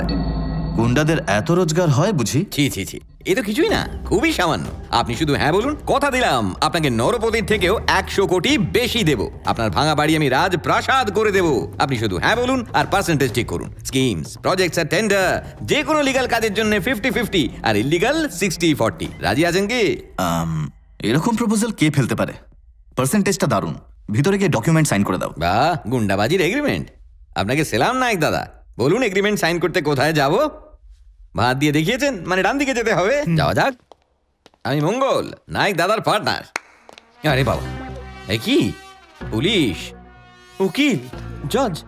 গুন্ডাদের এত রোজগার হয় বুঝি? ছি ছি ছি। এ তো কিছুই না খুবই সামান্য। আপনি শুধু হ্যাঁ বলুন কথা দিলাম। আপনাকে নরপতির থেকেও একশো কোটি বেশি দেব। আপনার ভাঙা বাড়ি আমি রাজপ্রাসাদ করে দেব। আপনি শুধু হ্যাঁ বলুন আর পার্সেন্টেজ ঠিক করুন। স্কিমস প্রজেক্টস আর টেন্ডার যে কোনো লিগাল কাজের জন্য ফিফটি ফিফটি আর ইলিগাল সিক্সটি ফর্টি রাজি আছেন কি? আম, এরকম প্রপোজাল কে ফেলতে পারে? পার্সেন্টেজটা দারুণ। ভিতরে গিয়ে ডকুমেন্ট সাইন করে দাও। বা গুন্ডাবাজির এগ্রিমেন্ট আপনাকে সেলাম নায়ক দাদা। বলুন এগ্রিমেন্ট সাইন করতে কোথায় যাব? ভাত দিয়ে দেখিয়েছেন মানে ডান দিকে যেতে হবে। যাওয়া যাক। আমি মঙ্গল নায়ক দাদার পার্টনার আরে বাবা এ কি? পুলিশ? উকিল? জজ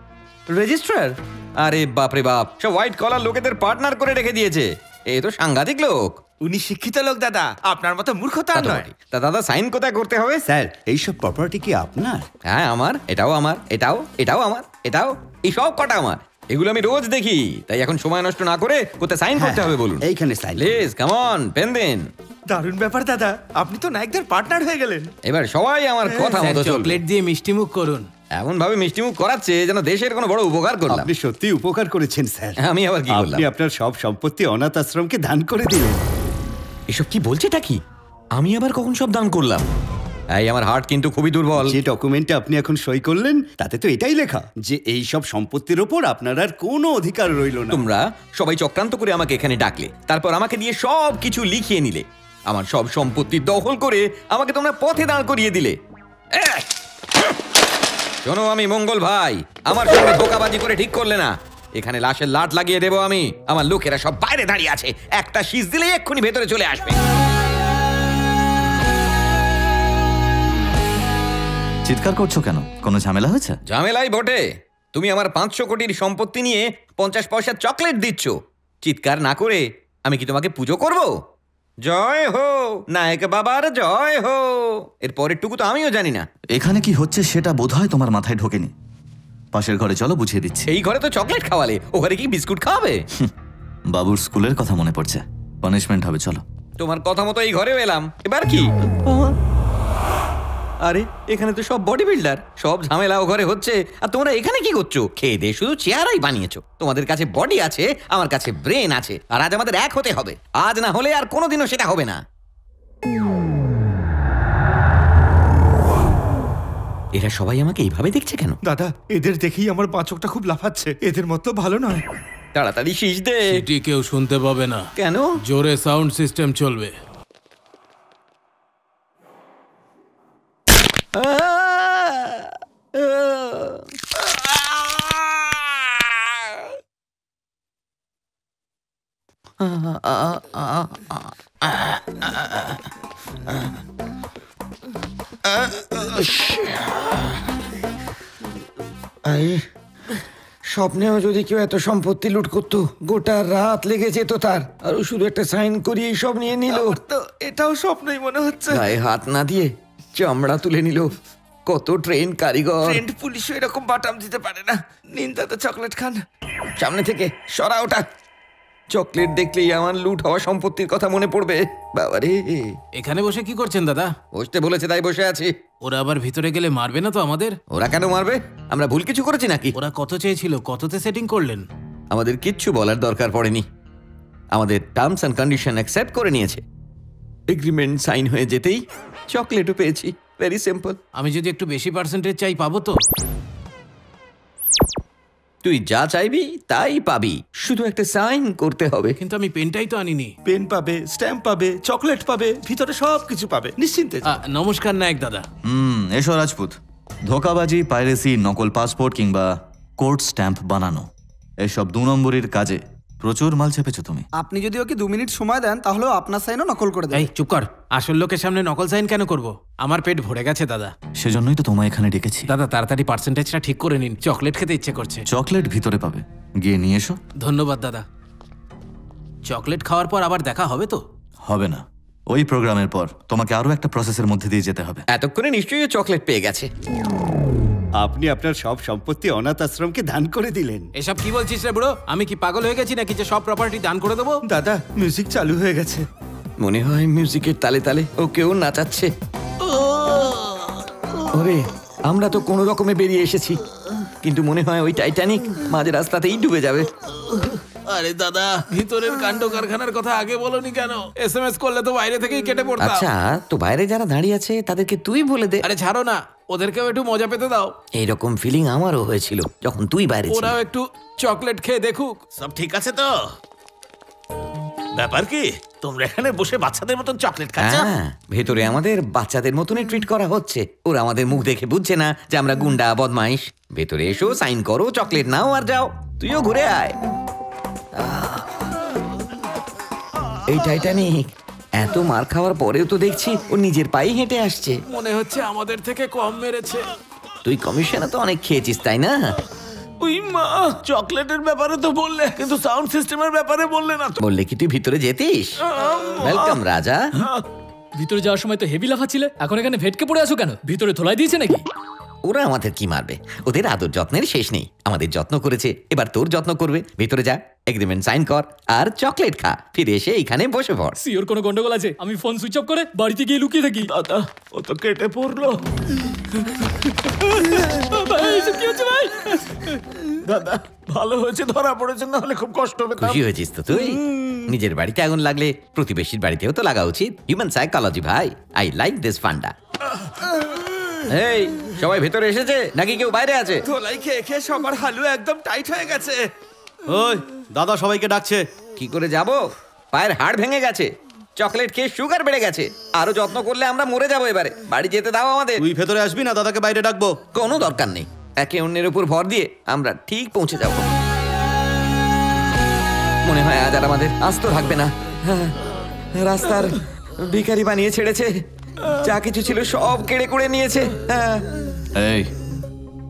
রেজিস্ট্রার আরে বাপরে বাপ সব হোয়াইট কলার লোকেদের পার্টনার করে রেখে দিয়েছে। এ তো সাংঘাতিক লোক। উনি শিক্ষিত লোক দাদা। আপনার মতো মূর্খতা নয়। তা দাদা সাইন কোথায় করতে হবে? স্যার এইসব প্রপার্টি কি আপনার? হ্যাঁ আমার। এটাও আমার। এটাও এটাও আমার। এটাও। এই সব কটা আমার। এগুলো আমি রোজ দেখি। তাই এখন সময় নষ্ট না করে কোথায় সাইন করতে হবে বলুন। এইখানে সাইন প্লিজ কামন পেন দিন। দারুণ ব্যাপার দাদা। আপনি তো নায়কদের পার্টনার হয়ে গেলেন। এবার সবাই আমার কথা স্যার, মতো চলবে। চকলেট দিয়ে মিষ্টি মুখ করুন। এমন ভাবে মিষ্টিমুখ করাচ্ছে যেন দেশের কোনো বড় উপকার করলাম। আপনি সত্যি উপকার করেছেন স্যার। আমি আবার কি করলাম আপনি আপনার সব সম্পত্তি অনাথ আশ্রমকে দান করে দিলেন। এসব কি বলছেটা কি? আমি আবার কখন সব দান করলাম? এই আমার হার্ট কিন্তু খুবই দুর্বল। যে ডকুমেন্টে আপনি এখন সই করলেন তাতে তো এটাই লেখা যে এই সব সম্পত্তির ওপর আপনার আর কোনো অধিকার রইল না। তোমরা সবাই চক্রান্ত করে আমাকে এখানে ডাকলে তারপর আমাকে দিয়ে সব কিছু লিখিয়ে নিলে। আমার সব সম্পত্তি দখল করে আমাকে তোমরা পথে দাঁড় করিয়ে দিলে! শোনো আমি মঙ্গল ভাই আমার সঙ্গে ধোকাবাজি করে ঠিক করলে না। এখানে লাশের লাট লাগিয়ে দেবো আমি। আমার লোকেরা সব বাইরে দাঁড়িয়ে আছে। একটা শীষ দিলে এক্ষুনি ভেতরে চলে আসবে। চিৎকার করছ কেন? কোনো ঝামেলা হয়েছে? ঝামেলাই বটে। তুমি আমার পাঁচশো কোটির সম্পত্তি নিয়ে পঞ্চাশ পয়সা চকলেট দিচ্ছ। চিৎকার না করে আমি কি তোমাকে পুজো করব? জয় হো নায়ক বাবার জয় হো। এর পরের টুকু তো আমিও জানি না। এখানে কি হচ্ছে সেটা বোধহয় তোমার মাথায় ঢোকেনি। পাশের ঘরে চলো বুঝিয়ে দিচ্ছি। এই ঘরে তো চকলেট খাওয়ালে ও ঘরে কি বিস্কুট খাওয়াবে? বাবুর স্কুলের কথা মনে পড়ছে। পানিশমেন্ট হবে চলো। তোমার কথা মতো এই ঘরেও এলাম। এবার কি? আরে এখানে তো সব বডি বিল্ডার সব ঝামেলা ও ঘরে হচ্ছে। আর তোমরা এখানে কি করছ? খেয়ে দিয়ে শুধু চেয়ারাই বানিয়েছো। তোমাদের কাছে বডি আছে আমার কাছে ব্রেন আছে আর আজ আমাদের এক হতে হবে। আজ না হলে আর কোনোদিনও সেটা হবে না। এরা সবাই আমাকে এইভাবে দেখছে কেন দাদা এদের দেখেই আমার পাঁচকটা খুব লাফাচ্ছে এদের মতো ভালো নয় তাড়াতাড়ি শীষ দে এটি কেউ শুনতে পাবে না কেন জোরে সাউন্ড সিস্টেম চলবে স্বপ্নেও যদি কেউ এত সম্পত্তি লুট করতো গোটা রাত লেগে যেত তার। আর শুধু একটা সাইন করিয়ে সব নিয়ে নিল। তো এটাও স্বপ্নই মনে হচ্ছে। গায়ে হাত না দিয়ে চামড়া তুলে নিল। কত ট্রেন কারিগর। ট্রেন্ড পুলিশও এরকম বাটাম দিতে পারে না। নিন দাদা চকলেট খান। সামনে থেকে সরা ওটা। চকলেট দেখলেই আমার লুট হওয়া সম্পত্তির কথা মনে পড়বে। বাবারে। এখানে বসে কি করছেন দাদা? বসতে বলেছে তাই বসে আছি। ওরা আবার ভিতরে গেলে মারবে না তো আমাদের? ওরা কেন মারবে? আমরা ভুল কিছু করেছি নাকি? ওরা কত চেয়েছিল কততে সেটিং করলেন? আমাদের কিচ্ছু বলার দরকার পড়েনি। আমাদের টার্মস অ্যান্ড কন্ডিশন অ্যাকসেপ্ট করে নিয়েছে। এগ্রিমেন্ট সাইন হয়ে যেতেই চকলেটও পেয়েছি। ভেরি সিম্পল আমি যদি একটু বেশি পার্সেন্টেজ চাই পাবো তো? তুই যা চাইবি তাই পাবি। শুধু একটা সাইন করতে হবে। কিন্তু আমি পেনটাই তো আনিনি। পেন পাবে স্ট্যাম্প পাবে চকলেট পাবে ভিতরে সব কিছু পাবে। নিশ্চিন্তে আ, নমস্কার নায়ক দাদা। হুম এসো রাজপুত। ধোকাবাজি পাইরেসি নকল পাসপোর্ট কিংবা কোর্ট স্ট্যাম্প বানানো। এসব দু নম্বরের কাজে। প্রচুর মাল চেপেছো তুমি। আপনি যদি ওকে দু মিনিট সময় দেন তাহলে আপনার সাইনও নকল করে দেয় এই চুপ কর। আসল লোকের সামনে নকল সাইন কেন করব? আমার পেট ভরে গেছে দাদা। সেজন্যই তো তোমায় এখানে ডেকেছি। দাদা তাড়াতাড়ি পার্সেন্টেজটা ঠিক করে নিন। চকলেট খেতে ইচ্ছে করছে। চকলেট ভিতরে পাবে। গিয়ে নিয়ে এসো। ধন্যবাদ দাদা। চকলেট খাওয়ার পর আবার দেখা হবে তো? হবে না। ওই প্রোগ্রামের পর তোমাকে আরও একটা প্রসেসের মধ্যে দিয়ে যেতে হবে। এতক্ষণে নিশ্চয়ই চকলেট পেয়ে গেছে। আপনি আপনার সব সম্পত্তি অনাথ আশ্রমকে দান করে দিলেন। এসব কি বলছিস রে বুড়ো? আমি কি পাগল হয়ে গেছি নাকি যে সব প্রপার্টি দান করে দেবো? দাদা মিউজিক চালু হয়ে গেছে। মনে হয় মিউজিকের তালে তালে ও কেউ নাচাচ্ছে। ওরে আমরা তো কোনো রকমে বেরিয়ে এসেছি। কিন্তু মনে হয় ওই টাইটানিক মাঝ রাস্তাতেই ডুবে যাবে। আরে দাদা ভিতরের কাণ্ড কারখানার কথা আগে বলনি কেন? এসএমএস করলে তো বাইরে থেকেই কেটে পড়তাম। আচ্ছা তো বাইরে যারা দাঁড়িয়ে আছে তাদেরকে তুই বলে দে। আরে ছাড়ো না ওদেরকেও একটু মজা পেতে দাও। এইরকম ফিলিং আমারও হয়েছিল যখন তুই বাইরে ছিলি। ওরাও একটু চকলেট খেয়ে দেখুক। সব ঠিক আছে তো? ব্যাপার কি তোমরা এখানে বসে বাচ্চাদের মতন চকলেট খাচ্ছ? হ্যাঁ ভেতরে আমাদের বাচ্চাদের মতনই ট্রিট করা হচ্ছে। ওরা আমাদের মুখ দেখে বুঝছে না যে আমরা গুন্ডা বদমাইশ। ভেতরে এসো সাইন করো চকলেট নাও আর যাও। তুইও ঘুরে আয়। এই টাইটানিক এত মার খাওয়ার পরেও তো দেখছি ও নিজের পায়ে হেঁটে আসছে। মনে হচ্ছে আমাদের থেকে কম মেরেছে। তুই কমিশনে তো অনেক খেয়েছিস তাই না? ওই মা চকলেটের ব্যাপারে তো বললে কিন্তু সাউন্ড সিস্টেমের ব্যাপারে বললে না তো। বললে কি তুই ভিতরে যেতিস? ওয়েলকাম রাজা। ভিতরে যাওয়ার সময় তো হেভি লাফাচ্ছিলে এখন এখানে ভেটকে পড়ে আছো কেন? ভিতরে থোলাই দিয়েছে নাকি? ওরা আমাদের কি মারবে? ওদের আদর যত্নের শেষ নেই। আমাদের যত্ন করেছে। এবার তোর যত্ন করবে। ভিতরে যা। এগ্রিমেন্ট সাইন কর আর চকলেট খা। ফিরে এসে এখানে বসে পড়। সিওর কোনো গন্ডগোল আছে? আমি ফোন সুইচ অফ করে বাড়িতে গিয়ে লুকিয়ে থাকি। দাদা ও তো কেটে পড়ল। ভাই, এসব কি হচ্ছে ভাই? দাদা ভালো হয়েছে ধরা পড়েছে না হলে খুব কষ্ট পেতাম খুশি হয়েছিস তো তুই? নিজের বাড়িতে আগুন লাগলে প্রতিবেশীর বাড়িতেও তো লাগা উচিত। হিউম্যান সাইকোলজি ভাই আই লাইক দিস ফান্ডা এই সবাই ভেতরে এসেছে? নাকি কেউ বাইরে আছে? ধোলাই খেয়ে খেয়ে সবার হালু একদম টাইট হয়ে গেছে। ওই দাদা সবাইকে ডাকছে। কি করে যাব? পায়ের হাড় ভেঙে গেছে। চকলেট খেয়ে সুগার বেড়ে গেছে। আরও যত্ন করলে আমরা মরে যাব এবারে। বাড়ি যেতে দাও আমাদের। তুই ভেতরে আসবি না দাদাকে বাইরে ডাকবো। কোনো দরকার নেই। একে অন্যের উপর ভর দিয়ে আমরা ঠিক পৌঁছে যাব। মনে হয় আজ আর আমাদের আস্ত থাকবে না। হ্যাঁ, রাস্তার ভিখারি বানিয়ে ছেড়েছে। যা কিছু ছিল সব কেড়ে করে নিয়েছে। হ্যাঁ। এই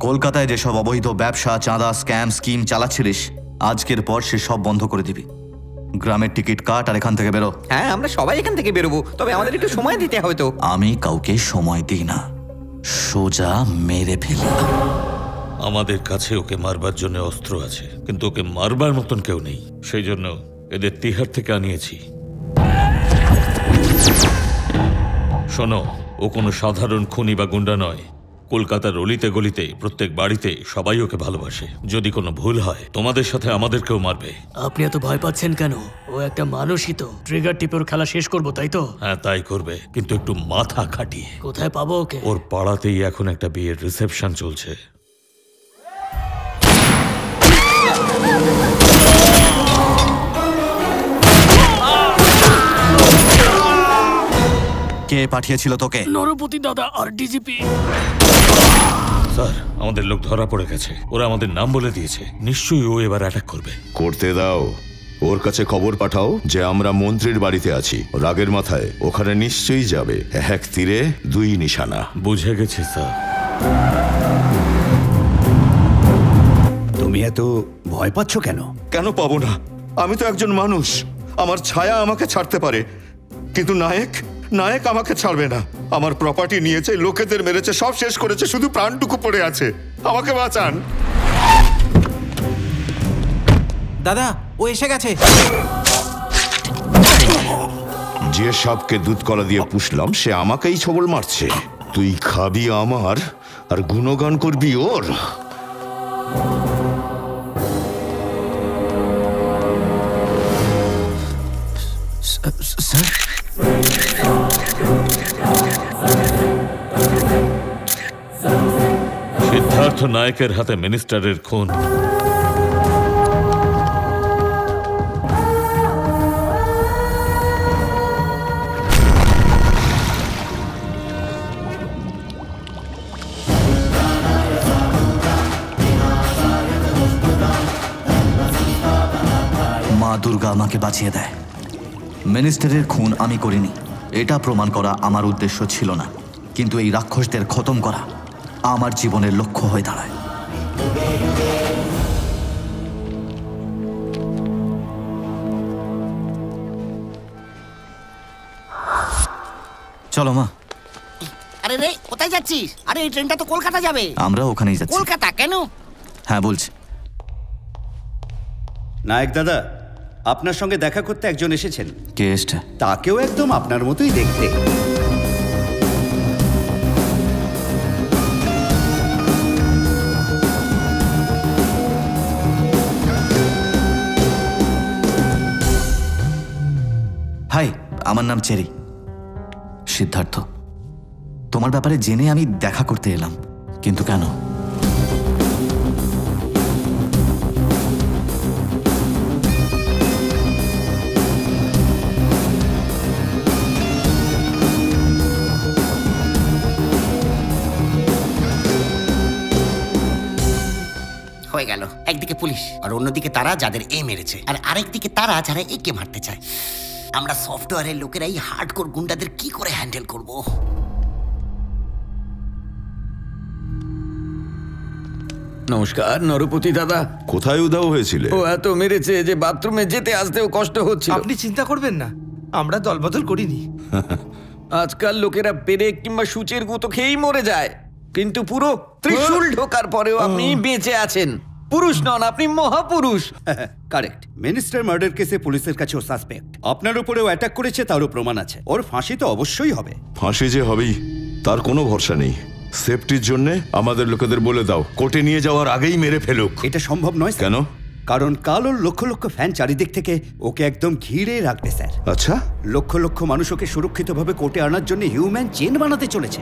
কলকাতায় যেসব অবৈধ ব্যবসা চাঁদা স্ক্যাম স্কিম চালাচ্ছিলিস আজকের পর সে সব বন্ধ করে দিবি। গ্রামের টিকিট কাট আর এখান থেকে বেরো। হ্যাঁ আমরা সবাই এখান থেকে বেরোবো তবে আমাদের একটু সময় দিতে হবে তো। আমি কাউকে সময় দিই না। সোজা মেরে ফেলি। আমাদের কাছে ওকে মারবার জন্য অস্ত্র আছে কিন্তু ওকে মারবার মতন কেউ নেই। সেই জন্য এদের তিহার থেকে আনিয়েছি। শোনো ও কোনো সাধারণ খুনি বা গুন্ডা নয়। কলকাতার অলিতে গলিতে প্রত্যেক বাড়িতে সবাই ওকে ভালোবাসে। যদি কোনো ভুল হয় তোমাদের সাথে আমাদেরকেও মারবে। আপনি এত ভয় পাচ্ছেন কেন? ও একটা মানুষই তো। ট্রিগার টিপে ওর খেলা শেষ করব তাই তো? হ্যাঁ তাই করবে। কিন্তু একটু মাথা খাটিয়ে। কোথায় পাবো ওকে? ওর পাড়াতেই এখন একটা বিয়ের রিসেপশন চলছে। কে পাঠিয়েছিল তোকে? নরপতি দাদা আর ডিজিপি স্যার আমাদের লোক ধরা পড়ে গেছে। ওরা আমাদের নাম বলে দিয়েছে। নিশ্চয়ই ও এবার অ্যাটাক করবে। করতে দাও। ওর কাছে খবর পাঠাও যে আমরা মন্ত্রীর বাড়িতে আছি। রাগের মাথায়। ওখানে নিশ্চয়ই যাবে। এক তীরে দুই নিশানা। বুঝে গেছি স্যার। তুমি এত ভয় পাচ্ছ কেন? কেন পাবো না? আমি তো একজন মানুষ। আমার ছায়া আমাকে ছাড়তে পারে। কিন্তু নায়ক নায়ক আমাকে ছাড়বে না। আমার প্রপার্টি নিয়েছে লোকেদের মেরেছে সব শেষ করেছে শুধু প্রাণটুকু পড়ে আছে। আমাকে বাঁচান। দাদা ও এসে গেছে। যে সাপকে দুধ কলা দিয়ে পুষলাম সে আমাকেই ছবল মারছে। তুই খাবি আমার আর গুণগান করবি ওর। নায়কের হাতে মিনিস্টারের খুন। মা দুর্গা আমাকে বাঁচিয়ে দেয়। মিনিস্টারের খুন আমি করিনি। এটা প্রমাণ করা আমার উদ্দেশ্য ছিল না। কিন্তু এই রাক্ষসদের খতম করা। আমার জীবনের লক্ষ্য হয়ে দাঁড়ায়। চলো মা। আরে রে কোথায় যাচ্ছিস? আরে এই ট্রেনটা তো কলকাতা যাবে। আমরা ওখানেই যাচ্ছি। কলকাতা কেন? হ্যাঁ বলছি। নায়ক দাদা আপনার সঙ্গে দেখা করতে একজন এসেছেন। কে এসছে? তাকেও একদম আপনার মতোই দেখতে। আমার নাম চেরি। সিদ্ধার্থ, তোমার ব্যাপারে জেনে আমি দেখা করতে এলাম। কিন্তু কেন? হয়ে গেল। একদিকে পুলিশ, আর অন্যদিকে তারা যাদের এ মেরেছে, আর আরেকদিকে তারা যারা একে মারতে চায়। আমরা সফটওয়্যারের লোকেরা এই হার্ডকোর গুন্ডাদের কি করে হ্যান্ডেল করব? নমস্কার নরপতি দাদা। কোথায় উধাও হয়েছিলে? ও এত মেরেছে যে বাথরুমে যেতে আসতেও কষ্ট হচ্ছিল। আপনি চিন্তা করবেন না আমরা দলবদল করিনি। <laughs> আজকাল লোকেরা পেরে কিংবা সূচের গুঁতো খেয়েই মরে যায় কিন্তু পুরো ত্রিশূল ঢোকার পরেও আপনি বেঁচে আছেন। পুরুষ নন আপনি মহাপুরুষ। কারেক্ট মিনিস্টার মার্ডার কেসে পুলিশের কাছেও সাসপেক্ট আপনার উপরেও অ্যাটাক করেছে তারও প্রমাণ আছে। ওর ফাঁসি তো অবশ্যই হবে। ফাঁসি যে হবেই তার কোনো ভরসা নেই। সেফটির জন্য আমাদের লোকেদের বলে দাও কোর্টে নিয়ে যাওয়ার আগেই মেরে ফেলুক। এটা সম্ভব নয় কেন? কারণ কাল ওর লক্ষ লক্ষ ফ্যান চারিদিক থেকে ওকে একদম ঘিরে রাখবে স্যার। আচ্ছা? লক্ষ লক্ষ মানুষ ওকে সুরক্ষিতভাবে কোর্টে আনার জন্য হিউম্যান চেন বানাতে চলেছে।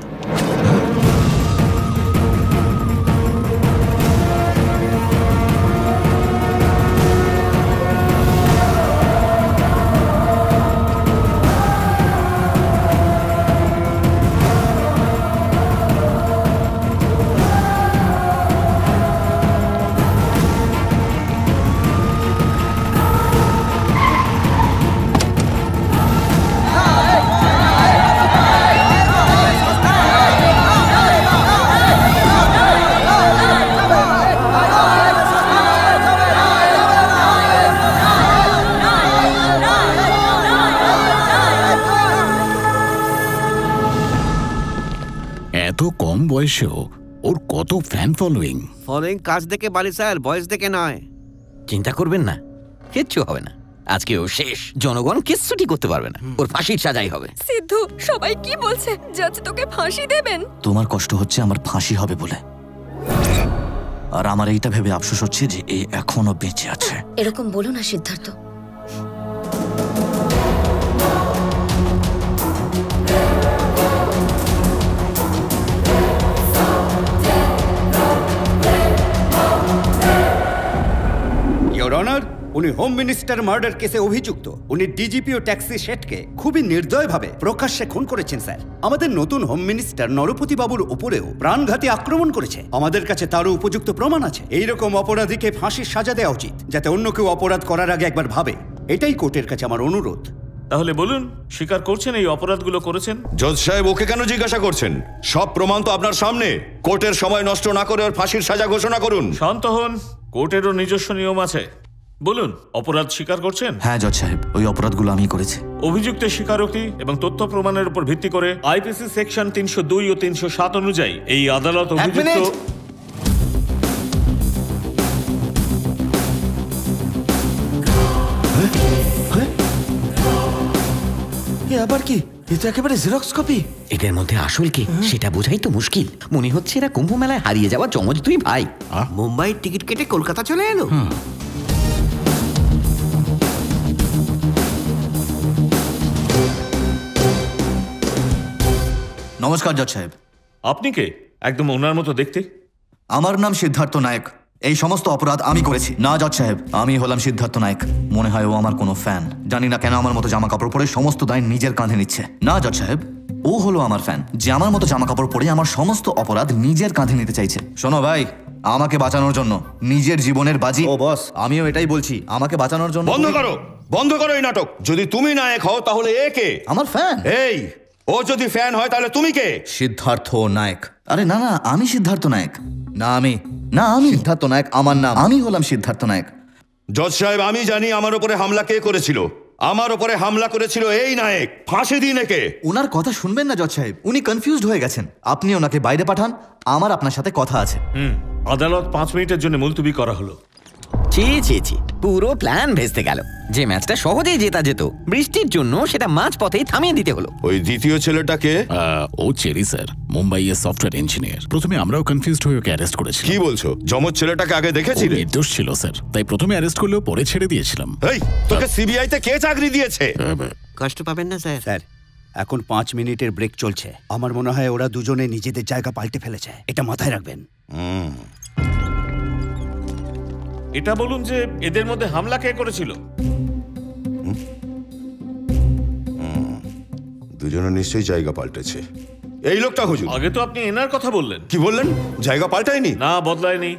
বয়সেও ওর কত ফ্যান ফলোয়িং ফলোয়িং কাজ দেখে বালি স্যার বয়স দেখে নয়। চিন্তা করবেন না কিচ্ছু হবে না। আজকে ও শেষ জনগণ কিচ্ছুটি করতে পারবে না। ওর ফাঁসির সাজাই হবে। সিদ্ধু সবাই কি বলছে? জাজ তোকে ফাঁসি দেবেন। তোমার কষ্ট হচ্ছে আমার ফাঁসি হবে বলে। আর আমার এইটা ভেবে আফসোস হচ্ছে যে এ এখনও বেঁচে আছে। এরকম বলো না সিদ্ধার্থ। অনার উনি হোম মিনিস্টার মার্ডার কেসে অভিযুক্ত। উনি ডিজিপি ও ট্যাক্সি শেঠকে খুবই নির্দয়ভাবে প্রকাশ্যে খুন করেছেন স্যার। আমাদের নতুন হোম মিনিস্টার নরপতি বাবুর উপরেও প্রাণঘাতী আক্রমণ করেছে। আমাদের কাছে তারও উপযুক্ত প্রমাণ আছে। এই রকম অপরাধীকে ফাঁসির সাজা দেওয়া উচিত যাতে অন্য কেউ অপরাধ করার আগে একবার ভাবে। এটাই কোর্টের কাছে আমার অনুরোধ। তাহলে বলুন স্বীকার করছেন এই অপরাধগুলো করেছেন? জজ সাহেব ওকে কেন জিজ্ঞাসা করছেন? সব প্রমাণ তো আপনার সামনে। কোর্টের সময় নষ্ট না করে ওর ফাঁসির সাজা ঘোষণা করুন। শান্ত হন কোর্টেরও নিজস্ব নিয়ম আছে। বলুন অপরাধ স্বীকার করছেন? হ্যাঁ জজ সাহেব ওই অপরাধগুলো আমি করেছি। অভিযুক্তের স্বীকারোক্তি এবং তথ্য প্রমাণের উপর ভিত্তি করে আইপিসি সেকশন তিনশো দুই ও তিনশো সাত অনুযায়ী এই আদালত অভিযুক্ত এ আবার কি? এ তো একেবারে জেরক্স কপি এদের মধ্যে আসল কি? সেটা বোঝাই তো মুশকিল। মনে হচ্ছে এরা কুম্ভ মেলায় হারিয়ে যাওয়া জমজ দুই ভাই মুম্বাইয়ের টিকিট কেটে কলকাতা চলে এলো? নমস্কার জজ সাহেব। আপনি কে? একদম ওনার মতো দেখতে? আমার নাম সিদ্ধার্থ নায়ক। এই সমস্ত অপরাধ আমি করেছি। না জজ সাহেব আমি হলাম সিদ্ধার্থ নায়ক। মনে হয় ও আমার কোনো ফ্যান। জানি না কেন আমার মতো জামা কাপড় পরে সমস্ত দায় নিজের কাঁধে নিচ্ছে। না জজ সাহেব ও হলো আমার ফ্যান। যে আমার মতো জামা কাপড় পরে আমার সমস্ত অপরাধ নিজের কাঁধে নিতে চাইছে। শোনো ভাই আমাকে বাঁচানোর জন্য নিজের জীবনের বাজি ও বস। আমিও এটাই বলছি আমাকে বাঁচানোর জন্য বন্ধ করো! বন্ধ করো এই নাটক! যদি তুমি নায়ক হও তাহলে এ কে? আমার ফ্যান। এই! ও যদি ফ্যান হয় তাহলে তুমি কে? সিদ্ধার্থ নায়ক। আরে না না আমি সিদ্ধার্থ নায়ক। না আমি। না আমি। সিদ্ধার্থ নায়ক আমার নাম। আমি হলাম সিদ্ধার্থ নায়ক। জজ সাহেব আমি জানি আমার উপরে হামলা কে করেছিল। আমার উপরে হামলা করেছিল এই নায়ক। ফাঁসি দিন একে। ওনার কথা শুনবেন না জজ সাহেব। উনি কনফিউজড হয়ে গেছেন। আপনি ওনাকে বাইরে পাঠান আমার আপনার সাথে কথা আছে। আদালত পাঁচ মিনিটের জন্য মুলতুবি করা হলো। ছি ছি ছি। পুরো প্ল্যান ভেস্তে গেল। যে ম্যাচটা সহজেই জেতা যেত বৃষ্টির জন্য সেটা মাঝ পথেই থামিয়ে দিতে হলো। ওই দ্বিতীয় ছেলেটাকে ও চেরি স্যার। মুম্বাইয়ের সফটওয়্যার ইঞ্জিনিয়ার প্রথমে আমরাও কনফিউজড হয়ে ওকে অ্যারেস্ট করেছিলাম। কি বলছো? জমজ ছেলেটাকে আগে দেখেছিলে? নির্দোষ ছিল স্যার। তাই প্রথমে অ্যারেস্ট করলেও পরে ছেড়ে দিয়েছিলাম। এই তোকে সিবিআই তে কে চাকরি দিয়েছে? কষ্ট পাবেন না স্যার। স্যার এখন পাঁচ মিনিটের ব্রেক চলছে। আমার মনে হয় ওরা দুজনে নিজেদের জায়গা পাল্টে ফেলেছে। এটা মাথায় রাখবেন। এটা বলুন যে এদের মধ্যে হামলা কে করেছিল? দুজনে নিশ্চয়ই জায়গা পাল্টেছে। এই লোকটা হুজুর। আগে তো আপনি এনার কথা বললেন। কি বললেন? জায়গা পাল্টায়নি? না বদলায়নি।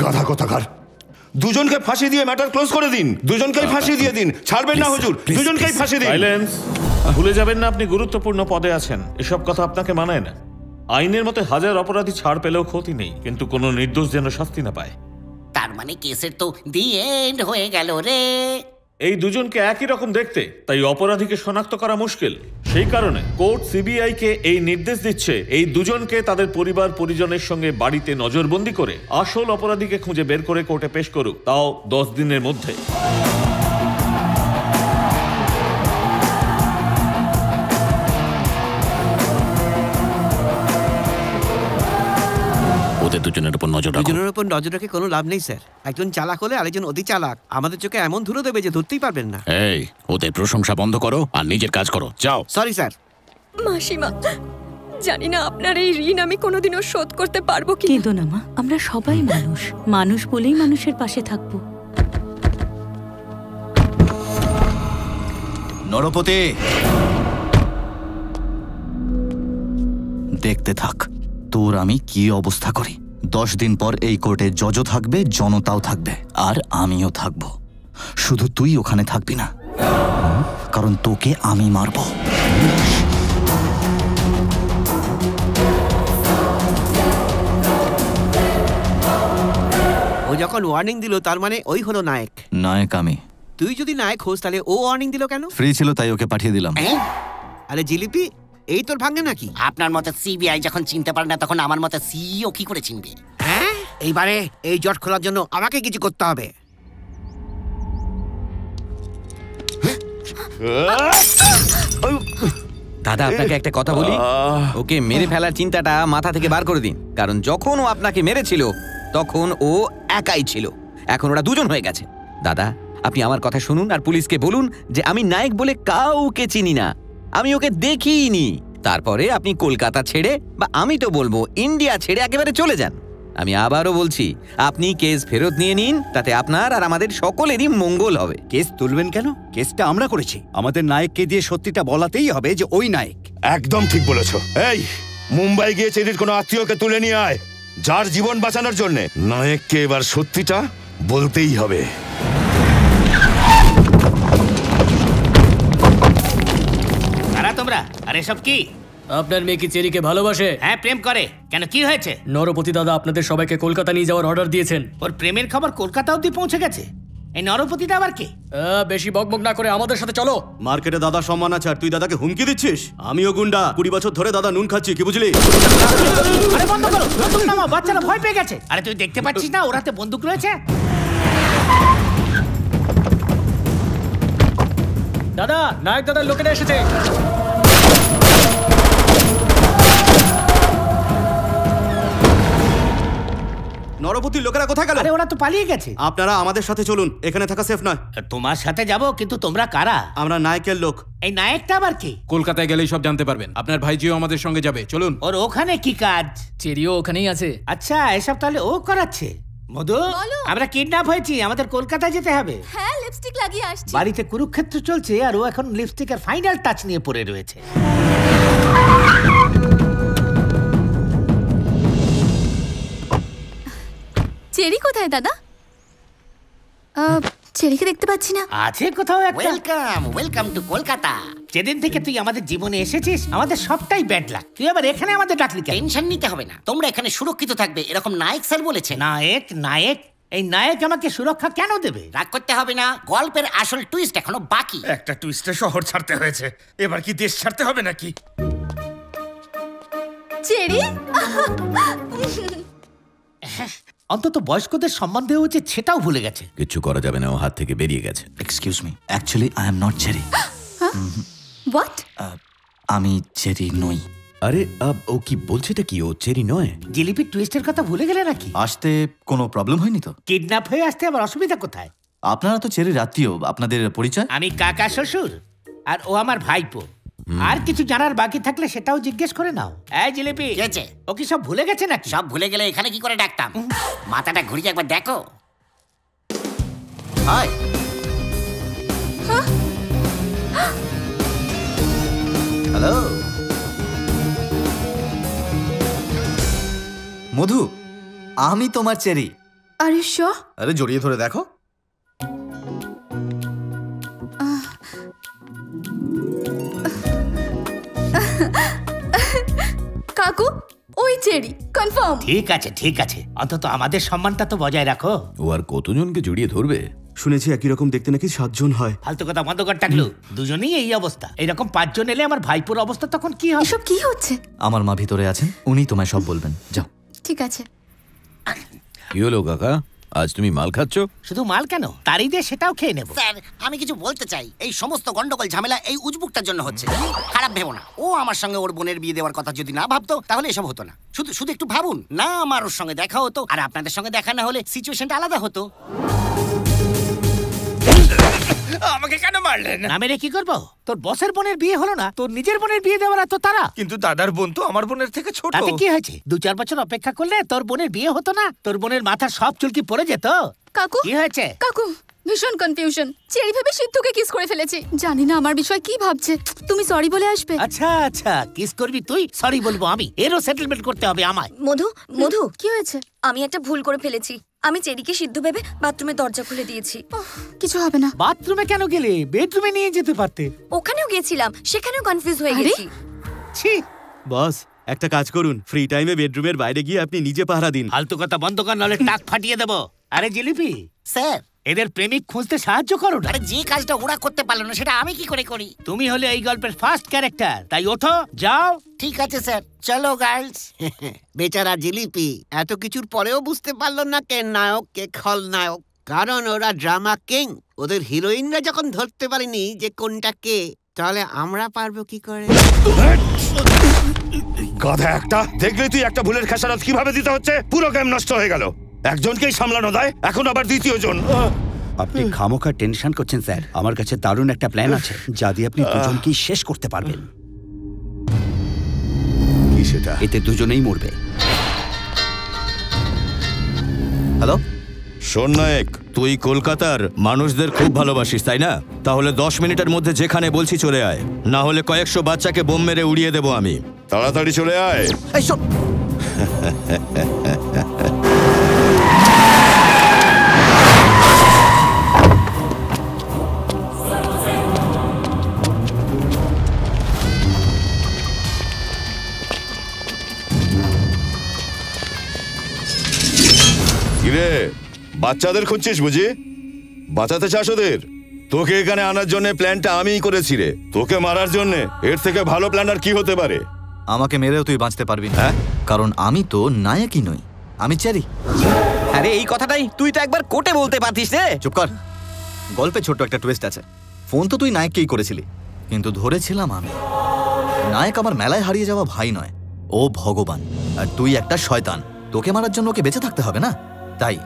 গাধা কথাকার। দুজনকে ফাঁসি দিয়ে ম্যাটার ক্লোজ করে দিন। দুজনকেই ফাঁসি দিয়ে দিন। ছাড়বেন না হুজুর। দুজনকেই ফাঁসি দিন। সাইলেন্স ভুলে যাবেন না আপনি গুরুত্বপূর্ণ পদে আছেন। এসব কথা আপনাকে মানায় না। আইনের মতে হাজার অপরাধী ছাড় পেলেও ক্ষতি নেই কিন্তু কোনো নির্দোষ যেন শাস্তি না পায়। তার মানে কেসের তো দি এন্ড হয়ে গেল রে। এই দুজনকে একই রকম দেখতে তাই অপরাধীকে শনাক্ত করা মুশকিল। সেই কারণে কোর্ট সিবিআই কে এই নির্দেশ দিচ্ছে এই দুজনকে তাদের পরিবার পরিজনের সঙ্গে বাড়িতে নজরবন্দি করে আসল অপরাধীকে খুঁজে বের করে কোর্টে পেশ করুক তাও দশ দিনের মধ্যে। ওদের দুজনের উপর নজর রাখো। দুজনের উপর নজর রেখে কোনো লাভ নেই স্যার। একজন চালাক হলে আরেকজন অতি চালাক। আমাদের চোখে এমন ধুলো দেবে যে ধরতেই পারবেন না। এই ওদের প্রশংসা বন্ধ করো আর নিজের কাজ করো। যাও। Sorry sir. মাসিমা জানি না আপনার এই ঋণ আমি কোনোদিনও শোধ করতে পারব কি কিন্তু না মা আমরা সবাই মানুষ। মানুষ বলেই মানুষের পাশে থাকব। নরপতি! দেখতে থাক। তোর আমি কি অবস্থা করি? দশ দিন পর এই কোর্টে জজও থাকবে জনতাও থাকবে আর আমিও থাকব। শুধু তুই ওখানে থাকবি না। কারণ তোকে আমি মারবো। ও যখন ওয়ার্নিং দিল তার মানে ওই হলো নায়ক। নায়ক আমি। তুই যদি নায়ক হোস তাহলে ও ওয়ার্নিং দিল কেন? ফ্রি ছিল তাই ওকে পাঠিয়ে দিলাম। আরে জিলিপি এই তোর ভাঙে নাকি? আপনার মতে সিবিআই যখন চিনতে পারে না তখন আমার মতে সিইও কি করে চিনবে? হ্যাঁ? এইবারে এই জট খোলার জন্য আমাকে কিছু করতে হবে। দাদা আপনাকে একটা কথা বলি। ওকে মেরে ফেলার চিন্তাটা মাথা থেকে বার করে দিন। কারণ যখন ও আপনাকে মেরেছিল তখন ও একাই ছিল। এখন ওরা দুজন হয়ে গেছে। দাদা আপনি আমার কথা শুনুন আর পুলিশকে বলুন যে আমি নায়ক বলে কাউকে চিনি না। আমি ওকে দেখিনি। তারপরে আপনি কলকাতা ছেড়ে বা আমি তো বলব ইন্ডিয়া ছেড়ে একেবারে চলে যান। আমি আবারও বলছি আপনি কেস ফেরত নিয়ে নিন তাতে আপনার আর আমাদের সকলেরই মঙ্গল হবে। কেস তুলবেন কেন? কেসটা আমরা করেছি। আমাদের নায়ককে দিয়ে সত্যিটা বলাতেই হবে যে ওই নায়ক। একদম ঠিক বলেছ। এই মুম্বাই গিয়ে চেরির কোনো আত্মীয়কে তুলে নিয়ে আয়। যার জীবন বাঁচানোর জন্য। নায়ককে এবার সত্যিটা বলতেই হবে। আর এসব কি? আপনার মেয়ে কি চেরিকে ভালোবাসে? হ্যাঁ প্রেম করে। কেন কি হয়েছে? নরপতি দাদা আপনাদের সবাইকে কলকাতা নিয়ে যাওয়ার অর্ডার দিয়েছেন। ওর প্রেমের খবর কলকাতা অব্দি পৌঁছে গেছে। এই নরপতিটা আবার কি? আহ, বেশি বকবক না করে আমাদের সাথে চলো। মার্কেটে দাদা সম্মান আছে আর তুই দাদাকে হুমকি দিচ্ছিস? আমিও গুন্ডা কুড়ি বছর ধরে দাদা নুন খাচ্ছি কি বুঝলি? আরে বন্ধ করো বন্দুক নামাও বাচ্চারা ভয় পেয়ে গেছে। আরে তুই দেখতে পাচ্ছিস না ওরাতে বন্দুক রয়েছে? দাদা নায়ক দাদার লোকেরা এসেছে। নরপতির লোকেরা কোথায় গেল? আরে ওরা তো পালিয়ে গেছে। আপনারা আমাদের সাথে চলুন এখানে থাকা সেফ নয়। তোমার সাথে যাব কিন্তু তোমরা কারা? আমরা নায়কের লোক। এই নায়কটা আবার কি? কলকাতায় গেলেই সব জানতে পারবেন। আপনার ভাইজিও আমাদের সঙ্গে যাবে চলুন। ওর ওখানে কি কাজ? চেরিও ওখানেই আছে। আচ্ছা এসব তাহলে ও করাচ্ছে। মধু আমরা কিডন্যাপ হয়েছি আমাদের কলকাতায় যেতে হবে। হ্যাঁ লিপস্টিক লাগিয়ে আসছি। বাড়িতে কুরুক্ষেত্র চলছে আর ও এখন লিপস্টিকের ফাইনাল টাচ নিয়ে পড়ে রয়েছে। চেরি কোথায় দাদা? আহ, চেরিকে দেখতে পাচ্ছি না। আছে কোথাও একটা। Welcome welcome to Kolkata. যেদিন থেকে তুই আমাদের জীবনে এসেছিস আমাদের সবটাই ব্যাড লাক তুই আবার এখানে আমাদের ডাকলি কেন? টেনশন নিতে হবে না। তোমরা এখানে সুরক্ষিত থাকবে এরকম নায়ক স্যার বলেছে নায়ক নায়ক? এই নায়ক আমাকে সুরক্ষা কেন দেবে? রাগ করতে হবে না গল্পের আসল টুইস্ট এখনও বাকি। একটা টুইস্টে শহর ছাড়তে হয়েছে। এবার কি দেশ ছাড়তে হবে নাকি? চেরি? অন্তত বয়স্কদের সম্মান দেওয়া উচিত সেটাও ভুলে গেছে। কিচ্ছু করা যাবে না ও হাত থেকে বেরিয়ে গেছে। Excuse me actually I am not Cherry what আমি চেরি নই। আরে আব, ও কি বলছেটা কি? ও চেরি নয়? জিলিপির টুইস্টের কথা ভুলে গেলে নাকি? আসতে কোনো প্রবলেম হয়নি তো? কিডন্যাপ হয়ে আসতে আবার অসুবিধা কোথায়? আপনারা তো চেরির আত্মীয় আপনাদের পরিচয়? আমি কাকা শ্বশুর আর ও আমার ভাইপো। আর কিছু জানার বাকি থাকলে সেটাও জিজ্ঞেস করে নাও। এই জিলিপি গেছে ও কি সব ভুলে গেছে নাকি? সব ভুলে গেলে এখানে কি করে ডাকতাম? মাথাটা ঘুরিয়ে একবার দেখো। Hi hello. মধু আমি তোমার চেরি। আরে শ। আরে জড়িয়ে ধরে দেখো। কাকু ওই চেরি কনফার্ম ঠিক আছে ঠিক আছে। অন্তত আমাদের সম্মানটা তো বজায় রাখো। ও আর কতজনকে জড়িয়ে ধরবে? শুনেছি একই রকম দেখতে নাকি সাতজন হয়। ফালতু কথা বন্ধ কর টাকলু। দুজনেই এই অবস্থা। এরকম পাঁচজন এলে আমার ভাইপুর অবস্থা তখন কি হবে? এসব কি হচ্ছে? আমার মা ভিতরে আছেন উনি তোমায় সব বলবেন। যাও। ঠিক আছে। কি হলো কাকা? আজ তুমি মাল খাচ্ছ? শুধু মাল কেন? তারই দিয়ে সেটাও খেয়ে নেব। স্যার আমি কিছু বলতে চাই। এই সমস্ত গন্ডগোল ঝামেলা এই উজবুকটার জন্য হচ্ছে। খারাপ ভেবো না। ও আমার সঙ্গে ওর বোনের বিয়ে দেওয়ার কথা যদি না ভাবতো তাহলে এসব হতো না। শুধু শুধু একটু ভাবুন। না আমার ওর সঙ্গে দেখা হতো আর আপনাদের সঙ্গে দেখা না হলে সিচুয়েশনটা আলাদা হতো। আমাকে কেন মারলেন? না মেরে কি করব? তোর বসের বোনের বিয়ে হলো না তোর নিজের বোনের বিয়ে দেওয়ার এত তারা কিন্তু দাদার বোন তো আমার বোনের থেকে ছোট। তাতে কি হয়েছে? দু চার বছর অপেক্ষা করলে তোর বোনের বিয়ে হতো না তোর বোনের মাথার সব চুলকি পড়ে যেত। কাকু কি হয়েছে? কাকু ভীষণ কনফিউশন চেরি ভেবে সিদ্ধুকে কিস করে ফেলেছি জানি না আমার বিষয় কি ভাবছে। তুমি সরি বলে আসবে। আচ্ছা আচ্ছা কিস করবি তুই সরি বলব আমি। এরও সেটেলমেন্ট করতে হবে আমায়। মধু মধু। কি হয়েছে? আমি একটা ভুল করে ফেলেছি। আমি চেরিকে সিদ্ধ ভেবে বাথরুমের দরজা খুলে দিয়েছি। কিছু হবে না। বাথরুমে কেন গেলে? বেডরুমে নিয়ে যেতে পারতে। ওখানেও গেছিলাম সেখানেও কনফিউজ হয়ে? গেছি। ছি! বস একটা কাজ করুন। ফ্রি টাইমে বেডরুমের বাইরে গিয়ে আপনি নিজে পাহারা দিন। ফালতু কথা বন্ধ কর নাহলে টাক ফাটিয়ে দেব। আরে জিলিপি। স্যার এদের প্রেমিক খুঁজতে সাহায্য করো না। আরে যে কাজটা ওরা করতে পারল না সেটা আমি কি করে করি? তুমি হলে এই গল্পের ফার্স্ট ক্যারেক্টার তাই ওঠো যাও। ঠিক আছে স্যার। চলো গার্লস। <laughs> বেচারা জিলিপি এত কিছুর পরেও বুঝতে পারল না কে নায়ক কে খলনায়ক কারণ ওরা ড্রামা কিং। ওদের হিরোইনরা যখন ধরতে পারেনি যে কোনটা কে তাহলে আমরা পারব কি করে? গাধা একটা। দেখলে তুই একটা ভুলের খেসারত কীভাবে দিতে হচ্ছে? পুরো গেম নষ্ট হয়ে গেল। একজনকেই সামলানো দেয় এখন আবার দ্বিতীয় জন। আপনি খামোখা টেনশন করছেন স্যার। আমার কাছে দারুণ একটা প্ল্যান আছে যা দিয়ে আপনি দুজনকেই শেষ করতে পারবেন। সেটা? এতে দুজনেই মরবে। হ্যালো? শোন নায়ক তুই কলকাতার মানুষদের খুব ভালোবাসিস তাই না? তাহলে দশ মিনিটের মধ্যে যেখানে বলছি চলে আয়। না হলে কয়েকশো বাচ্চাকে বোম মেরে উড়িয়ে দেবো আমি। তাড়াতাড়ি চলে আয়। কিরে? বাচ্চাদের খুঁজছিস বুঝি? বাঁচাতে চাস ওদের? তোকে এখানে আনার জন্য প্ল্যানটা আমিই করেছি রে। তোকে মারার জন্য। এর থেকে ভালো প্ল্যান আর কি হতে পারে? আমাকে মেরেও তুই বাঁচতে পারবি না। কারণ আমি তো নায়কই নই। আমি চেরি। আরে এই কথাটাই তুই তো একবার কোটে বলতে পারতিস রে। চুপ কর। গল্পে ছোট্ট একটা টুইস্ট আছে। ফোন তো তুই নায়ককেই করেছিলি। কিন্তু ধরেছিলাম আমি। নায়ক আমার মেলায় হারিয়ে যাওয়া ভাই নয়। ও ভগবান। আর তুই একটা শয়তান। তোকে মারার জন্য ওকে বেঁচে থাকতে হবে না? তাই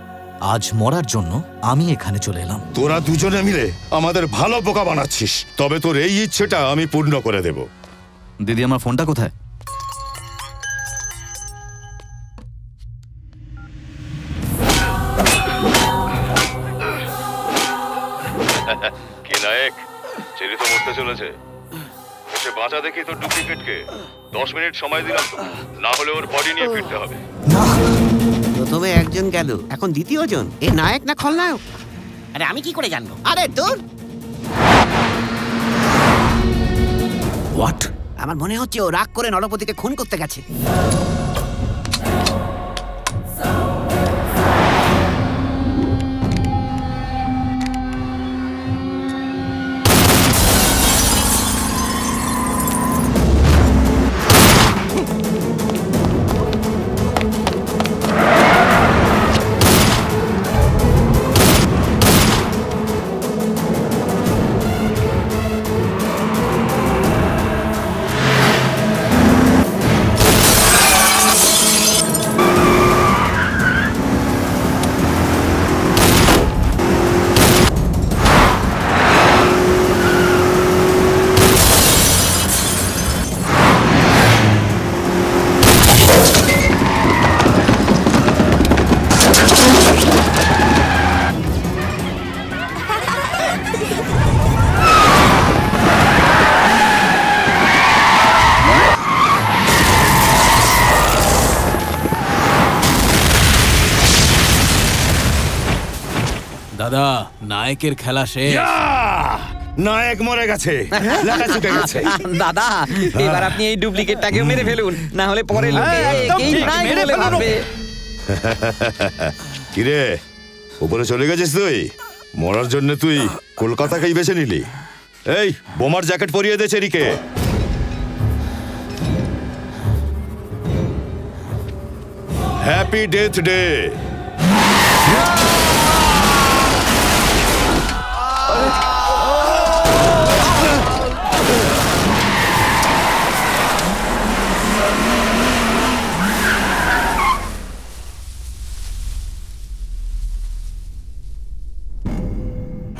আজ মরার জন্য আমি এখানে চলে এলাম। তোরা দুজনে মিলে আমাদের ভালো বোকা বানাচ্ছিস। তবে তোর এই ইচ্ছেটা আমি পূর্ণ করে দেব। দিদি আমার ফোনটা কোথায়? কি নায়ক? চেরি তো মরতে চলেছে। বাঁচা দেখি তোর ডুপ্লিকেটকে দশ মিনিট সময় দিলাম না হলে ওর বডি নিয়ে ফিরতে হবে। প্রথমে একজন গেল এখন দ্বিতীয় জন এ নায়ক না খলনায়ক? আরে আমি কি করে জানব? আরে তোর হোয়াট আমার মনে হচ্ছে ও রাগ করে নরপতিকে খুন করতে গেছে। দাদা নায়কের খেলা শেষ। নায়ক মরে গেছে। লেখা ছুটে গেছে। <laughs> দাদা এবার আপনি এই ডুপ্লিকেটটাকে মেরে ফেলুন। না হলে পরে লোকে হ্যাঁ, নায়ক বলে ভাববে। <laughs> কিরে উপরে চলে গেছিস তুই? মরার জন্য তুই কলকাতাকেই বেছে নিলি। এই বোমার জ্যাকেট পরিয়ে দে চেরিকে। হ্যাপি ডেথ ডে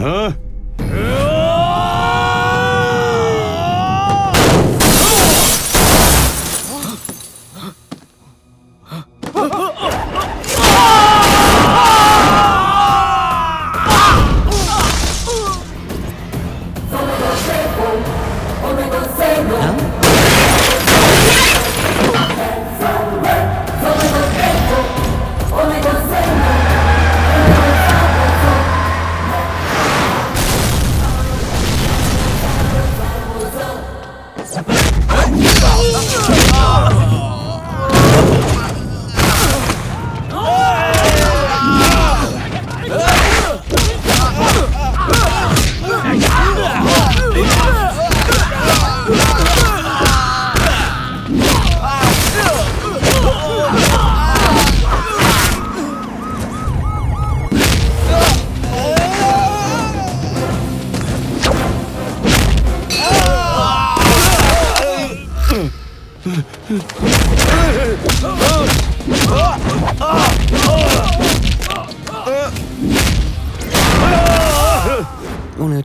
হ্যাঁ Monster!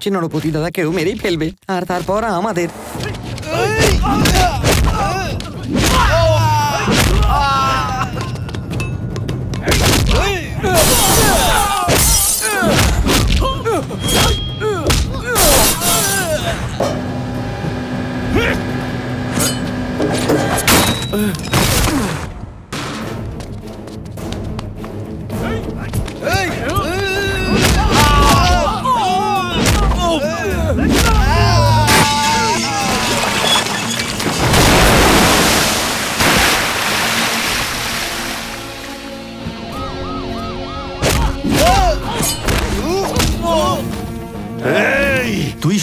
নরপতি দাদা কেউ মেরেই ফেলবে। আর তারপর আমাদের।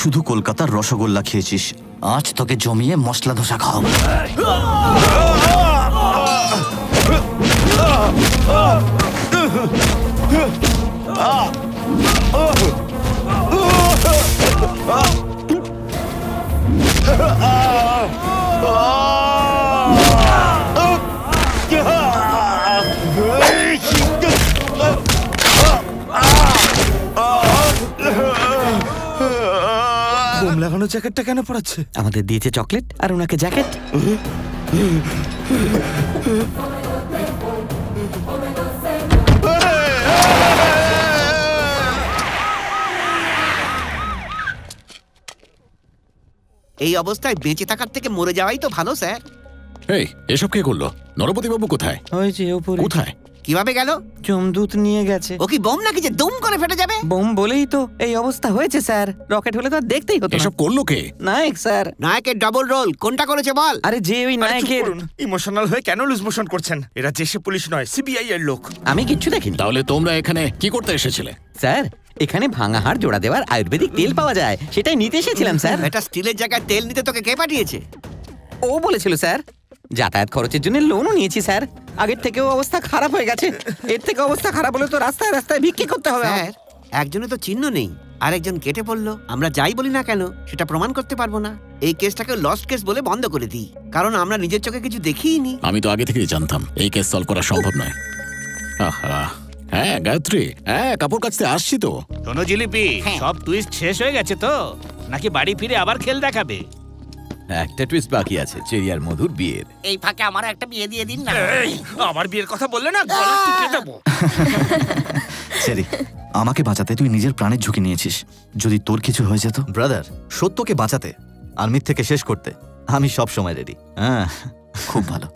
শুধু কলকাতার রসগোল্লা খেয়েছিস। আজ তোকে জমিয়ে মশলা ধোসা খাওয়াবো। বোম লাগানো জ্যাকেটটা কেন পড়াচ্ছে আমাদের দিয়েছে চকলেট আর ওনাকে জ্যাকেট। এই অবস্থায় বেঁচে থাকার থেকে মরে যাওয়াই তো ভালো স্যার। এই এসব কে করল? নরপতি বাবু কোথায়? ওই যে ওপরে কোথায়? কীভাবে গেল? জমদূত নিয়ে গেছে। ও কি বোম নাকি যে দুম করে ফেটে যাবে? বোম বলেই তো এই অবস্থা হয়েছে স্যার। রকেট হলে তো আর দেখতেই হতো এসব করল কে? নায়ক স্যার। নায়কের ডাবল রোল কোনটা করেছে বল? আরে যে ওই নায়কের ইমোশনাল হয়ে কেন লুজ মোশন করছেন? এরা দেশে পুলিশ নয় সিবিআই এর লোক। আমি কিচ্ছু দেখিনি। তাহলে তোমরা এখানে কি করতে এসেছিলে? স্যার এখানে ভাঙা হাড় জোড়া দেওয়ার আয়ুর্বেদিক তেল পাওয়া যায়। সেটাই নিতে এসেছিলাম স্যার। এটা স্টিলের জায়গায় তেল নিতে তোকে কে পাঠিয়েছে? ও বলেছিল স্যার। যাতায়াত খরচের জন্য লোনও নিয়েছি স্যার। আগের থেকেও অবস্থা খারাপ হয়ে গেছে। এর থেকে অবস্থা খারাপ হলে তো রাস্তায় রাস্তায় ভিক্ষি করতে হবে স্যার একজনে তো চিহ্ন নেই। আরেকজন কেটে পড়ল। আমরা যাই বলি না কেন সেটা প্রমাণ করতে পারব না। এই কেসটাকে লস্ট কেস বলে বন্ধ করে দিই। কারণ আমরা নিজের চোখে কিছু দেখিনি। আমি তো আগে থেকেই জানতাম এই কেস সলভ করা সম্ভব নয়। আহা। হ্যাঁ গায়ত্রী। হ্যাঁ কাপড় কাচতে আসছি তো। শোনো জিলিপি সব টুইস্ট শেষ হয়ে গেছে তো? নাকি বাড়ি ফিরে আবার খেল দেখাবে? একটা টুইস্ট বাকি আছে চেরি আর মধুর বিয়ের। এই ফাঁকে আমার একটা বিয়ে দিয়ে দিন না। আমার বিয়ের কথা বললে না গলা টিপে দেবো। <laughs> সেরি আমাকে বাঁচাতে তুই নিজের প্রাণের ঝুঁকি নিয়েছিস। যদি তোর কিছু হয়ে যেত। ব্রাদার সত্যকে বাঁচাতে আর মিথ্যেকে শেষ করতে আমি সব সময় রেডি হ্যাঁ। খুব ভালো।